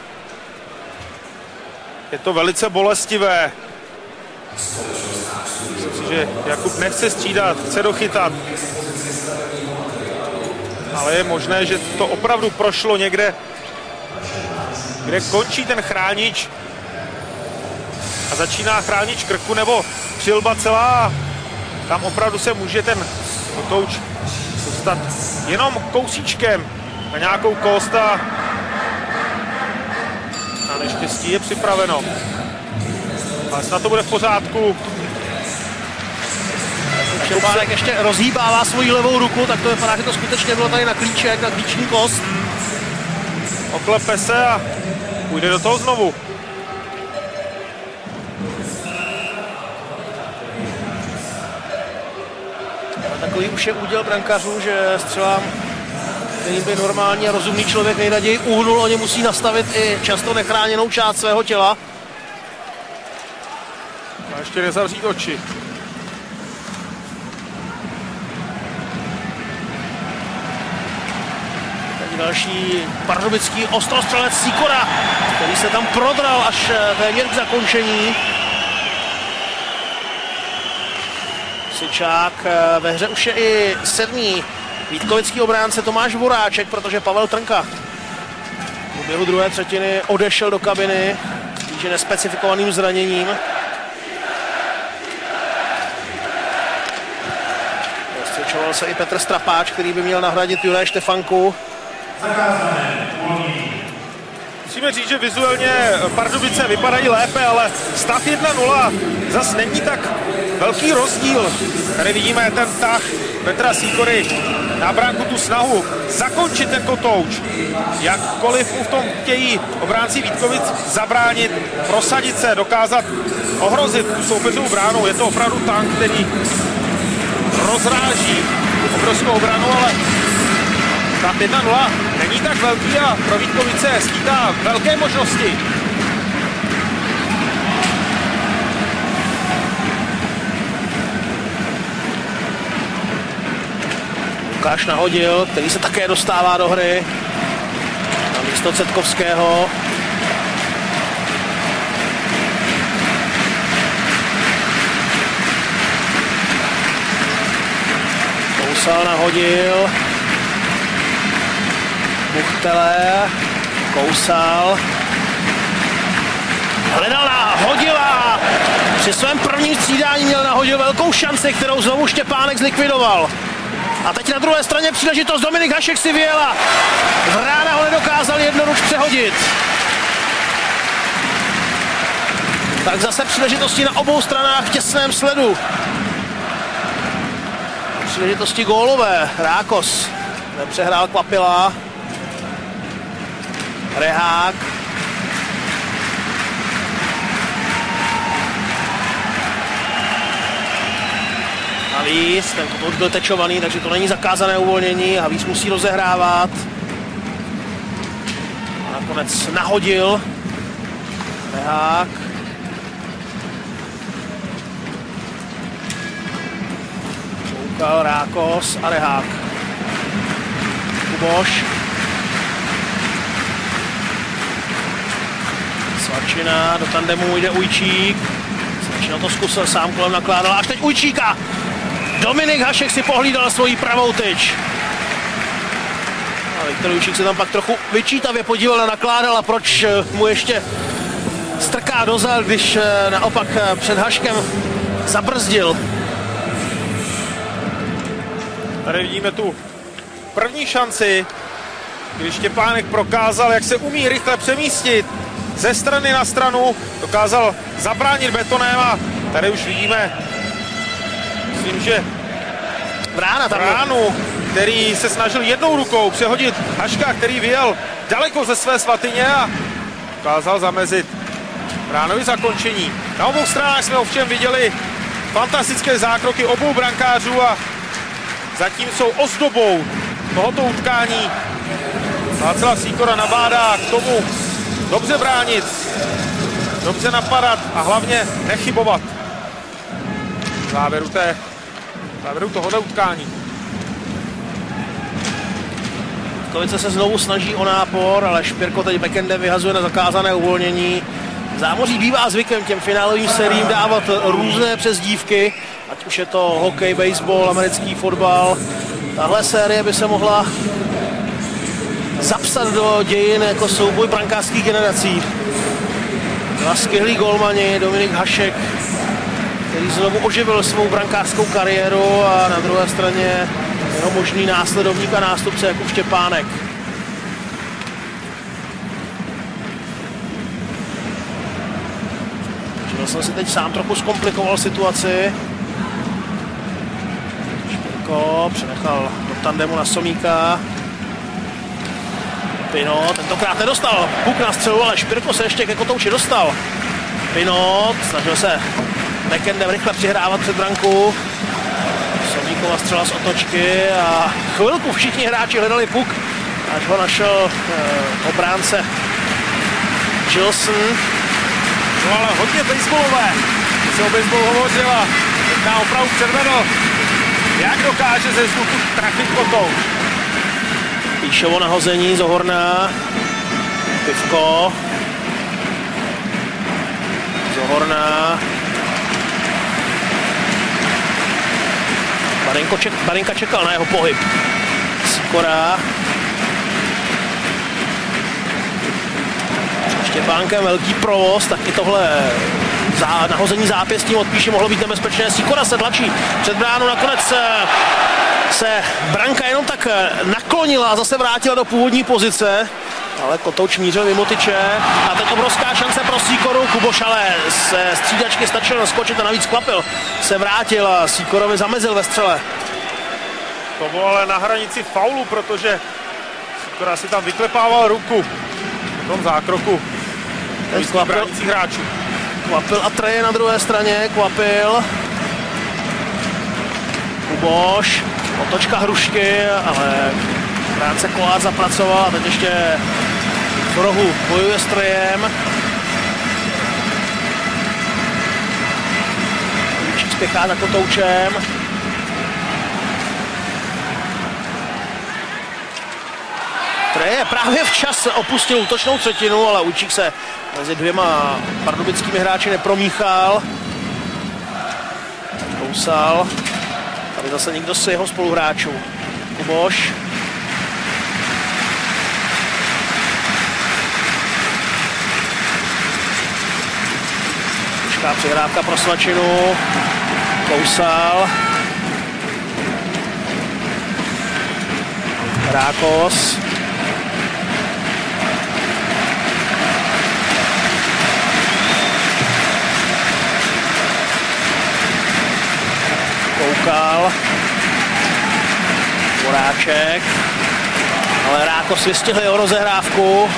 Je to velice bolestivé. Myslím si, že Jakub nechce střídat, chce dochytat. Ale je možné, že to opravdu prošlo někde, kde končí ten chránič a začíná chránič krku nebo přilba celá. Tam opravdu se může ten kotouč dostat jenom kousíčkem na nějakou kost a na neštěstí je připraveno. Ale snad to bude v pořádku. Štěpánek ještě rozhýbává svoji levou ruku, tak to vypadá, že to skutečně bylo tady na klíček, na klíční kost. Oklepe se a půjde do toho znovu. takový už je úděl brankařů, že střelám který by normální a rozumný člověk nejraději uhnul, oni musí nastavit i často nechráněnou část svého těla. A ještě nezavřít oči. Tady další pardubický ostrostřelec Sikora, který se tam prodral až téměř k zakončení. Sičák eh, ve hře už je i sedmý Vítkovický obránce Tomáš Voráček, protože Pavel Trnka v běhu druhé třetiny odešel do kabiny že nespecifikovaným zraněním. Rozcvičoval se i Petr Strapáč, který by měl nahradit Juraj Štefanku. Musíme říct, že vizuálně Pardubice vypadají lépe, ale stav 1-0 zas není tak velký rozdíl. Tady vidíme ten tah Petra Sýkory na bránku tu snahu zakončit ten kotouč. Jakkoliv v tom chtějí obránci Vítkovic zabránit, prosadit se, dokázat ohrozit tu soupeřovou bránu. Je to opravdu tank, který rozráží obrovskou obranu, ale ta 1-0 není tak velký a pro Vítkovice skýtá velké možnosti. Lukáš nahodil, který se také dostává do hry. Na místo Cetkovského. Kousal nahodil. Buchtele. Kousal. Hledal na hodila. Při svém prvním střídání měl nahodil velkou šanci, kterou znovu Štěpánek zlikvidoval. A teď na druhé straně příležitost Dominik Hašek si vyjela. Vrána ho nedokázal jednoduš přehodit. Tak zase příležitosti na obou stranách v těsném sledu. Příležitosti gólové. Rákos nepřehrál Kvapila. Rehák. Havíz, ten kotoč byl tečovaný, takže to není zakázané uvolnění. Havíz musí rozehrávat. A nakonec nahodil. Rehák. Koukal Rákos a Rehák. Kuboš. Svačina, do tandemu jde Ujčík. Svačina to zkusil, sám kolem nakládal. Až teď Ujčíka. Dominik Hašek si pohlídal svoji pravou tyč. A Viktor Ujčík se tam pak trochu vyčítavě podíval na nakládal a proč eh, mu ještě strká dozad, když eh, naopak eh, před Haškem zabrzdil. Tady vidíme tu první šanci, když Štěpánek prokázal, jak se umí rychle přemístit ze strany na stranu, dokázal zabránit betonem a tady už vidíme, myslím, že Vrána tam Vránu, který se snažil jednou rukou přehodit Haška, který vyjel daleko ze své svatyně a dokázal zamezit Vránovi zakončení. Na obou stranách jsme ovšem viděli fantastické zákroky obou brankářů a zatím jsou ozdobou tohoto utkání. Václav Sýkora nabádá k tomu dobře bránit, dobře napadat a hlavně nechybovat. V závěru, té, závěru tohoto utkání. Kovice se znovu snaží o nápor, ale Špirko teď backendem vyhazuje na zakázané uvolnění. Zámoří bývá zvykem těm finálovým sériím dávat různé přezdívky, ať už je to hokej, baseball, americký fotbal. Tahle série by se mohla zapsat do dějin jako souboj brankářských generací. Dva skvělí golmani, Dominik Hašek, který znovu oživil svou brankářskou kariéru a na druhé straně jeho možný následovník a nástupce Jakub Štěpánek. Žil jsem si teď sám trochu zkomplikoval situaci. Špirko přenechal do tandemu na Somíka. Pinot tentokrát nedostal puk na střelu, ale Špirko se ještě ke kotouči dostal. Pinot snažil se backendem rychle přihrávat před branku. Somíkova střela z otočky a chvilku všichni hráči hledali puk, až ho našel eh, obránce Gilson. No ale hodně baseballové. Když se o baseballu hovořila, nám opravdu předvedl, jak dokáže ze vzduchu trafit kotouč. Píšovo nahození, Zohorná. Pivko. Zohorná. Barinko ček, Barinka čekal na jeho pohyb. Sikora. Štěpánkem velký provoz, taky tohle za nahození zápěstím od Píše mohlo být nebezpečné. Sikora se tlačí před bránu, nakonec eh, se branka jenom tak eh, naklonila a zase vrátila do původní pozice. Ale Kotouč mířil mimo tyče a teď obrovská šance pro Sikoru. Kuboš ale se střídačky stačil naskočit a navíc Kvapil se vrátil a Sikorovi zamezil ve střele. To bylo ale na hranici faulu, protože Sikora si tam vyklepával ruku v tom zákroku. Ten Kvapil, hráčů. Kvapil a Treje na druhé straně. Kvapil. Kuboš. Otočka Hrušky, ale práce Kolár zapracoval a teď ještě v rohu bojuje s Trejem. Víčík spěchá za Kotoučem. Treje právě včas opustil útočnou třetinu, ale Učík se mezi dvěma pardubickými hráči nepromíchal. Kousal. Tady zase někdo z jeho spoluhráčů. Kuboš. Těžká přihrávka pro Svačinu. Kousal. Rákos. Koukal. Voráček. Ale Rákos vystihl jeho rozehrávku.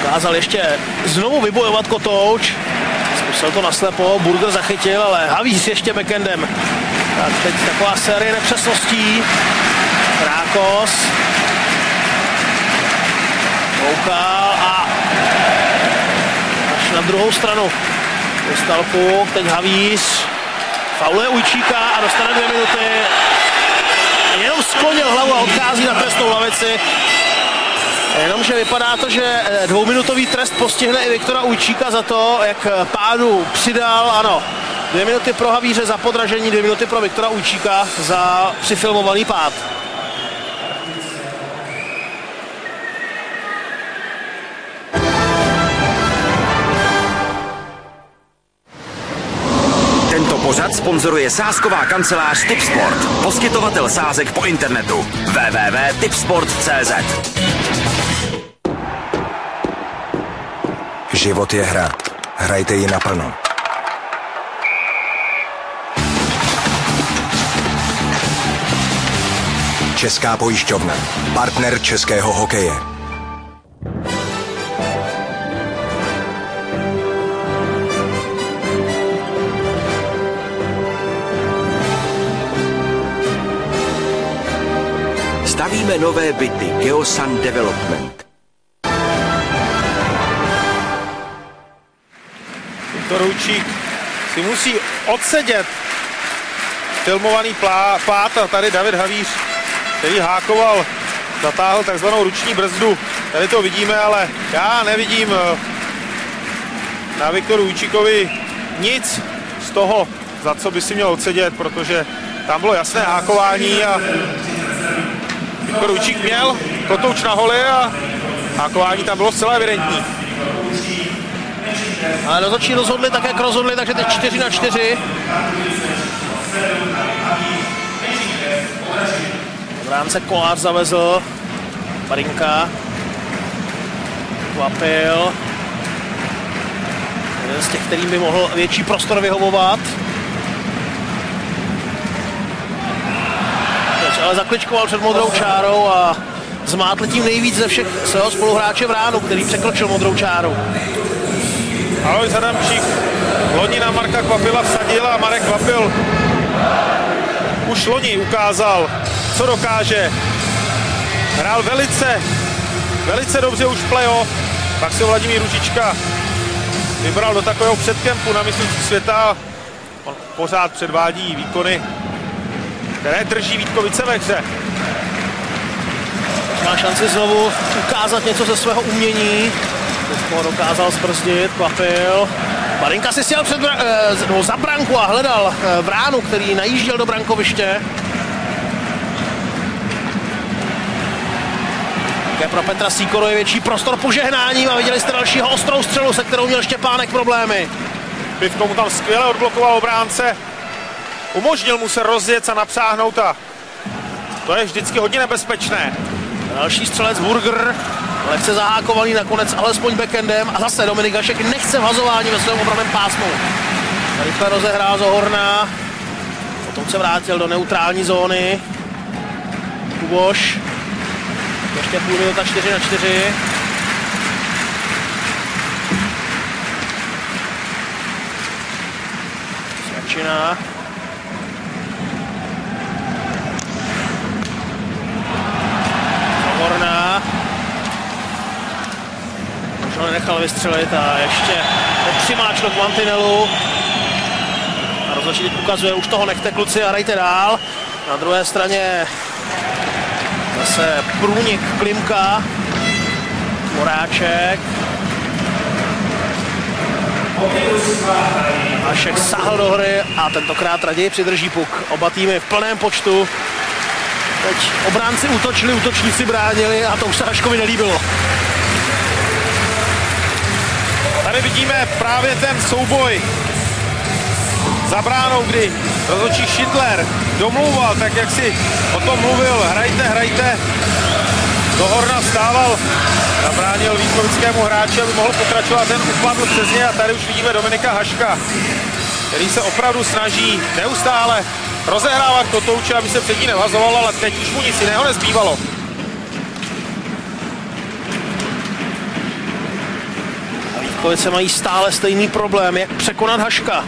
Ukázal ještě znovu vybojovat Kotouč. Zkusil to naslepo, Burger zachytil, ale Havíř ještě backendem. Tak teď taková série nepřesností. Rákos. Koukal a až na druhou stranu. Dostal puk, teď Havíř. Fauluje Ujčíka a dostane dvě minuty. Jenom sklonil hlavu a odchází na trestnou lavici. Jenomže vypadá to, že dvouminutový trest postihne i Viktora Ujčíka za to, jak pádu přidal, ano, dvě minuty pro Havíře za podražení, dvě minuty pro Viktora Ujčíka za přifilmovaný pád. Tento pořad sponzoruje sázková kancelář Tipsport, poskytovatel sázek po internetu www.tipsport.cz Život je hra. Hrajte ji naplno. Česká pojišťovna. Partner českého hokeje. Stavíme nové byty Geosan Development. Viktor Hučík si musí odsedět filmovaný pát a tady David Havíř, který hákoval, zatáhl takzvanou ruční brzdu. Tady to vidíme, ale já nevidím eh, na Viktoru Hučíkovi nic z toho, za co by si měl odsedět, protože tam bylo jasné hákování a Viktor Hučík měl kotouč na holi a hákování tam bylo zcela evidentní. Ale rozhodčí rozhodli tak, jak rozhodli, takže teď 4 na 4. V rámce Kolář zavezl. Barinka. Kvapil. Jeden z těch, kterým by mohl větší prostor vyhovovat. Ale zakličkoval před modrou čárou a zmátl tím nejvíc ze všech svého spoluhráče v ránu, který překročil modrou čáru. Alois Adamčík loni na Marka Kvapila vsadil a Marek Kvapil už loni ukázal, co dokáže. Hrál velice, velice dobře už playoff, pak se Vladimír Ružička vybral do takového předkempu na mistrovství světa. On pořád předvádí výkony, které drží Vítkovice ve hře. má šanci znovu ukázat něco ze svého umění. Teď dokázal zbrzdit, kvapil. Marinka si stěl před, eh, no, za branku a hledal eh, Vránu, který najížděl do brankoviště. Také pro Petra Sýkoru je větší prostor požehnáním a viděli jste dalšího ostrou střelu, se kterou měl Štěpánek problémy. Pivko mu tam skvěle odblokoval obránce. Umožnil mu se rozjet a napsáhnout a to je vždycky hodně nebezpečné. Další střelec Burger, lehce zahákovaný nakonec alespoň backendem a zase Dominik Hašek nechce vhazování ve svém obraném pásmu. Rychle rozehrál Zohorna, potom se vrátil do neutrální zóny. Kuboš, ještě půl minuta 4 na 4. Svačina. Možná nenechal vystřelit a ještě přimáčlo k mantinelu. A rozhodčí ukazuje, už toho nechte kluci a hrajte dál. Na druhé straně zase průnik Klimka. Moráček. Hašek sáhl do hry a tentokrát raději přidrží puk. Oba týmy v plném počtu. Teď obránci útočili, útočníci bránili a to už se Haškovi nelíbilo. Tady vidíme právě ten souboj za bránou, kdy rozhodčí Schindler domlouval, tak jak si o tom mluvil, hrajte, hrajte. Do Horna stával, zabránil Vítkovickému hráči, aby mohl pokračovat, ten upadl přes ně a tady už vidíme Dominika Haška, který se opravdu snaží neustále rozehrávat Kotouče, aby se před ní nevhazoval, ale teď už mu nic jiného nezbývalo. Vítkovice mají stále stejný problém, jak překonat Haška.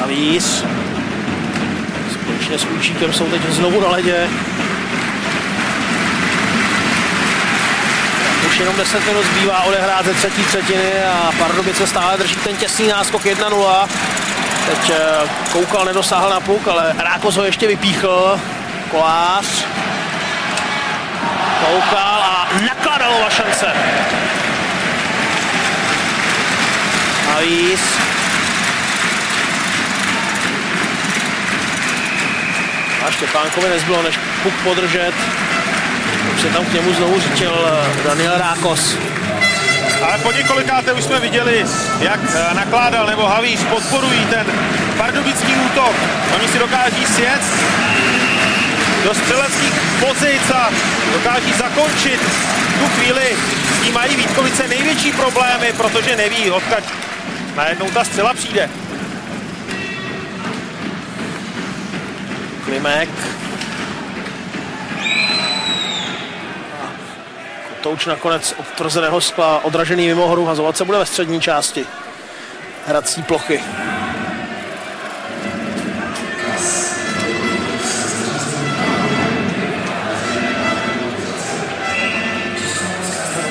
Navíc společně s Vůčíkem jsou teď znovu na ledě. Už jenom 10 minut zbývá odehrát ze třetí třetiny a Pardubice stále drží ten těsný náskok 1-0. Teď eh, Koukal nedosáhl na puk, ale Rákos ho ještě vypíchl. Kolář. Koukal a nakladalo šance. Navíc A Štěpánkovi nezbylo, než puk podržet. Už se tam k němu znovu říčil Daniel Rákos. Ale po několikáté už jsme viděli, jak eh, nakládal nebo Havíř podporují ten pardubický útok. Oni si dokáží sjet do střeleckých pozic a dokáží zakončit tu chvíli. S tím mají Vítkovice největší problémy, protože neví, odkud najednou ta střela přijde. Klimek. Kotouč nakonec od tvrzeného skla odražený mimo hru. Hazovat se bude ve střední části hrací plochy.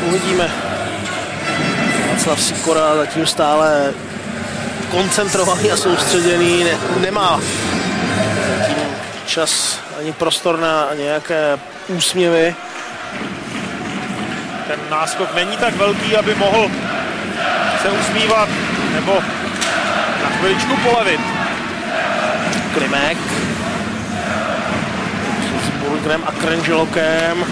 Uvidíme. Václav Sikora zatím stále koncentrovaný a soustředěný, ne, nemá zatím čas ani prostor na nějaké úsměvy. Ten náskok není tak velký, aby mohl se usmívat nebo na chviličku polevit. Klimek. S Burgrem a Krenželokem.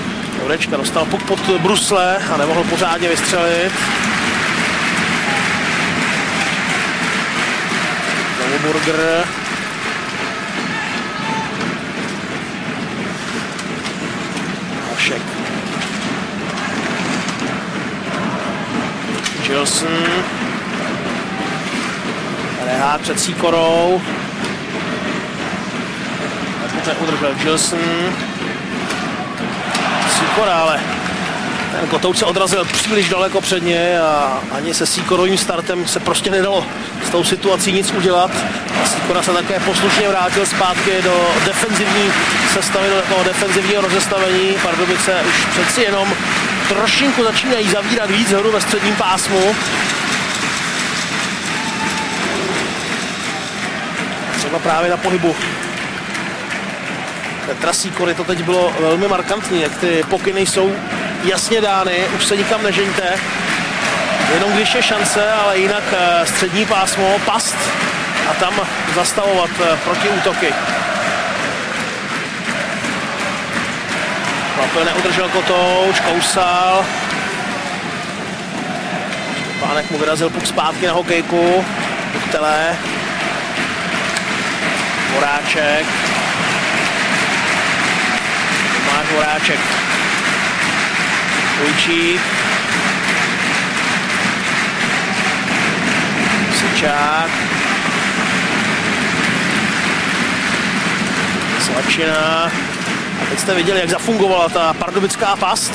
Jurečka dostal puk pod brusle a nemohl pořádně vystřelit. Burger. Hašek. Gilson. Rehát před Síkorou. Poté udržel Gilson. Síkora, ale ten kotouč se odrazil příliš daleko před ně a ani se Síkorovým startem se prostě nedalo s tou situací nic udělat. A Síkora se také poslušně vrátil zpátky do defenzivní sestavy, do defenzivního rozestavení. Pardubice už přeci jenom trošinku začínají zavírat víc hru ve středním pásmu. třeba právě na pohybu Petra Sýkory to teď bylo velmi markantní, jak ty pokyny jsou jasně dány, už se nikam nežeňte, jenom když je šance, ale jinak eh, střední pásmo, past a tam zastavovat eh, proti útoky. Klapil neudržel kotouč, kousal. Pánek mu vyrazil puk zpátky na hokejku. Buchtele. Moráček. Tomáš Moráček. Vujčík. Sičák. Slačina. A teď jste viděli, jak zafungovala ta pardubická past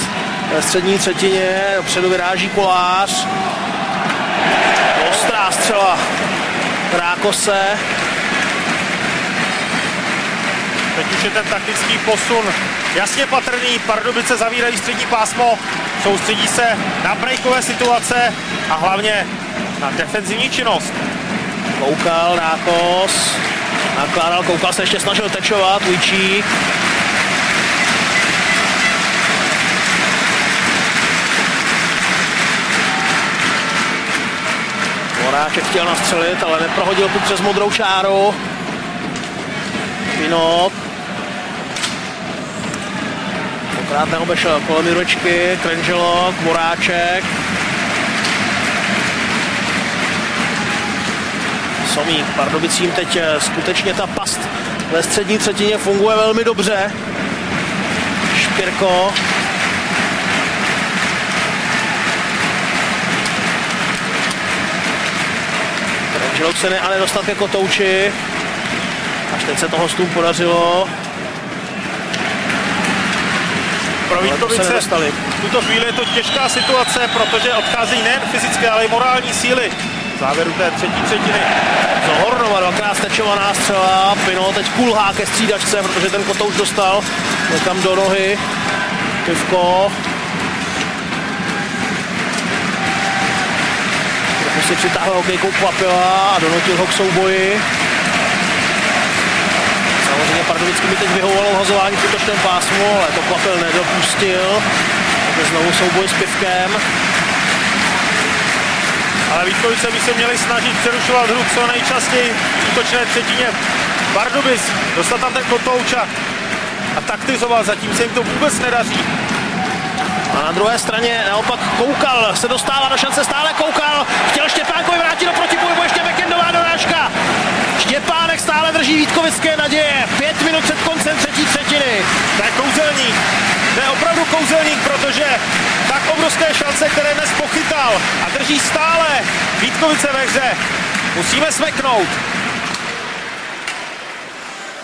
ve střední třetině. Dopředu vyráží kolář. Ostrá střela Rákose. Teď už je ten taktický posun jasně patrný. Pardubice zavírají střední pásmo, soustředí se na breakové situace a hlavně na defenzivní činnost. Koukal Rákos, nakládal, koukal se ještě snažil tečovat, Vujčík. Moráček chtěl nastřelit, ale neprohodil puk přes modrou čáru. Pinot. Pokrát neobešel kolem Jurečky, Krangelo, Moráček. Somík Pardubicím teď skutečně ta past ve střední třetině funguje velmi dobře. Špirko. Krangelo se ne, ale dostat ke kotouči. Až teď se to hostům podařilo. Pro Vítkovice v tuto chvíli je to těžká situace, protože odcházejí nejen fyzické, ale i morální síly. V závěru té třetí třetiny. Zohornova dvakrát stečovaná střela, Pino teď kulhá ke střídačce, protože ten kotouč dostal někam do nohy. Pivko. Trochu si přitáhl hokejkou Kvapila a donutil ho k souboji. Pardubicky by teď vyhovovalo hazování v útočném pásmu, ale to Kvapil nedopustil. Takže znovu souboj s Pivkem. Ale Vítkovice by se měli snažit přerušovat hru co nejčastěji v útočné třetině. Pardubic, dostat tam ten kotouč a, a taktizovat, zatím se jim to vůbec nedaří. A na druhé straně naopak Koukal se dostává do šance, stále Koukal, chtěl Štěpánkovi vrátit do protipohybu, ještě backendová dorážka. Štěpánek stále drží Vítkovické naděje, pět minut před koncem třetí třetiny. To je kouzelník, to je opravdu kouzelník, protože tak obrovské šance, které dnes pochytal a drží stále Vítkovice ve hře. Musíme smeknout.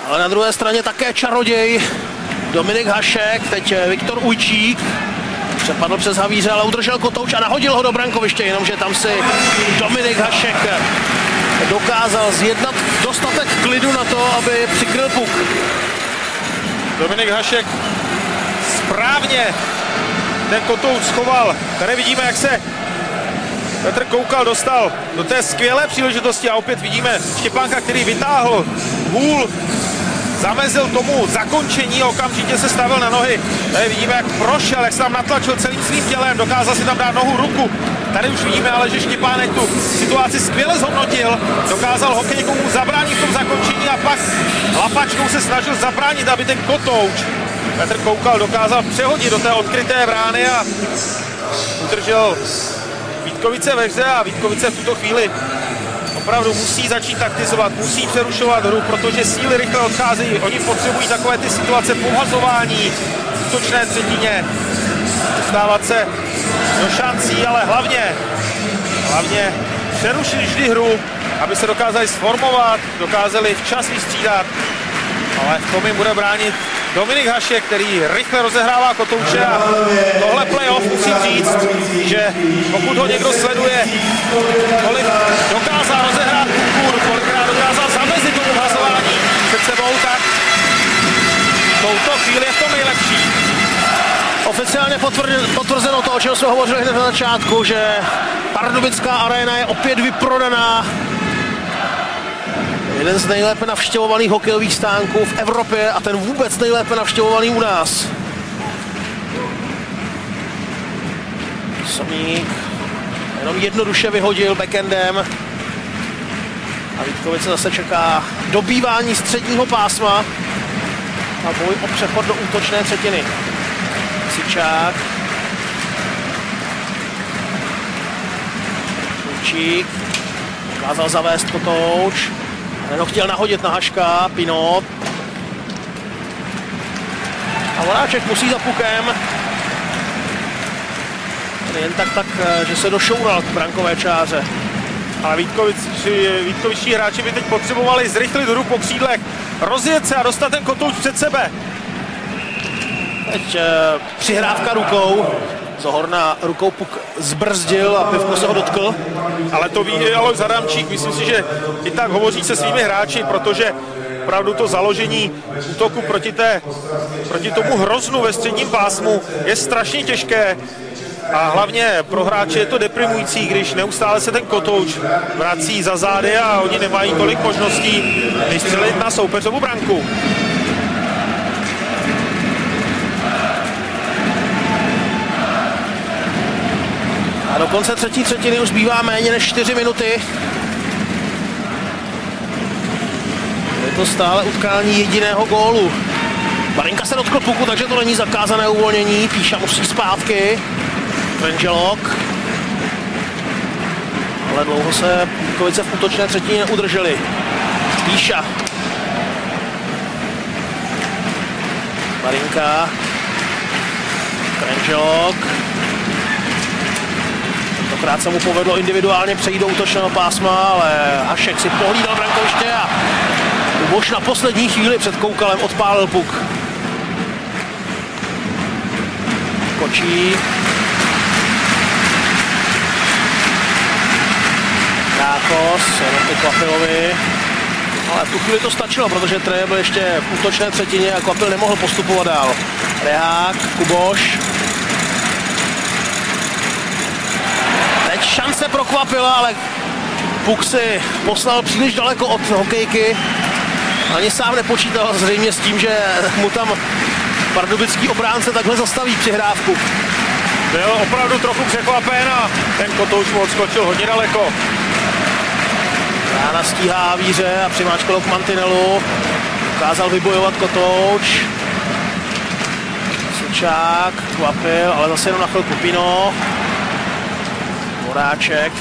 Ale na druhé straně také čaroděj Dominik Hašek, teď Viktor Ujčík. Přepadl přes Havíře, ale udržel kotouč a nahodil ho do brankoviště, jenomže tam si Dominik Hašek dokázal zjednat dostatek klidu na to, aby přikryl puk. Dominik Hašek správně ten kotouč schoval. Tady vidíme, jak se Petr Koukal dostal do té skvělé příležitosti a opět vidíme Štěpánka, který vytáhl hůl, zamezil tomu zakončení, okamžitě se stavil na nohy. Tady vidíme, jak prošel, jak se tam natlačil celým svým tělem, dokázal si tam dát nohu, ruku. Tady už vidíme ale, že Štěpánek tu situaci skvěle zhodnotil, dokázal hokejkomu zabránit v tom zakončení a pak lapačkou se snažil zabránit, aby ten kotouč Petr Koukal dokázal přehodit do té odkryté brány a udržel Vítkovice ve hře a Vítkovice v tuto chvíli opravdu musí začít taktizovat, musí přerušovat hru, protože síly rychle odcházejí. Oni potřebují takové ty situace pomhazování v útočné třetině, dostávat se do šancí, ale hlavně, hlavně přerušit vždy hru, aby se dokázali sformovat, dokázali včas vystřídat, ale v tom jim bude bránit Dominik Hašek, který rychle rozehrává kotouče a tohle playoff musím říct, že pokud ho někdo sleduje, kolik dokázal rozehrát kukur, kolikrát dokázal zamezit tomu hlasování před sebou, tak v touto chvíli je v tom nejlepší. Oficiálně potvr- potvrzeno to, o čem jsme hovořili hned na začátku, že Pardubická arena je opět vyprodaná. Jeden z nejlépe navštěvovaných hokejových stánků v Evropě a ten vůbec nejlépe navštěvovaný u nás. Somík jenom jednoduše vyhodil backendem. A Vítkovice zase čeká dobývání středního pásma a boj o přechod do útočné třetiny. Sičák. Šulčík. Dokázal zavést kotouč. Jenom chtěl nahodit na Haška, Pinot. A Voráček musí za pukem. Jen tak tak, eh, že se došoural k brankové čáře. Ale Vítkovičtí hráči by teď potřebovali zrychlit hru po křídlech, rozjet se a dostat ten kotouč před sebe. Teď e, přihrávka rukou. Zohorna rukou puk zbrzdil a Pivko se ho dotkl. Ale to ví i Alois Adamčík. Myslím si, že i tak hovoří se svými hráči, protože opravdu to založení útoku proti, té, proti tomu hroznu ve středním pásmu je strašně těžké. A hlavně pro hráče je to deprimující, když neustále se ten kotouč vrací za zády a oni nemají tolik možností vystřelit na soupeřovu branku. Do konce třetí třetiny už zbývá méně než 4 minuty. Je to stále utkání jediného gólu. Marinka se dotkl puku, takže to není zakázané uvolnění. Píša musí zpátky. Rangelok. Ale dlouho se Kovice v útočné třetině neudrželi. Píša. Marinka. Rangelok. Tentokrát se mu povedlo individuálně přejít do útočného pásma, ale Hašek si pohlídal brankoviště a Boš na poslední chvíli před Koukalem odpálil puk. Kočí. Rákos, jenom ty Kvapilovi. Ale v tu chvíli to stačilo, protože Treje byl ještě v útočné třetině a Kvapil nemohl postupovat dál. Rehák, Kuboš. Teď šance pro Kvapila, ale Puk si poslal příliš daleko od hokejky. Ani sám nepočítal zřejmě s tím, že mu tam pardubický obránce takhle zastaví přihrávku. Byl opravdu trochu překvapen a ten kotouč mu odskočil hodně daleko. Rána stíhá víře a přimáčkalo k mantinelu. Ukázal vybojovat kotouč. Sučák, kvapil, ale zase jenom na chvilku Pino. Moráček.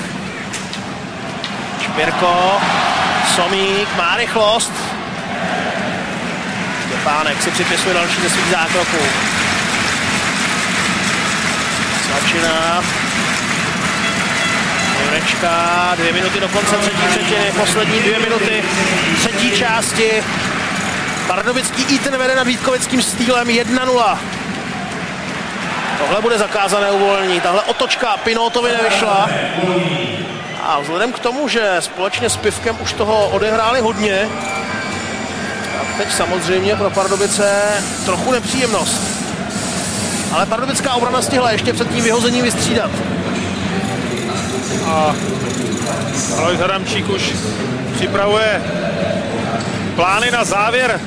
Špirko. Somík má rychlost. Štěpánek si připisuje další ze svých zákroků. Slačina. Jurečka, dvě minuty do konce třetí třetiny, poslední dvě minuty třetí části. Pardubický Eaton vede nad Vítkovickým stýlem 1-0. Tohle bude zakázané uvolnění, tahle otočka Pinotovi nevyšla. A vzhledem k tomu, že společně s Pivkem už toho odehráli hodně, tak teď samozřejmě pro Pardubice trochu nepříjemnost. Ale pardubická obrana stihla ještě před tím vyhozením vystřídat. A Alois Adamčík už připravuje plány na závěr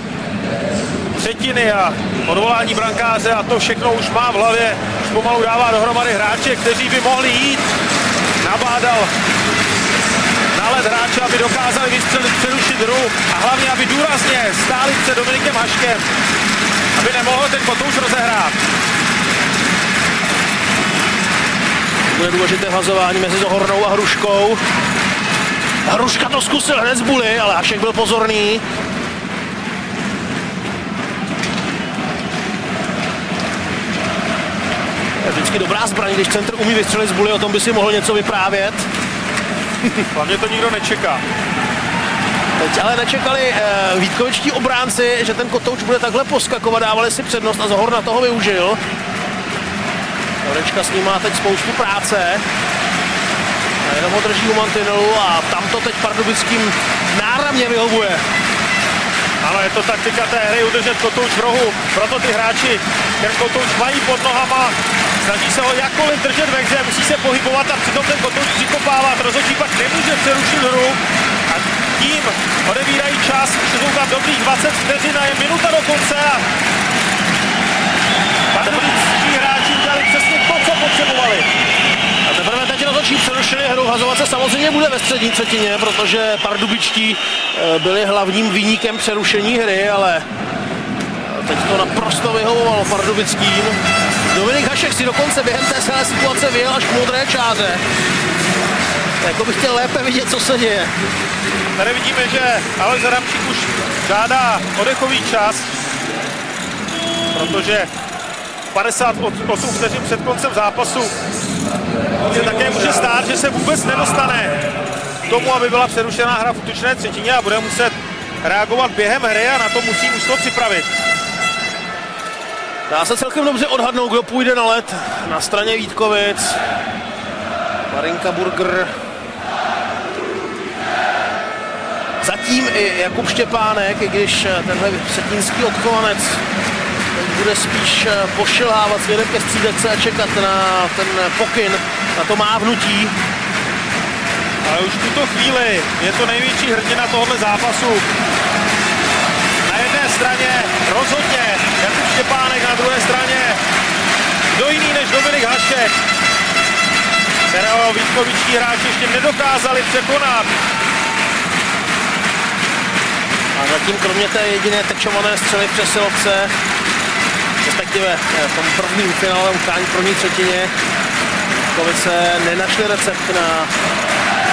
třetiny a odvolání brankáře a to všechno už má v hlavě. Už pomalu dává dohromady hráče, kteří by mohli jít. Nabádal na hráče, aby dokázali vystřelit, přerušit hru a hlavně, aby důrazně stáli před Dominikem Haškem, aby nemohl ten kotouč rozehrát. Bude důležité hazování mezi Zohornou a Hruškou. Hruška to zkusil hned z buly, ale Hašek byl pozorný. Vždycky dobrá zbraň, když centr umí vystřelit z buly, o tom by si mohl něco vyprávět. Hlavně to nikdo nečeká. Teď ale nečekali uh, Vítkovičtí obránci, že ten kotouč bude takhle poskakovat, dávali si přednost a Zohorna toho využil. Horečka s ním má teď spoustu práce. A jenom ho drží u mantinelu a tam to teď pardubickým náramně vyhovuje. Ano, je to taktika té hry udržet kotouč v rohu, proto ty hráči ten kotouč mají pod nohama, snaží se ho jakkoliv držet ve hře, musí se pohybovat a přitom ten kotouč přikopávat, rozhodčí pak nemůže přerušit hru a tím odevírají čas, už jsou tam dobrých 20 vteřin a je minuta do konce a pardubičtí hráči udělali přesně to, co potřebovali. A teprve teď rozhodčí přerušili hru. Hazovat se samozřejmě bude ve střední třetině, protože pardubičtí eh, byli hlavním výnikem přerušení hry, ale teď to naprosto vyhovovalo pardubickým. Dominik Hašek si dokonce během té celé situace vyjel až k modré čáře. Jako bych chtěl lépe vidět, co se děje. Tady vidíme, že Aleš Adamčík už žádá odechový čas, protože 58 vteřin před koncem zápasu se také může stát, že se vůbec nedostane k tomu, aby byla přerušená hra v útočné třetině a bude muset reagovat během hry a na to musí mužstvo připravit. Dá se celkem dobře odhadnout, kdo půjde na let na straně Vítkovic. Marinka Burger. Zatím i Jakub Štěpánek, i když tenhle setínský odchovanec bude spíš pošilhávat směrem ke střídece a čekat na ten pokyn, na to mávnutí. Ale už v tuto chvíli je to největší hrdina tohohle zápasu. Straně rozhodně. Jakub Štěpánek, na druhé straně. Kdo jiný než Dominik Hašek, kterého Vítkovičtí hráči ještě nedokázali překonat. A zatím kromě té jediné tečované střely v přesilovce, respektive v tom prvním finále utkání první třetině, Vítkovice nenašli recept na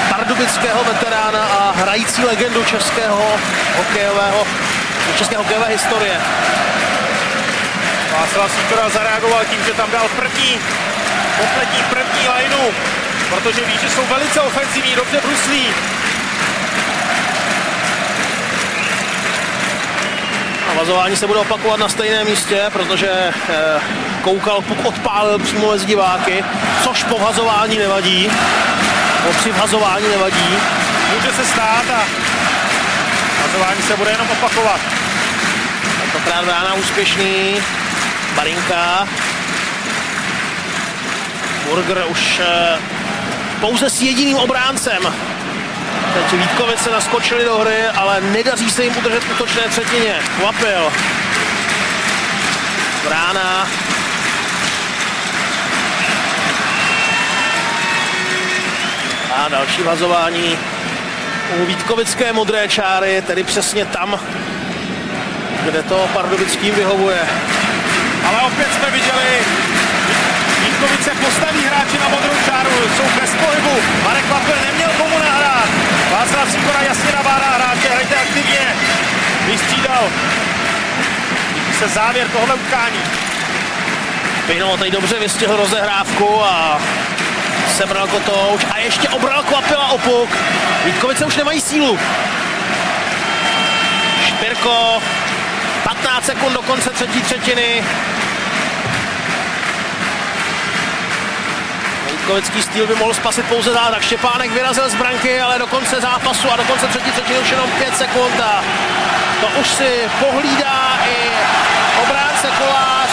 pardubického veterána a hrající legendu českého hokejového, české hokejové historie. Václav Sikora zareagoval tím, že tam dal první, kompletní první lineu, protože ví, že jsou velice ofenzivní, dobře bruslí. A vazování se bude opakovat na stejném místě, protože eh, koukal, puk odpálil přímo mezi diváky, což po vazování nevadí. Po při vazování nevadí. Může se stát a vazování se bude jenom opakovat. Tentokrát brána úspěšný. Barinka. Burger už eh, pouze s jediným obráncem. Teď Vítkovice naskočili do hry, ale nedaří se jim udržet v útočné třetině. Kvapil. Brána. A další vazování u Vítkovické modré čáry, tedy přesně tam, kde to pardubickým vyhovuje. Ale opět jsme viděli, Vítkovice postaví hráči na modrou čáru, jsou bez pohybu. Marek Papel neměl komu nahrát. Václav Sikora jasně nabádá hráče, hrajte aktivně. Vystřídal. Díky se závěr tohle utkání. Pino teď dobře vystihl rozehrávku a sebral Kotouč a ještě obral Kvapila opuk. Vítkovice už nemají sílu. Špirko 15 sekund do konce třetí třetiny. Vítkovický styl by mohl spasit pouze zádak. Štěpánek vyrazil z branky, ale do konce zápasu a do konce třetí třetiny už jenom 5 sekund. A to už si pohlídá i obránce Kolář.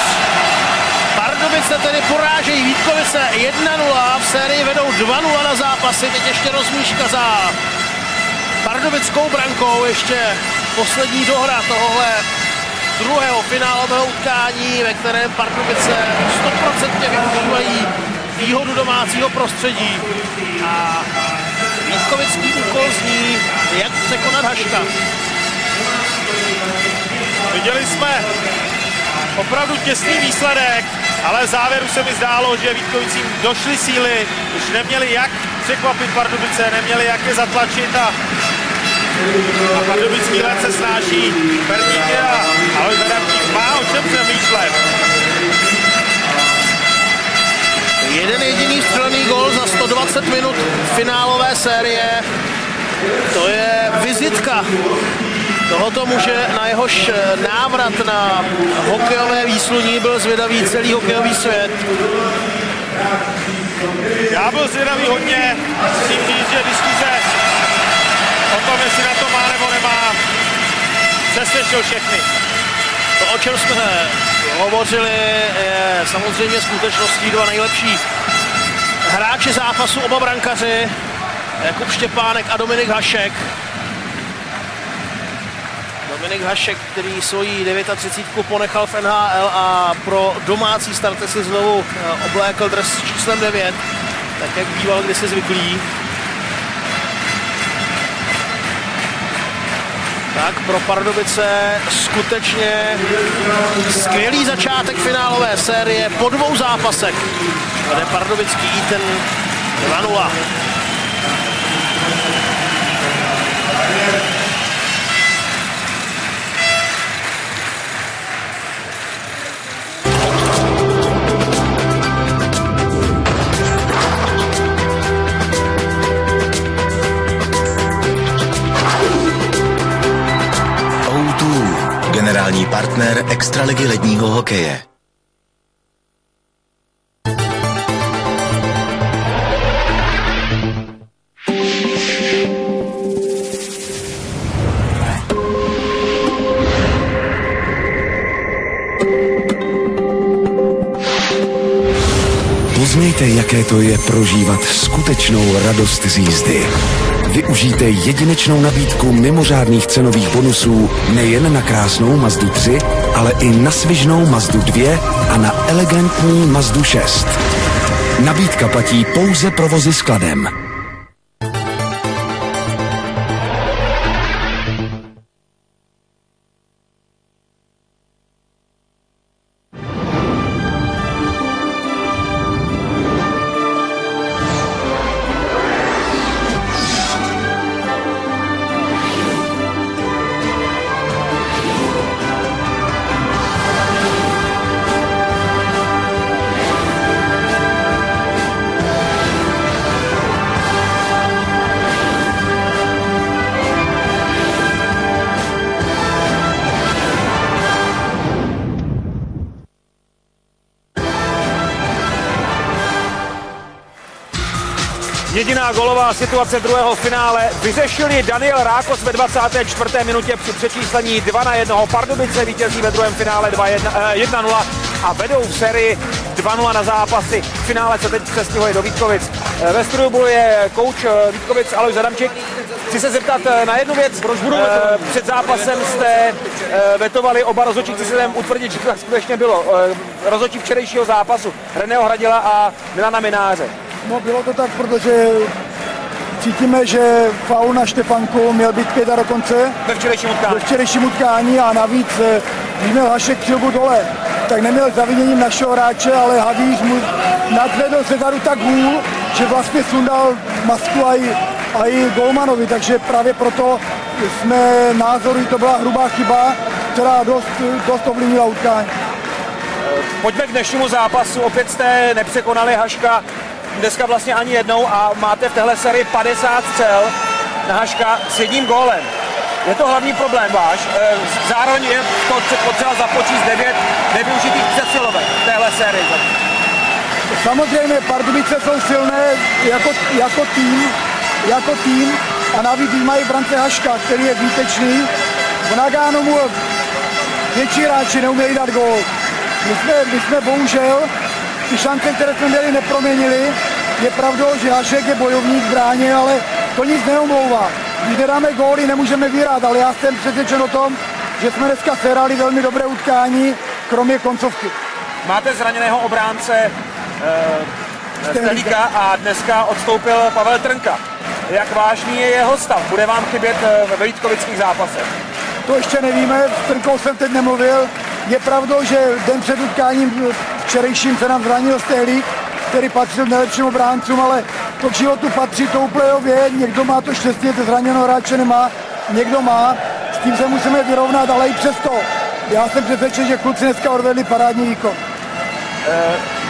Pardubice tedy porážejí Vítkovice 1-0, v sérii vedou 2-0 na zápasy, teď ještě rozmíška za pardubickou brankou, ještě poslední dohra tohohle druhého finálového utkání, ve kterém Pardubice 100% využívají výhodu domácího prostředí. A Vítkovický úkol zní, jak překonat Haška. Viděli jsme opravdu těsný výsledek, ale závěru se mi zdálo, že Vítkovicím došly síly, už neměli jak překvapit Pardubice, neměli jak je zatlačit a a pardubický let se snáší Berníky a Aloj Zadamčík má o čem přemýšlet. Jeden jediný střelený gol za 120 minut finálové série. To je vizitka tohoto muže, na jehož návrat na hokejové výsluní byl zvědavý celý hokejový svět. Já byl zvědavý hodně, musím říct, že diskuze o tom, jestli na to má nebo nemá, přesvědčil všechny. To, o čem jsme hovořili, je samozřejmě skutečností dva nejlepší hráči zápasu, oba brankaři, Jakub Štěpánek a Dominik Hašek. Dominik Hašek, který svoji 39 ponechal v NHL a pro domácí starty si znovu eh, oblékl dres s číslem 9, tak jak býval kdysi zvyklý. Tak pro Pardubice skutečně skvělý začátek finálové série po dvou zápasech. Pardubický ten 2-0. Generální partner Extraligy ledního hokeje. Poznejte, jaké to je prožívat skutečnou radost z jízdy. Využijte jedinečnou nabídku mimořádných cenových bonusů nejen na krásnou Mazdu 3, ale i na svižnou Mazdu 2 a na elegantní Mazdu 6. Nabídka platí pouze provozy skladem. Situace druhého finále vyřešili Daniel Rákos ve 24. minutě při přečíslení 2 na 1. Pardubice vítězí ve druhém finále 1-0 a vedou v sérii 2-0 na zápasy. V finále se teď přestihuje do Vítkovic. Ve studiu je kouč Vítkovic Aloj Zadamčík. Chci se zeptat na jednu věc. Proč budou Před zápasem jste vetovali oba rozhodčí, chci se tam utvrdit, že to tak skutečně bylo. Rozhodčí včerejšího zápasu Reného Hradila a Milana Mináře. No bylo to tak, protože cítíme, že faul na Štefanku měl být pět a dokonce. Ve včerejším utkání. Ve včerejším utkání a navíc, eh, když měl Hašek přilbu dole, tak neměl zaviněním našeho hráče, ale Havíř mu nadvedl ze zadu tak hůl, že vlastně sundal masku a i, a i Golmanovi, takže právě proto jsme názory, to byla hrubá chyba, která dost, dost ovlivnila utkání. Pojďme k dnešnímu zápasu. Opět jste nepřekonali Haška dneska vlastně ani jednou a máte v téhle sérii 50 střel na Haška s jedním gólem. Je to hlavní problém váš. Zároveň je to potřeba započíst 9 nevyužitých přesilovek v téhle sérii. Samozřejmě Pardubice jsou silné jako, jako tým, jako tým a navíc mají brance Haška, který je výtečný. V Nagánu mu větší hráči neumějí dát gól. My jsme, my jsme bohužel ty šance, které jsme měli, neproměnili. Je pravdou, že Hašek je bojovník v bráně, ale to nic neomlouvá. Když nedáme góly, nemůžeme vyhrát, ale já jsem přesvědčen o tom, že jsme dneska sehrali velmi dobré utkání, kromě koncovky. Máte zraněného obránce e, Stelíka a dneska odstoupil Pavel Trnka. Jak vážný je jeho stav? Bude vám chybět ve Vítkovických zápasech? To ještě nevíme, s Trnkou jsem teď nemluvil. Je pravdou, že den před utkáním včerejším se nám zranil Stehlík, který patřil nejlepším obráncům, ale to k životu patří, to úplně. Někdo má to štěstí, to zraněno hráče nemá, někdo má. S tím se musíme vyrovnat, ale i přesto. Já jsem přesvědčen, že kluci dneska odvedli parádní výkon.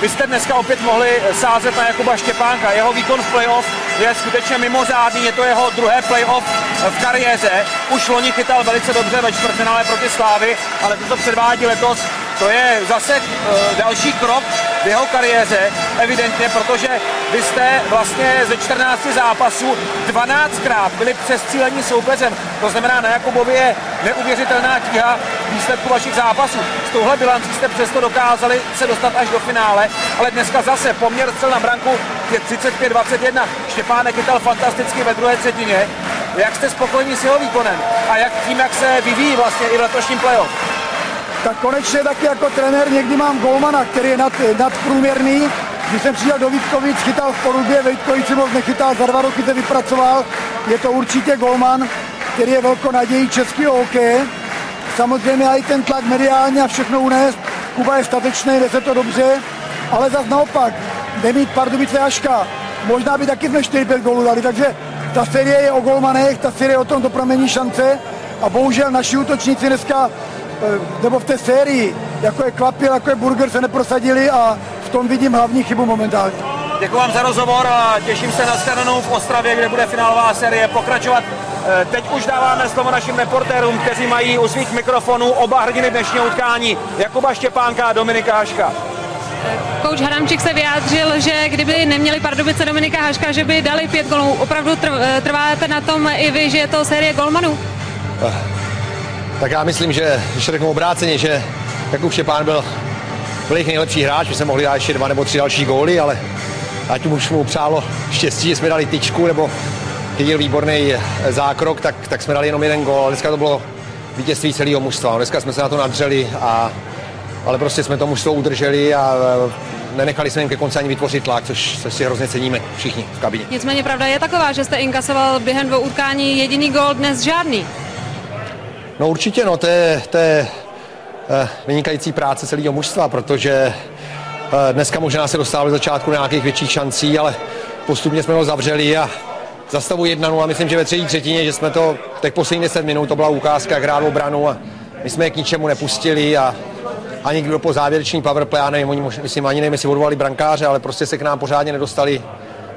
Vy jste dneska opět mohli sázet na Jakuba Štěpánka. Jeho výkon v playoff je skutečně mimořádný, je to jeho druhé playoff v kariéře. Už loni chytal velice dobře ve čtvrtfinále proti Slávy, ale to, co předvádí letos, to je zase uh, další krok v jeho kariéře, evidentně, protože vy jste vlastně ze 14 zápasů 12krát byli přescílení soupeřem. To znamená, na Jakubovi je neuvěřitelná tíha výsledku vašich zápasů. S touhle bilancí jste přesto dokázali se dostat až do finále, ale dneska zase poměr střel na branku je 35-21. Štěpánek chytal fantasticky ve druhé třetině Jak jste spokojení s jeho výkonem a jak tím, jak se vyvíjí vlastně i v letošním playoff? Tak konečně taky jako trenér někdy mám golmana, který je nad, nadprůměrný. Když jsem přijel do Vítkovic, chytal v Porubě, ve Vítkovici moc nechytal, za dva roky se vypracoval. Je to určitě golman, který je velkou nadějí českého hokeje. Samozřejmě i ten tlak mediálně a všechno unést. Kuba je statečný, jde se to dobře, ale zas naopak, jde mít Pardubice Jaška. Možná by taky jsme 4-5 gólů dali, takže ta série je o golmanech, ta série o tom dopramení šance a bohužel naši útočníci dneska, nebo v té sérii, jako je Kvapil, jako je Burger, se neprosadili a v tom vidím hlavní chybu momentálně. Děkuji vám za rozhovor a těším se na shledanou v Ostravě, kde bude finálová série pokračovat. Eh, Teď už dáváme slovo našim reportérům, kteří mají u svých mikrofonů oba hrdiny dnešního utkání, Jakuba Štěpánka a Dominika Haška. Kouč Haramčík se vyjádřil, že kdyby neměli Pardubice Dominika Haška, že by dali pět golů. Opravdu trv- eh, trváte na tom i vy, že je to série golmanů? Tak já myslím, že když řeknu obráceně, že Jakub Štěpán byl, byl jejich nejlepší hráč, my jsme mohli dát ještě dva nebo tři další góly, ale ať už mu přálo štěstí, že jsme dali tyčku, nebo chytil výborný zákrok, tak, tak jsme dali jenom jeden gól. Dneska to bylo vítězství celého mužstva. Dneska jsme se na to nadřeli, a, ale prostě jsme to mužstvo udrželi a nenechali jsme jim ke konci ani vytvořit tlak, což, což si hrozně ceníme všichni v kabině. Nicméně pravda je taková, že jste inkasoval během dvou utkání jediný gól, dnes žádný. No určitě, no, to je, to je eh, vynikající práce celého mužstva, protože eh, dneska možná se dostávali začátku nějakých větších šancí, ale postupně jsme ho zavřeli a za stavu 1 a myslím, že ve třetí třetině, že jsme to těch posledních 10 minut, to byla ukázka, jak hrát obranu a my jsme je k ničemu nepustili a ani kdo po závěrečný powerplay, já nevím, oni myslím, ani nevím, jestli brankáře, ale prostě se k nám pořádně nedostali,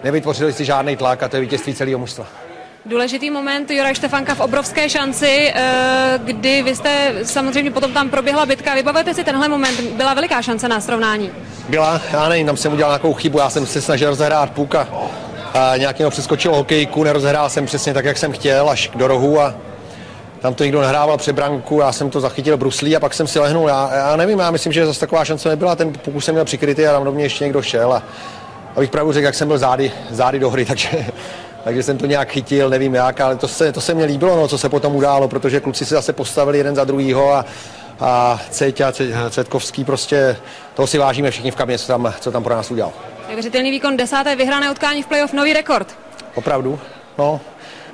nevytvořili si žádný tlak a to je vítězství celého mužstva. Důležitý moment Juraj Štefanka v obrovské šanci, eh, kdy vy jste samozřejmě potom tam proběhla bitka. Vybavujete si tenhle moment? Byla veliká šance na srovnání. Byla, já nevím, tam jsem udělal nějakou chybu, já jsem se snažil rozehrát půka a nějak mě přeskočil hokejku, nerozehrál jsem přesně tak, jak jsem chtěl, až do rohu a tam to někdo nahrával před branku, já jsem to zachytil bruslí a pak jsem si lehnul. Já, já nevím, já myslím, že zase taková šance nebyla, ten pokus jsem měl přikrytý a tam do mě ještě někdo šel a abych pravdu řekl, jak jsem byl zády, zády do hry, takže, takže jsem to nějak chytil, nevím jak, ale to se, to se mně líbilo, no, co se potom událo, protože kluci se zase postavili jeden za druhýho a, a Ceťa, Cetkovský prostě, toho si vážíme všichni v kabině, co tam, co tam pro nás udělal. Neuvěřitelný výkon, desáté vyhrané utkání v playoff, nový rekord. Opravdu? No,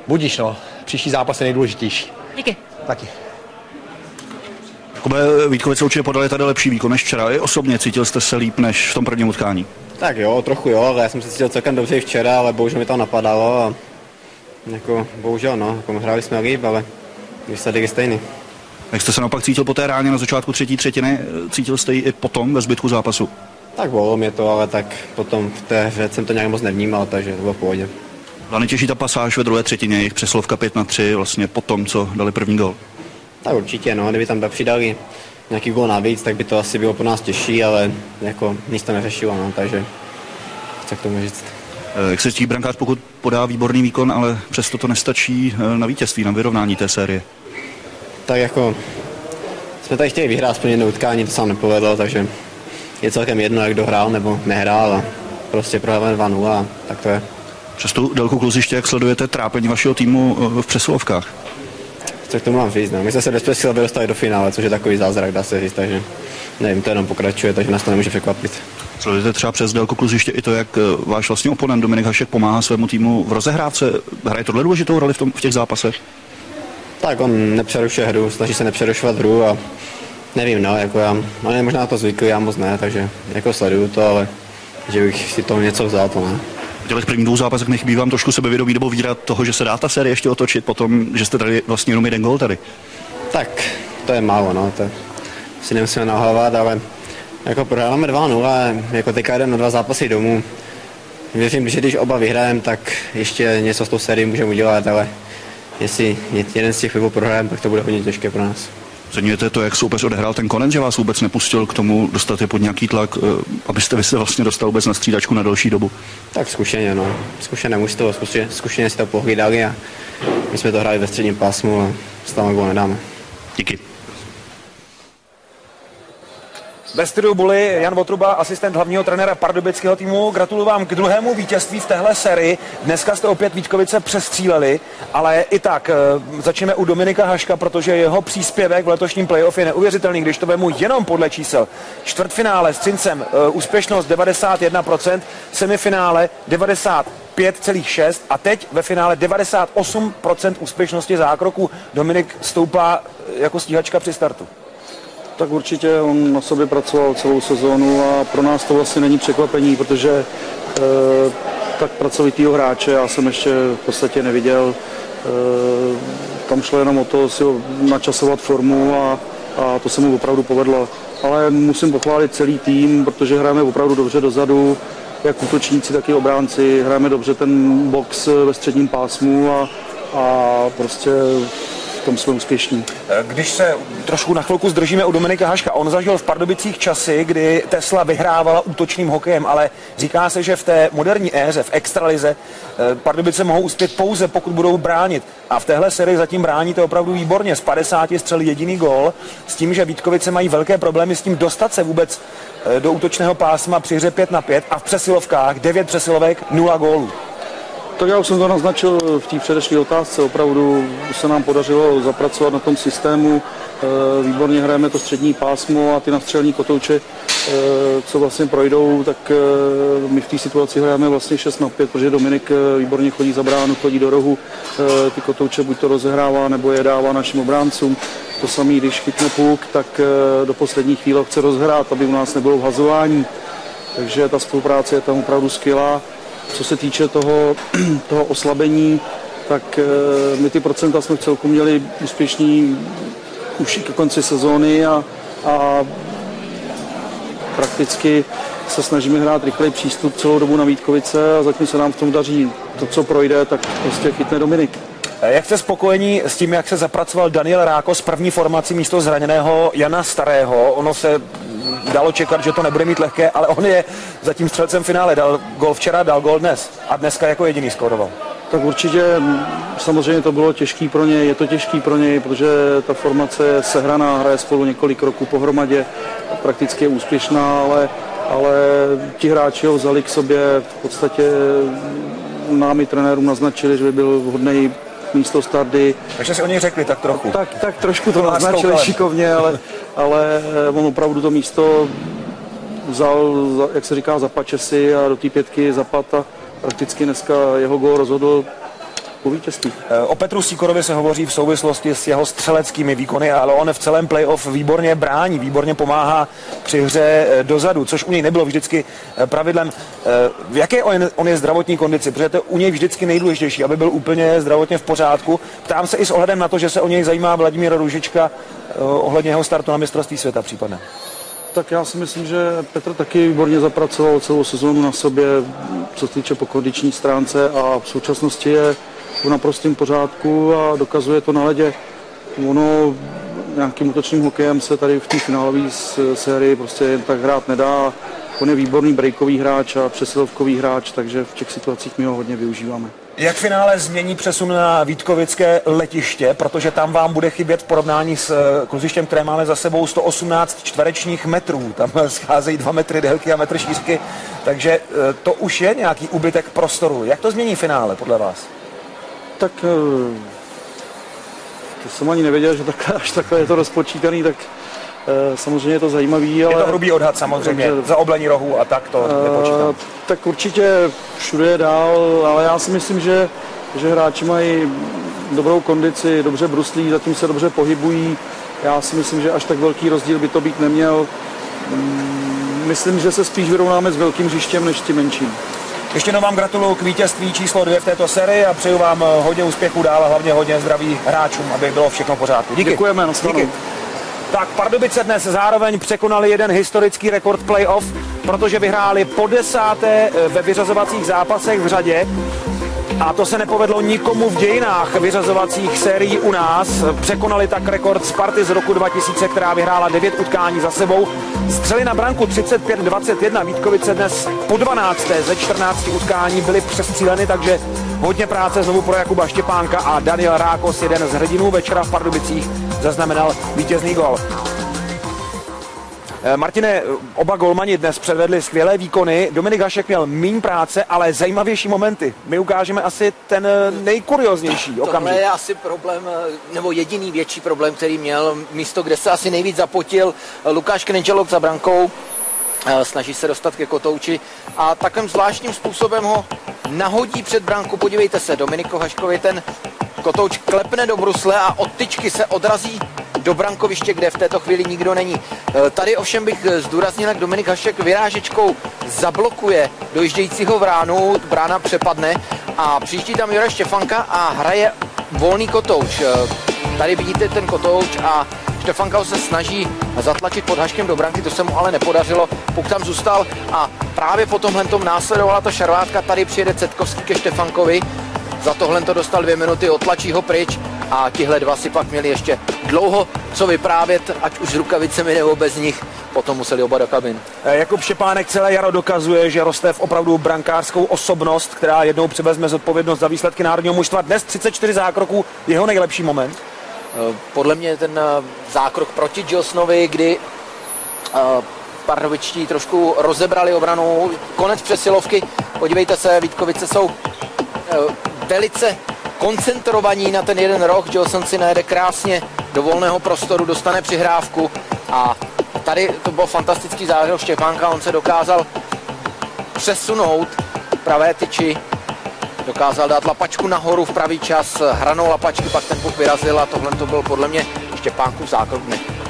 budíš no, příští zápas je nejdůležitější. Díky. Taky. Jakube, Vítkovice určitě podali tady lepší výkon než včera. I osobně cítil jste se líp než v tom prvním utkání. Tak jo, trochu jo, ale já jsem se cítil celkem dobře i včera, ale bohužel mi to napadalo a jako, bohužel no, jako hráli jsme líp, ale výsledek je stejný. Jak jste se naopak cítil po té ráně na začátku třetí třetiny, cítil jste ji i potom ve zbytku zápasu? Tak bylo mě to, ale tak potom v té hře jsem to nějak moc nevnímal, takže to bylo v pohodě. Byla nejtěžší ta pasáž ve druhé třetině, jejich přeslovka 5 na 3, vlastně po tom, co dali první gol. Tak určitě, no, kdyby tam přidali nějaký gol navíc, tak by to asi bylo pro nás těžší, ale jako nic to neřešilo, no, takže co k tomu říct. Eh, Jak se cítí brankář, pokud podá výborný výkon, ale přesto to nestačí eh, na vítězství, na vyrovnání té série? Tak jako jsme tady chtěli vyhrát aspoň jedno utkání, to se nám nepovedlo, takže je celkem jedno, jak dohrál nebo nehrál a prostě prohráváme 2-0 a tak to je. Přes tu délku kluziště, jak sledujete trápení vašeho týmu eh, v přesilovkách? Co k tomu mám říct, no. My jsme se bez přesilovky dostali do finále, což je takový zázrak, dá se říct, takže nevím, to jenom pokračuje, takže nás to nemůže překvapit. Sledujete třeba přes délku kluziště i to, jak eh, váš vlastně oponent Dominik Hašek pomáhá svému týmu v rozehrávce. Hraje tohle důležitou roli v, tom, v těch zápasech? Tak on nepřerušuje hru, snaží se nepřerušovat hru a nevím, no, jako já, on je možná to zvyklý, já moc ne, takže jako sleduju to, ale že bych si to něco vzal, to ne. V těch prvních dvou zápasech nechybí vám trošku sebevědomí nebo víra toho, že se dá ta série ještě otočit potom, že jste dali vlastně jenom jeden gol tady. Tak, to je málo, no, to si nemusíme nalhávat, ale jako prohráváme 2-0, jako teďka jdem na dva zápasy domů. Věřím, že když oba vyhrajeme, tak ještě něco s tou sérií můžeme udělat, ale jestli jeden z těch webů prohrajeme, tak to bude hodně těžké pro nás. Oceňujete to, jak soupeř odehrál ten konec, že vás vůbec nepustil k tomu dostat je pod nějaký tlak, eh, abyste vy se vlastně dostal vůbec na střídačku na delší dobu? Tak zkušeně, no. Zkušené mužstvo, zkušeně, zkušeně si to pohlídali a my jsme to hráli ve středním pásmu a s tam gól nedáme. Díky. Ve studiu Bully Jan Votruba, asistent hlavního trenéra pardubického týmu. Gratuluju vám k druhému vítězství v téhle sérii. Dneska jste opět Vítkovice přestříleli, ale i tak eh, začneme u Dominika Haška, protože jeho příspěvek v letošním playoff je neuvěřitelný, když to vemu jenom podle čísel. Čtvrtfinále s Třincem eh, úspěšnost 91%, semifinále 95,6 a teď ve finále 98% úspěšnosti zákroku. Dominik stoupá eh, jako stíhačka při startu. Tak určitě on na sobě pracoval celou sezónu a pro nás to vlastně není překvapení, protože e, tak pracovitýho hráče já jsem ještě v podstatě neviděl. E, tam šlo jenom o to si ho načasovat formu a, a to se mu opravdu povedlo. Ale musím pochválit celý tým, protože hrajeme opravdu dobře dozadu, jak útočníci, tak i obránci. Hrajeme dobře ten box ve středním pásmu a, a prostě tom jsme úspěšní. Když se trošku na chvilku zdržíme u Dominika Haška, on zažil v Pardubicích časy, kdy Tesla vyhrávala útočným hokejem, ale říká se, že v té moderní éře, v extralize, eh, Pardubice mohou uspět pouze, pokud budou bránit. A v téhle sérii zatím bráníte opravdu výborně. Z 50 střel jediný gol, s tím, že Vítkovice mají velké problémy s tím dostat se vůbec eh, do útočného pásma při hře 5 na 5 a v přesilovkách 9 přesilovek, 0 gólů. Tak já už jsem to naznačil v té předešlé otázce. Opravdu se nám podařilo zapracovat na tom systému. Eh, výborně hrajeme to střední pásmo a ty nastřelní kotouče, eh, co vlastně projdou, tak eh, my v té situaci hrajeme vlastně 6 na 5, protože Dominik výborně chodí za bránu, chodí do rohu. Ty kotouče buď to rozehrává, nebo je dává našim obráncům. To samé, když chytne puk, tak do poslední chvíle chce rozhrát, aby u nás nebylo vhazování. Takže ta spolupráce je tam opravdu skvělá. Co se týče toho, toho oslabení, tak eh, my ty procenta jsme v celku měli úspěšní už ke konci sezóny a, a prakticky se snažíme hrát rychlej přístup celou dobu na Vítkovice a zatím se nám v tom daří. To, co projde, tak prostě chytne Dominik. Jak jste spokojení s tím, jak se zapracoval Daniel Ráko z první formací místo zraněného Jana Starého? Ono se dalo čekat, že to nebude mít lehké, ale on je zatím střelcem finále. Dal gol včera, dal gol dnes a dneska jako jediný skoroval. Tak určitě samozřejmě to bylo těžký pro něj, je to těžký pro něj, protože ta formace je sehraná, hraje spolu několik roků pohromadě, prakticky je úspěšná, ale, ale ti hráči ho vzali k sobě, v podstatě námi trenérům naznačili, že by byl vhodný místo stardy. Takže si o něj řekli tak trochu. Tak, tak trošku to naznačili šikovně, ale, ale on opravdu to místo vzal, jak se říká, za pačesy a do té pětky zapad a prakticky dneska jeho gol rozhodl po vítězství. Eh, o Petru Sikorovi se hovoří v souvislosti s jeho střeleckými výkony, ale on v celém playoff výborně brání, výborně pomáhá při hře eh, dozadu, což u něj nebylo vždycky eh, pravidlem. V jaké on je zdravotní kondici? Protože to je u něj vždycky nejdůležitější, aby byl úplně zdravotně v pořádku. Ptám se i s ohledem na to, že se o něj zajímá Vladimír Růžička ohledně jeho startu na mistrovství světa případně. Tak já si myslím, že Petr taky výborně zapracoval celou sezónu na sobě, co se týče po kondiční stránce a v současnosti je v naprostém pořádku a dokazuje to na ledě. Ono nějakým útočným hokejem se tady v té finálové sérii prostě jen tak hrát nedá. On je výborný breakový hráč a přesilovkový hráč, takže v těch situacích my ho hodně využíváme. Jak finále změní přesun na Vítkovické letiště, protože tam vám bude chybět v porovnání s eh, kluzištěm, které máme za sebou 118 čtverečních metrů. Tam scházejí 2 metry délky a metr šířky, takže eh, to už je nějaký úbytek prostoru. Jak to změní finále podle vás? Tak eh, to jsem ani nevěděl, že takhle, až takhle je to rozpočítaný, tak eh, samozřejmě je to zajímavý, ale... Je to hrubý odhad samozřejmě, takže, za oblení rohu a tak to eh, nepočítám. Tak určitě všude je dál, ale já si myslím, že, že hráči mají dobrou kondici, dobře bruslí, zatím se dobře pohybují. Já si myslím, že až tak velký rozdíl by to být neměl. Mm, myslím, že se spíš vyrovnáme s velkým hřištěm než tím menším. Ještě jednou vám gratuluju k vítězství číslo dvě v této sérii a přeju vám eh, hodně úspěchů dál a hlavně hodně zdraví hráčům, aby bylo všechno v pořádku. Díky. Děkujeme, Díky. Tak Pardubice dnes zároveň překonali jeden historický rekord playoff, protože vyhráli po desáté eh, ve vyřazovacích zápasech v řadě a to se nepovedlo nikomu v dějinách vyřazovacích sérií u nás. Překonali tak rekord Sparty z roku 2000, která vyhrála 9 utkání za sebou. Střeli na branku 35-21. Vítkovice dnes po 12. ze 14 utkání byly přestříleny, takže hodně práce znovu pro Jakuba Štěpánka a Daniel Rákos, jeden z hrdinů večera v Pardubicích, zaznamenal vítězný gol. Eh, Martine, oba golmani dnes předvedli skvělé výkony. Dominik Hašek měl méně práce, ale zajímavější momenty. My ukážeme asi ten eh, nejkurioznější okamžik. Tohle je asi problém, eh, nebo jediný větší problém, který měl. Místo, kde se asi nejvíc zapotil Lukáš Krenčelok za brankou, snaží se dostat ke kotouči a takovým zvláštním způsobem ho nahodí před branku. Podívejte se, Dominiko Haškovi ten kotouč klepne do brusle a od tyčky se odrazí do brankoviště, kde v této chvíli nikdo není. E, tady ovšem bych zdůraznil, jak Dominik Hašek vyrážečkou zablokuje dojíždějícího vránu, brána přepadne a přijíždí tam Jure Štěfanka a hraje volný kotouč. E, tady vidíte ten kotouč a Štefanka se snaží zatlačit pod Haškem do branky, to se mu ale nepodařilo. Puk tam zůstal a právě po tomhle tom následovala ta šarvátka. Tady přijede Cetkovský ke Štefankovi. Za tohle to dostal dvě minuty, otlačí ho pryč a tihle dva si pak měli ještě dlouho co vyprávět, ať už s rukavicemi nebo bez nich. Potom museli oba do kabin. Eh, Jakub Šepánek celé jaro dokazuje, že roste v opravdu brankářskou osobnost, která jednou převezme zodpovědnost za výsledky národního mužstva. Dnes 34 zákroků, jeho nejlepší moment. Eh, podle mě ten eh, zákrok proti Josnovi, kdy Pardovičtí trošku rozebrali obranu, konec přesilovky. Podívejte se, Vítkovice jsou velice koncentrovaní na ten jeden roh. Johnson si najede krásně do volného prostoru, dostane přihrávku a tady to byl fantastický záhrov Štěpánka, on se dokázal přesunout pravé tyči, dokázal dát lapačku nahoru v pravý čas, hranou lapačky, pak ten puk vyrazil a tohle to byl podle mě Štěpánkův zákrok dne.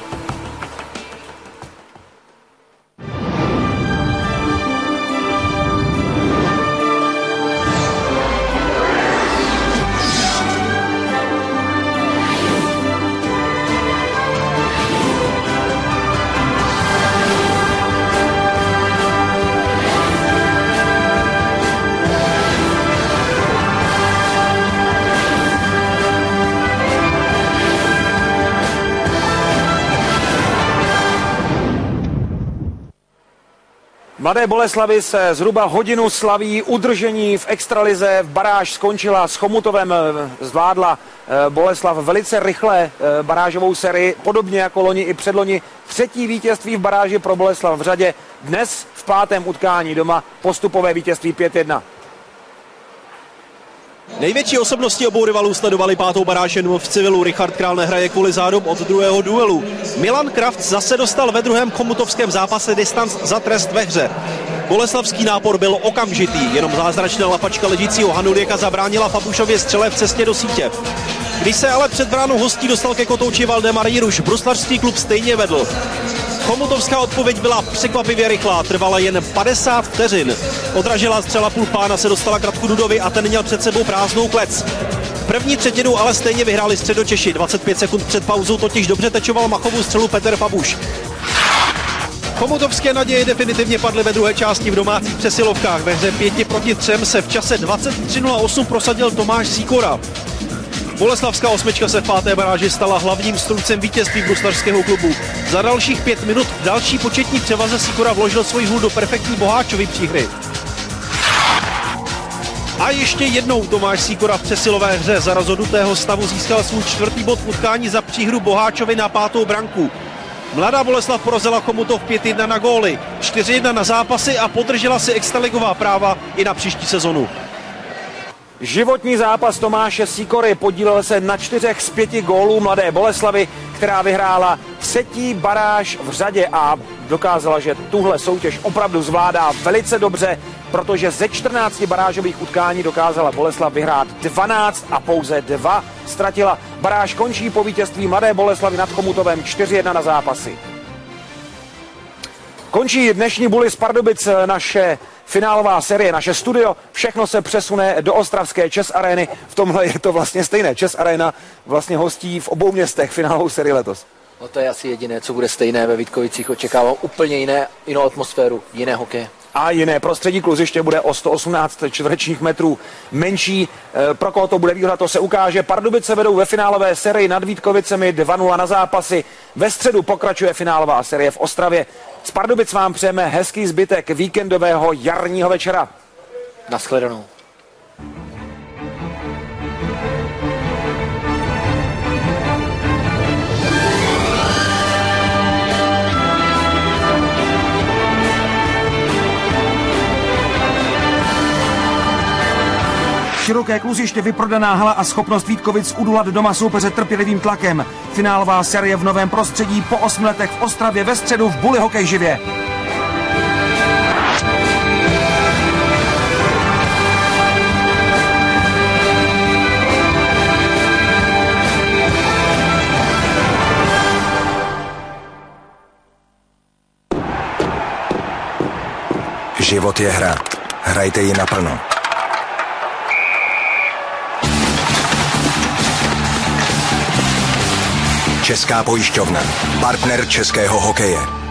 Mladé Boleslavy se zhruba hodinu slaví udržení v extralize. V baráž skončila s Chomutovem, eh, zvládla eh, Boleslav velice rychle eh, barážovou sérii, podobně jako loni i předloni. Třetí vítězství v baráži pro Boleslav v řadě. Dnes v pátém utkání doma postupové vítězství 5-1. Největší osobnosti obou rivalů sledovali pátou baráž v civilu. Richard Král nehraje kvůli zádům od druhého duelu. Milan Kraft zase dostal ve druhém chomutovském zápase distanc za trest ve hře. Boleslavský nápor byl okamžitý, jenom zázračná lapačka ležícího Hanulieka zabránila Fabušově střele v cestě do sítě. Když se ale před bránou hostí dostal ke kotouči Valdemar Jiruš, bruslařský klub stejně vedl. Chomutovská odpověď byla překvapivě rychlá, trvala jen 50 vteřin. Odražila střela půl pána, se dostala k Radku Dudovi a ten měl před sebou prázdnou klec. První třetinu ale stejně vyhráli středočeši. 25 sekund před pauzou totiž dobře tečoval Machovou střelu Petr Fabuš. Chomutovské naděje definitivně padly ve druhé části v domácích přesilovkách. Ve hře 5 proti 3 se v čase 23.08 prosadil Tomáš Sikora. Boleslavská osmička se v páté baráži stala hlavním strůjcem vítězství bruslařského klubu. Za dalších pět minut v další početní převaze Sikora vložil svůj hůl do perfektní Boháčovy příhry. A ještě jednou Tomáš Sikora v přesilové hře za rozhodnutého stavu získal svůj čtvrtý bod v utkání za příhru Boháčovi na pátou branku. Mladá Boleslav porazila Chomutov 5-1 na góly, 4-1 na zápasy a podržela si extraligová práva i na příští sezonu. Životní zápas Tomáše Sikory podílel se na čtyřech z pěti gólů Mladé Boleslavy, která vyhrála třetí baráž v řadě a dokázala, že tuhle soutěž opravdu zvládá velice dobře, protože ze 14 barážových utkání dokázala Boleslav vyhrát 12 a pouze dva ztratila. Baráž končí po vítězství Mladé Boleslavy nad Komutovem 4-1 na zápasy. Končí dnešní buly z Pardubic naše finálová série, naše studio, všechno se přesune do ostravské Čes Areny. V tomhle je to vlastně stejné. Čes Arena vlastně hostí v obou městech finálovou sérii letos. No to je asi jediné, co bude stejné ve Vítkovicích. Očekávám úplně jiné, jinou atmosféru, jiné hokeje a jiné prostředí kluziště bude o 118 čtverečních metrů menší. E, pro koho to bude výhoda, to se ukáže. Pardubice vedou ve finálové sérii nad Vítkovicemi 2-0 na zápasy. Ve středu pokračuje finálová série v Ostravě. Z Pardubic vám přejeme hezký zbytek víkendového jarního večera. Naschledanou. Velké kluziště, vyprodaná hala a schopnost Vítkovic udulat doma soupeře trpělivým tlakem. Finálová série v novém prostředí po 8 letech v Ostravě ve středu v Buli hokej živě. Život je hra. Hrajte ji naplno. Česká pojišťovna. Partner českého hokeje.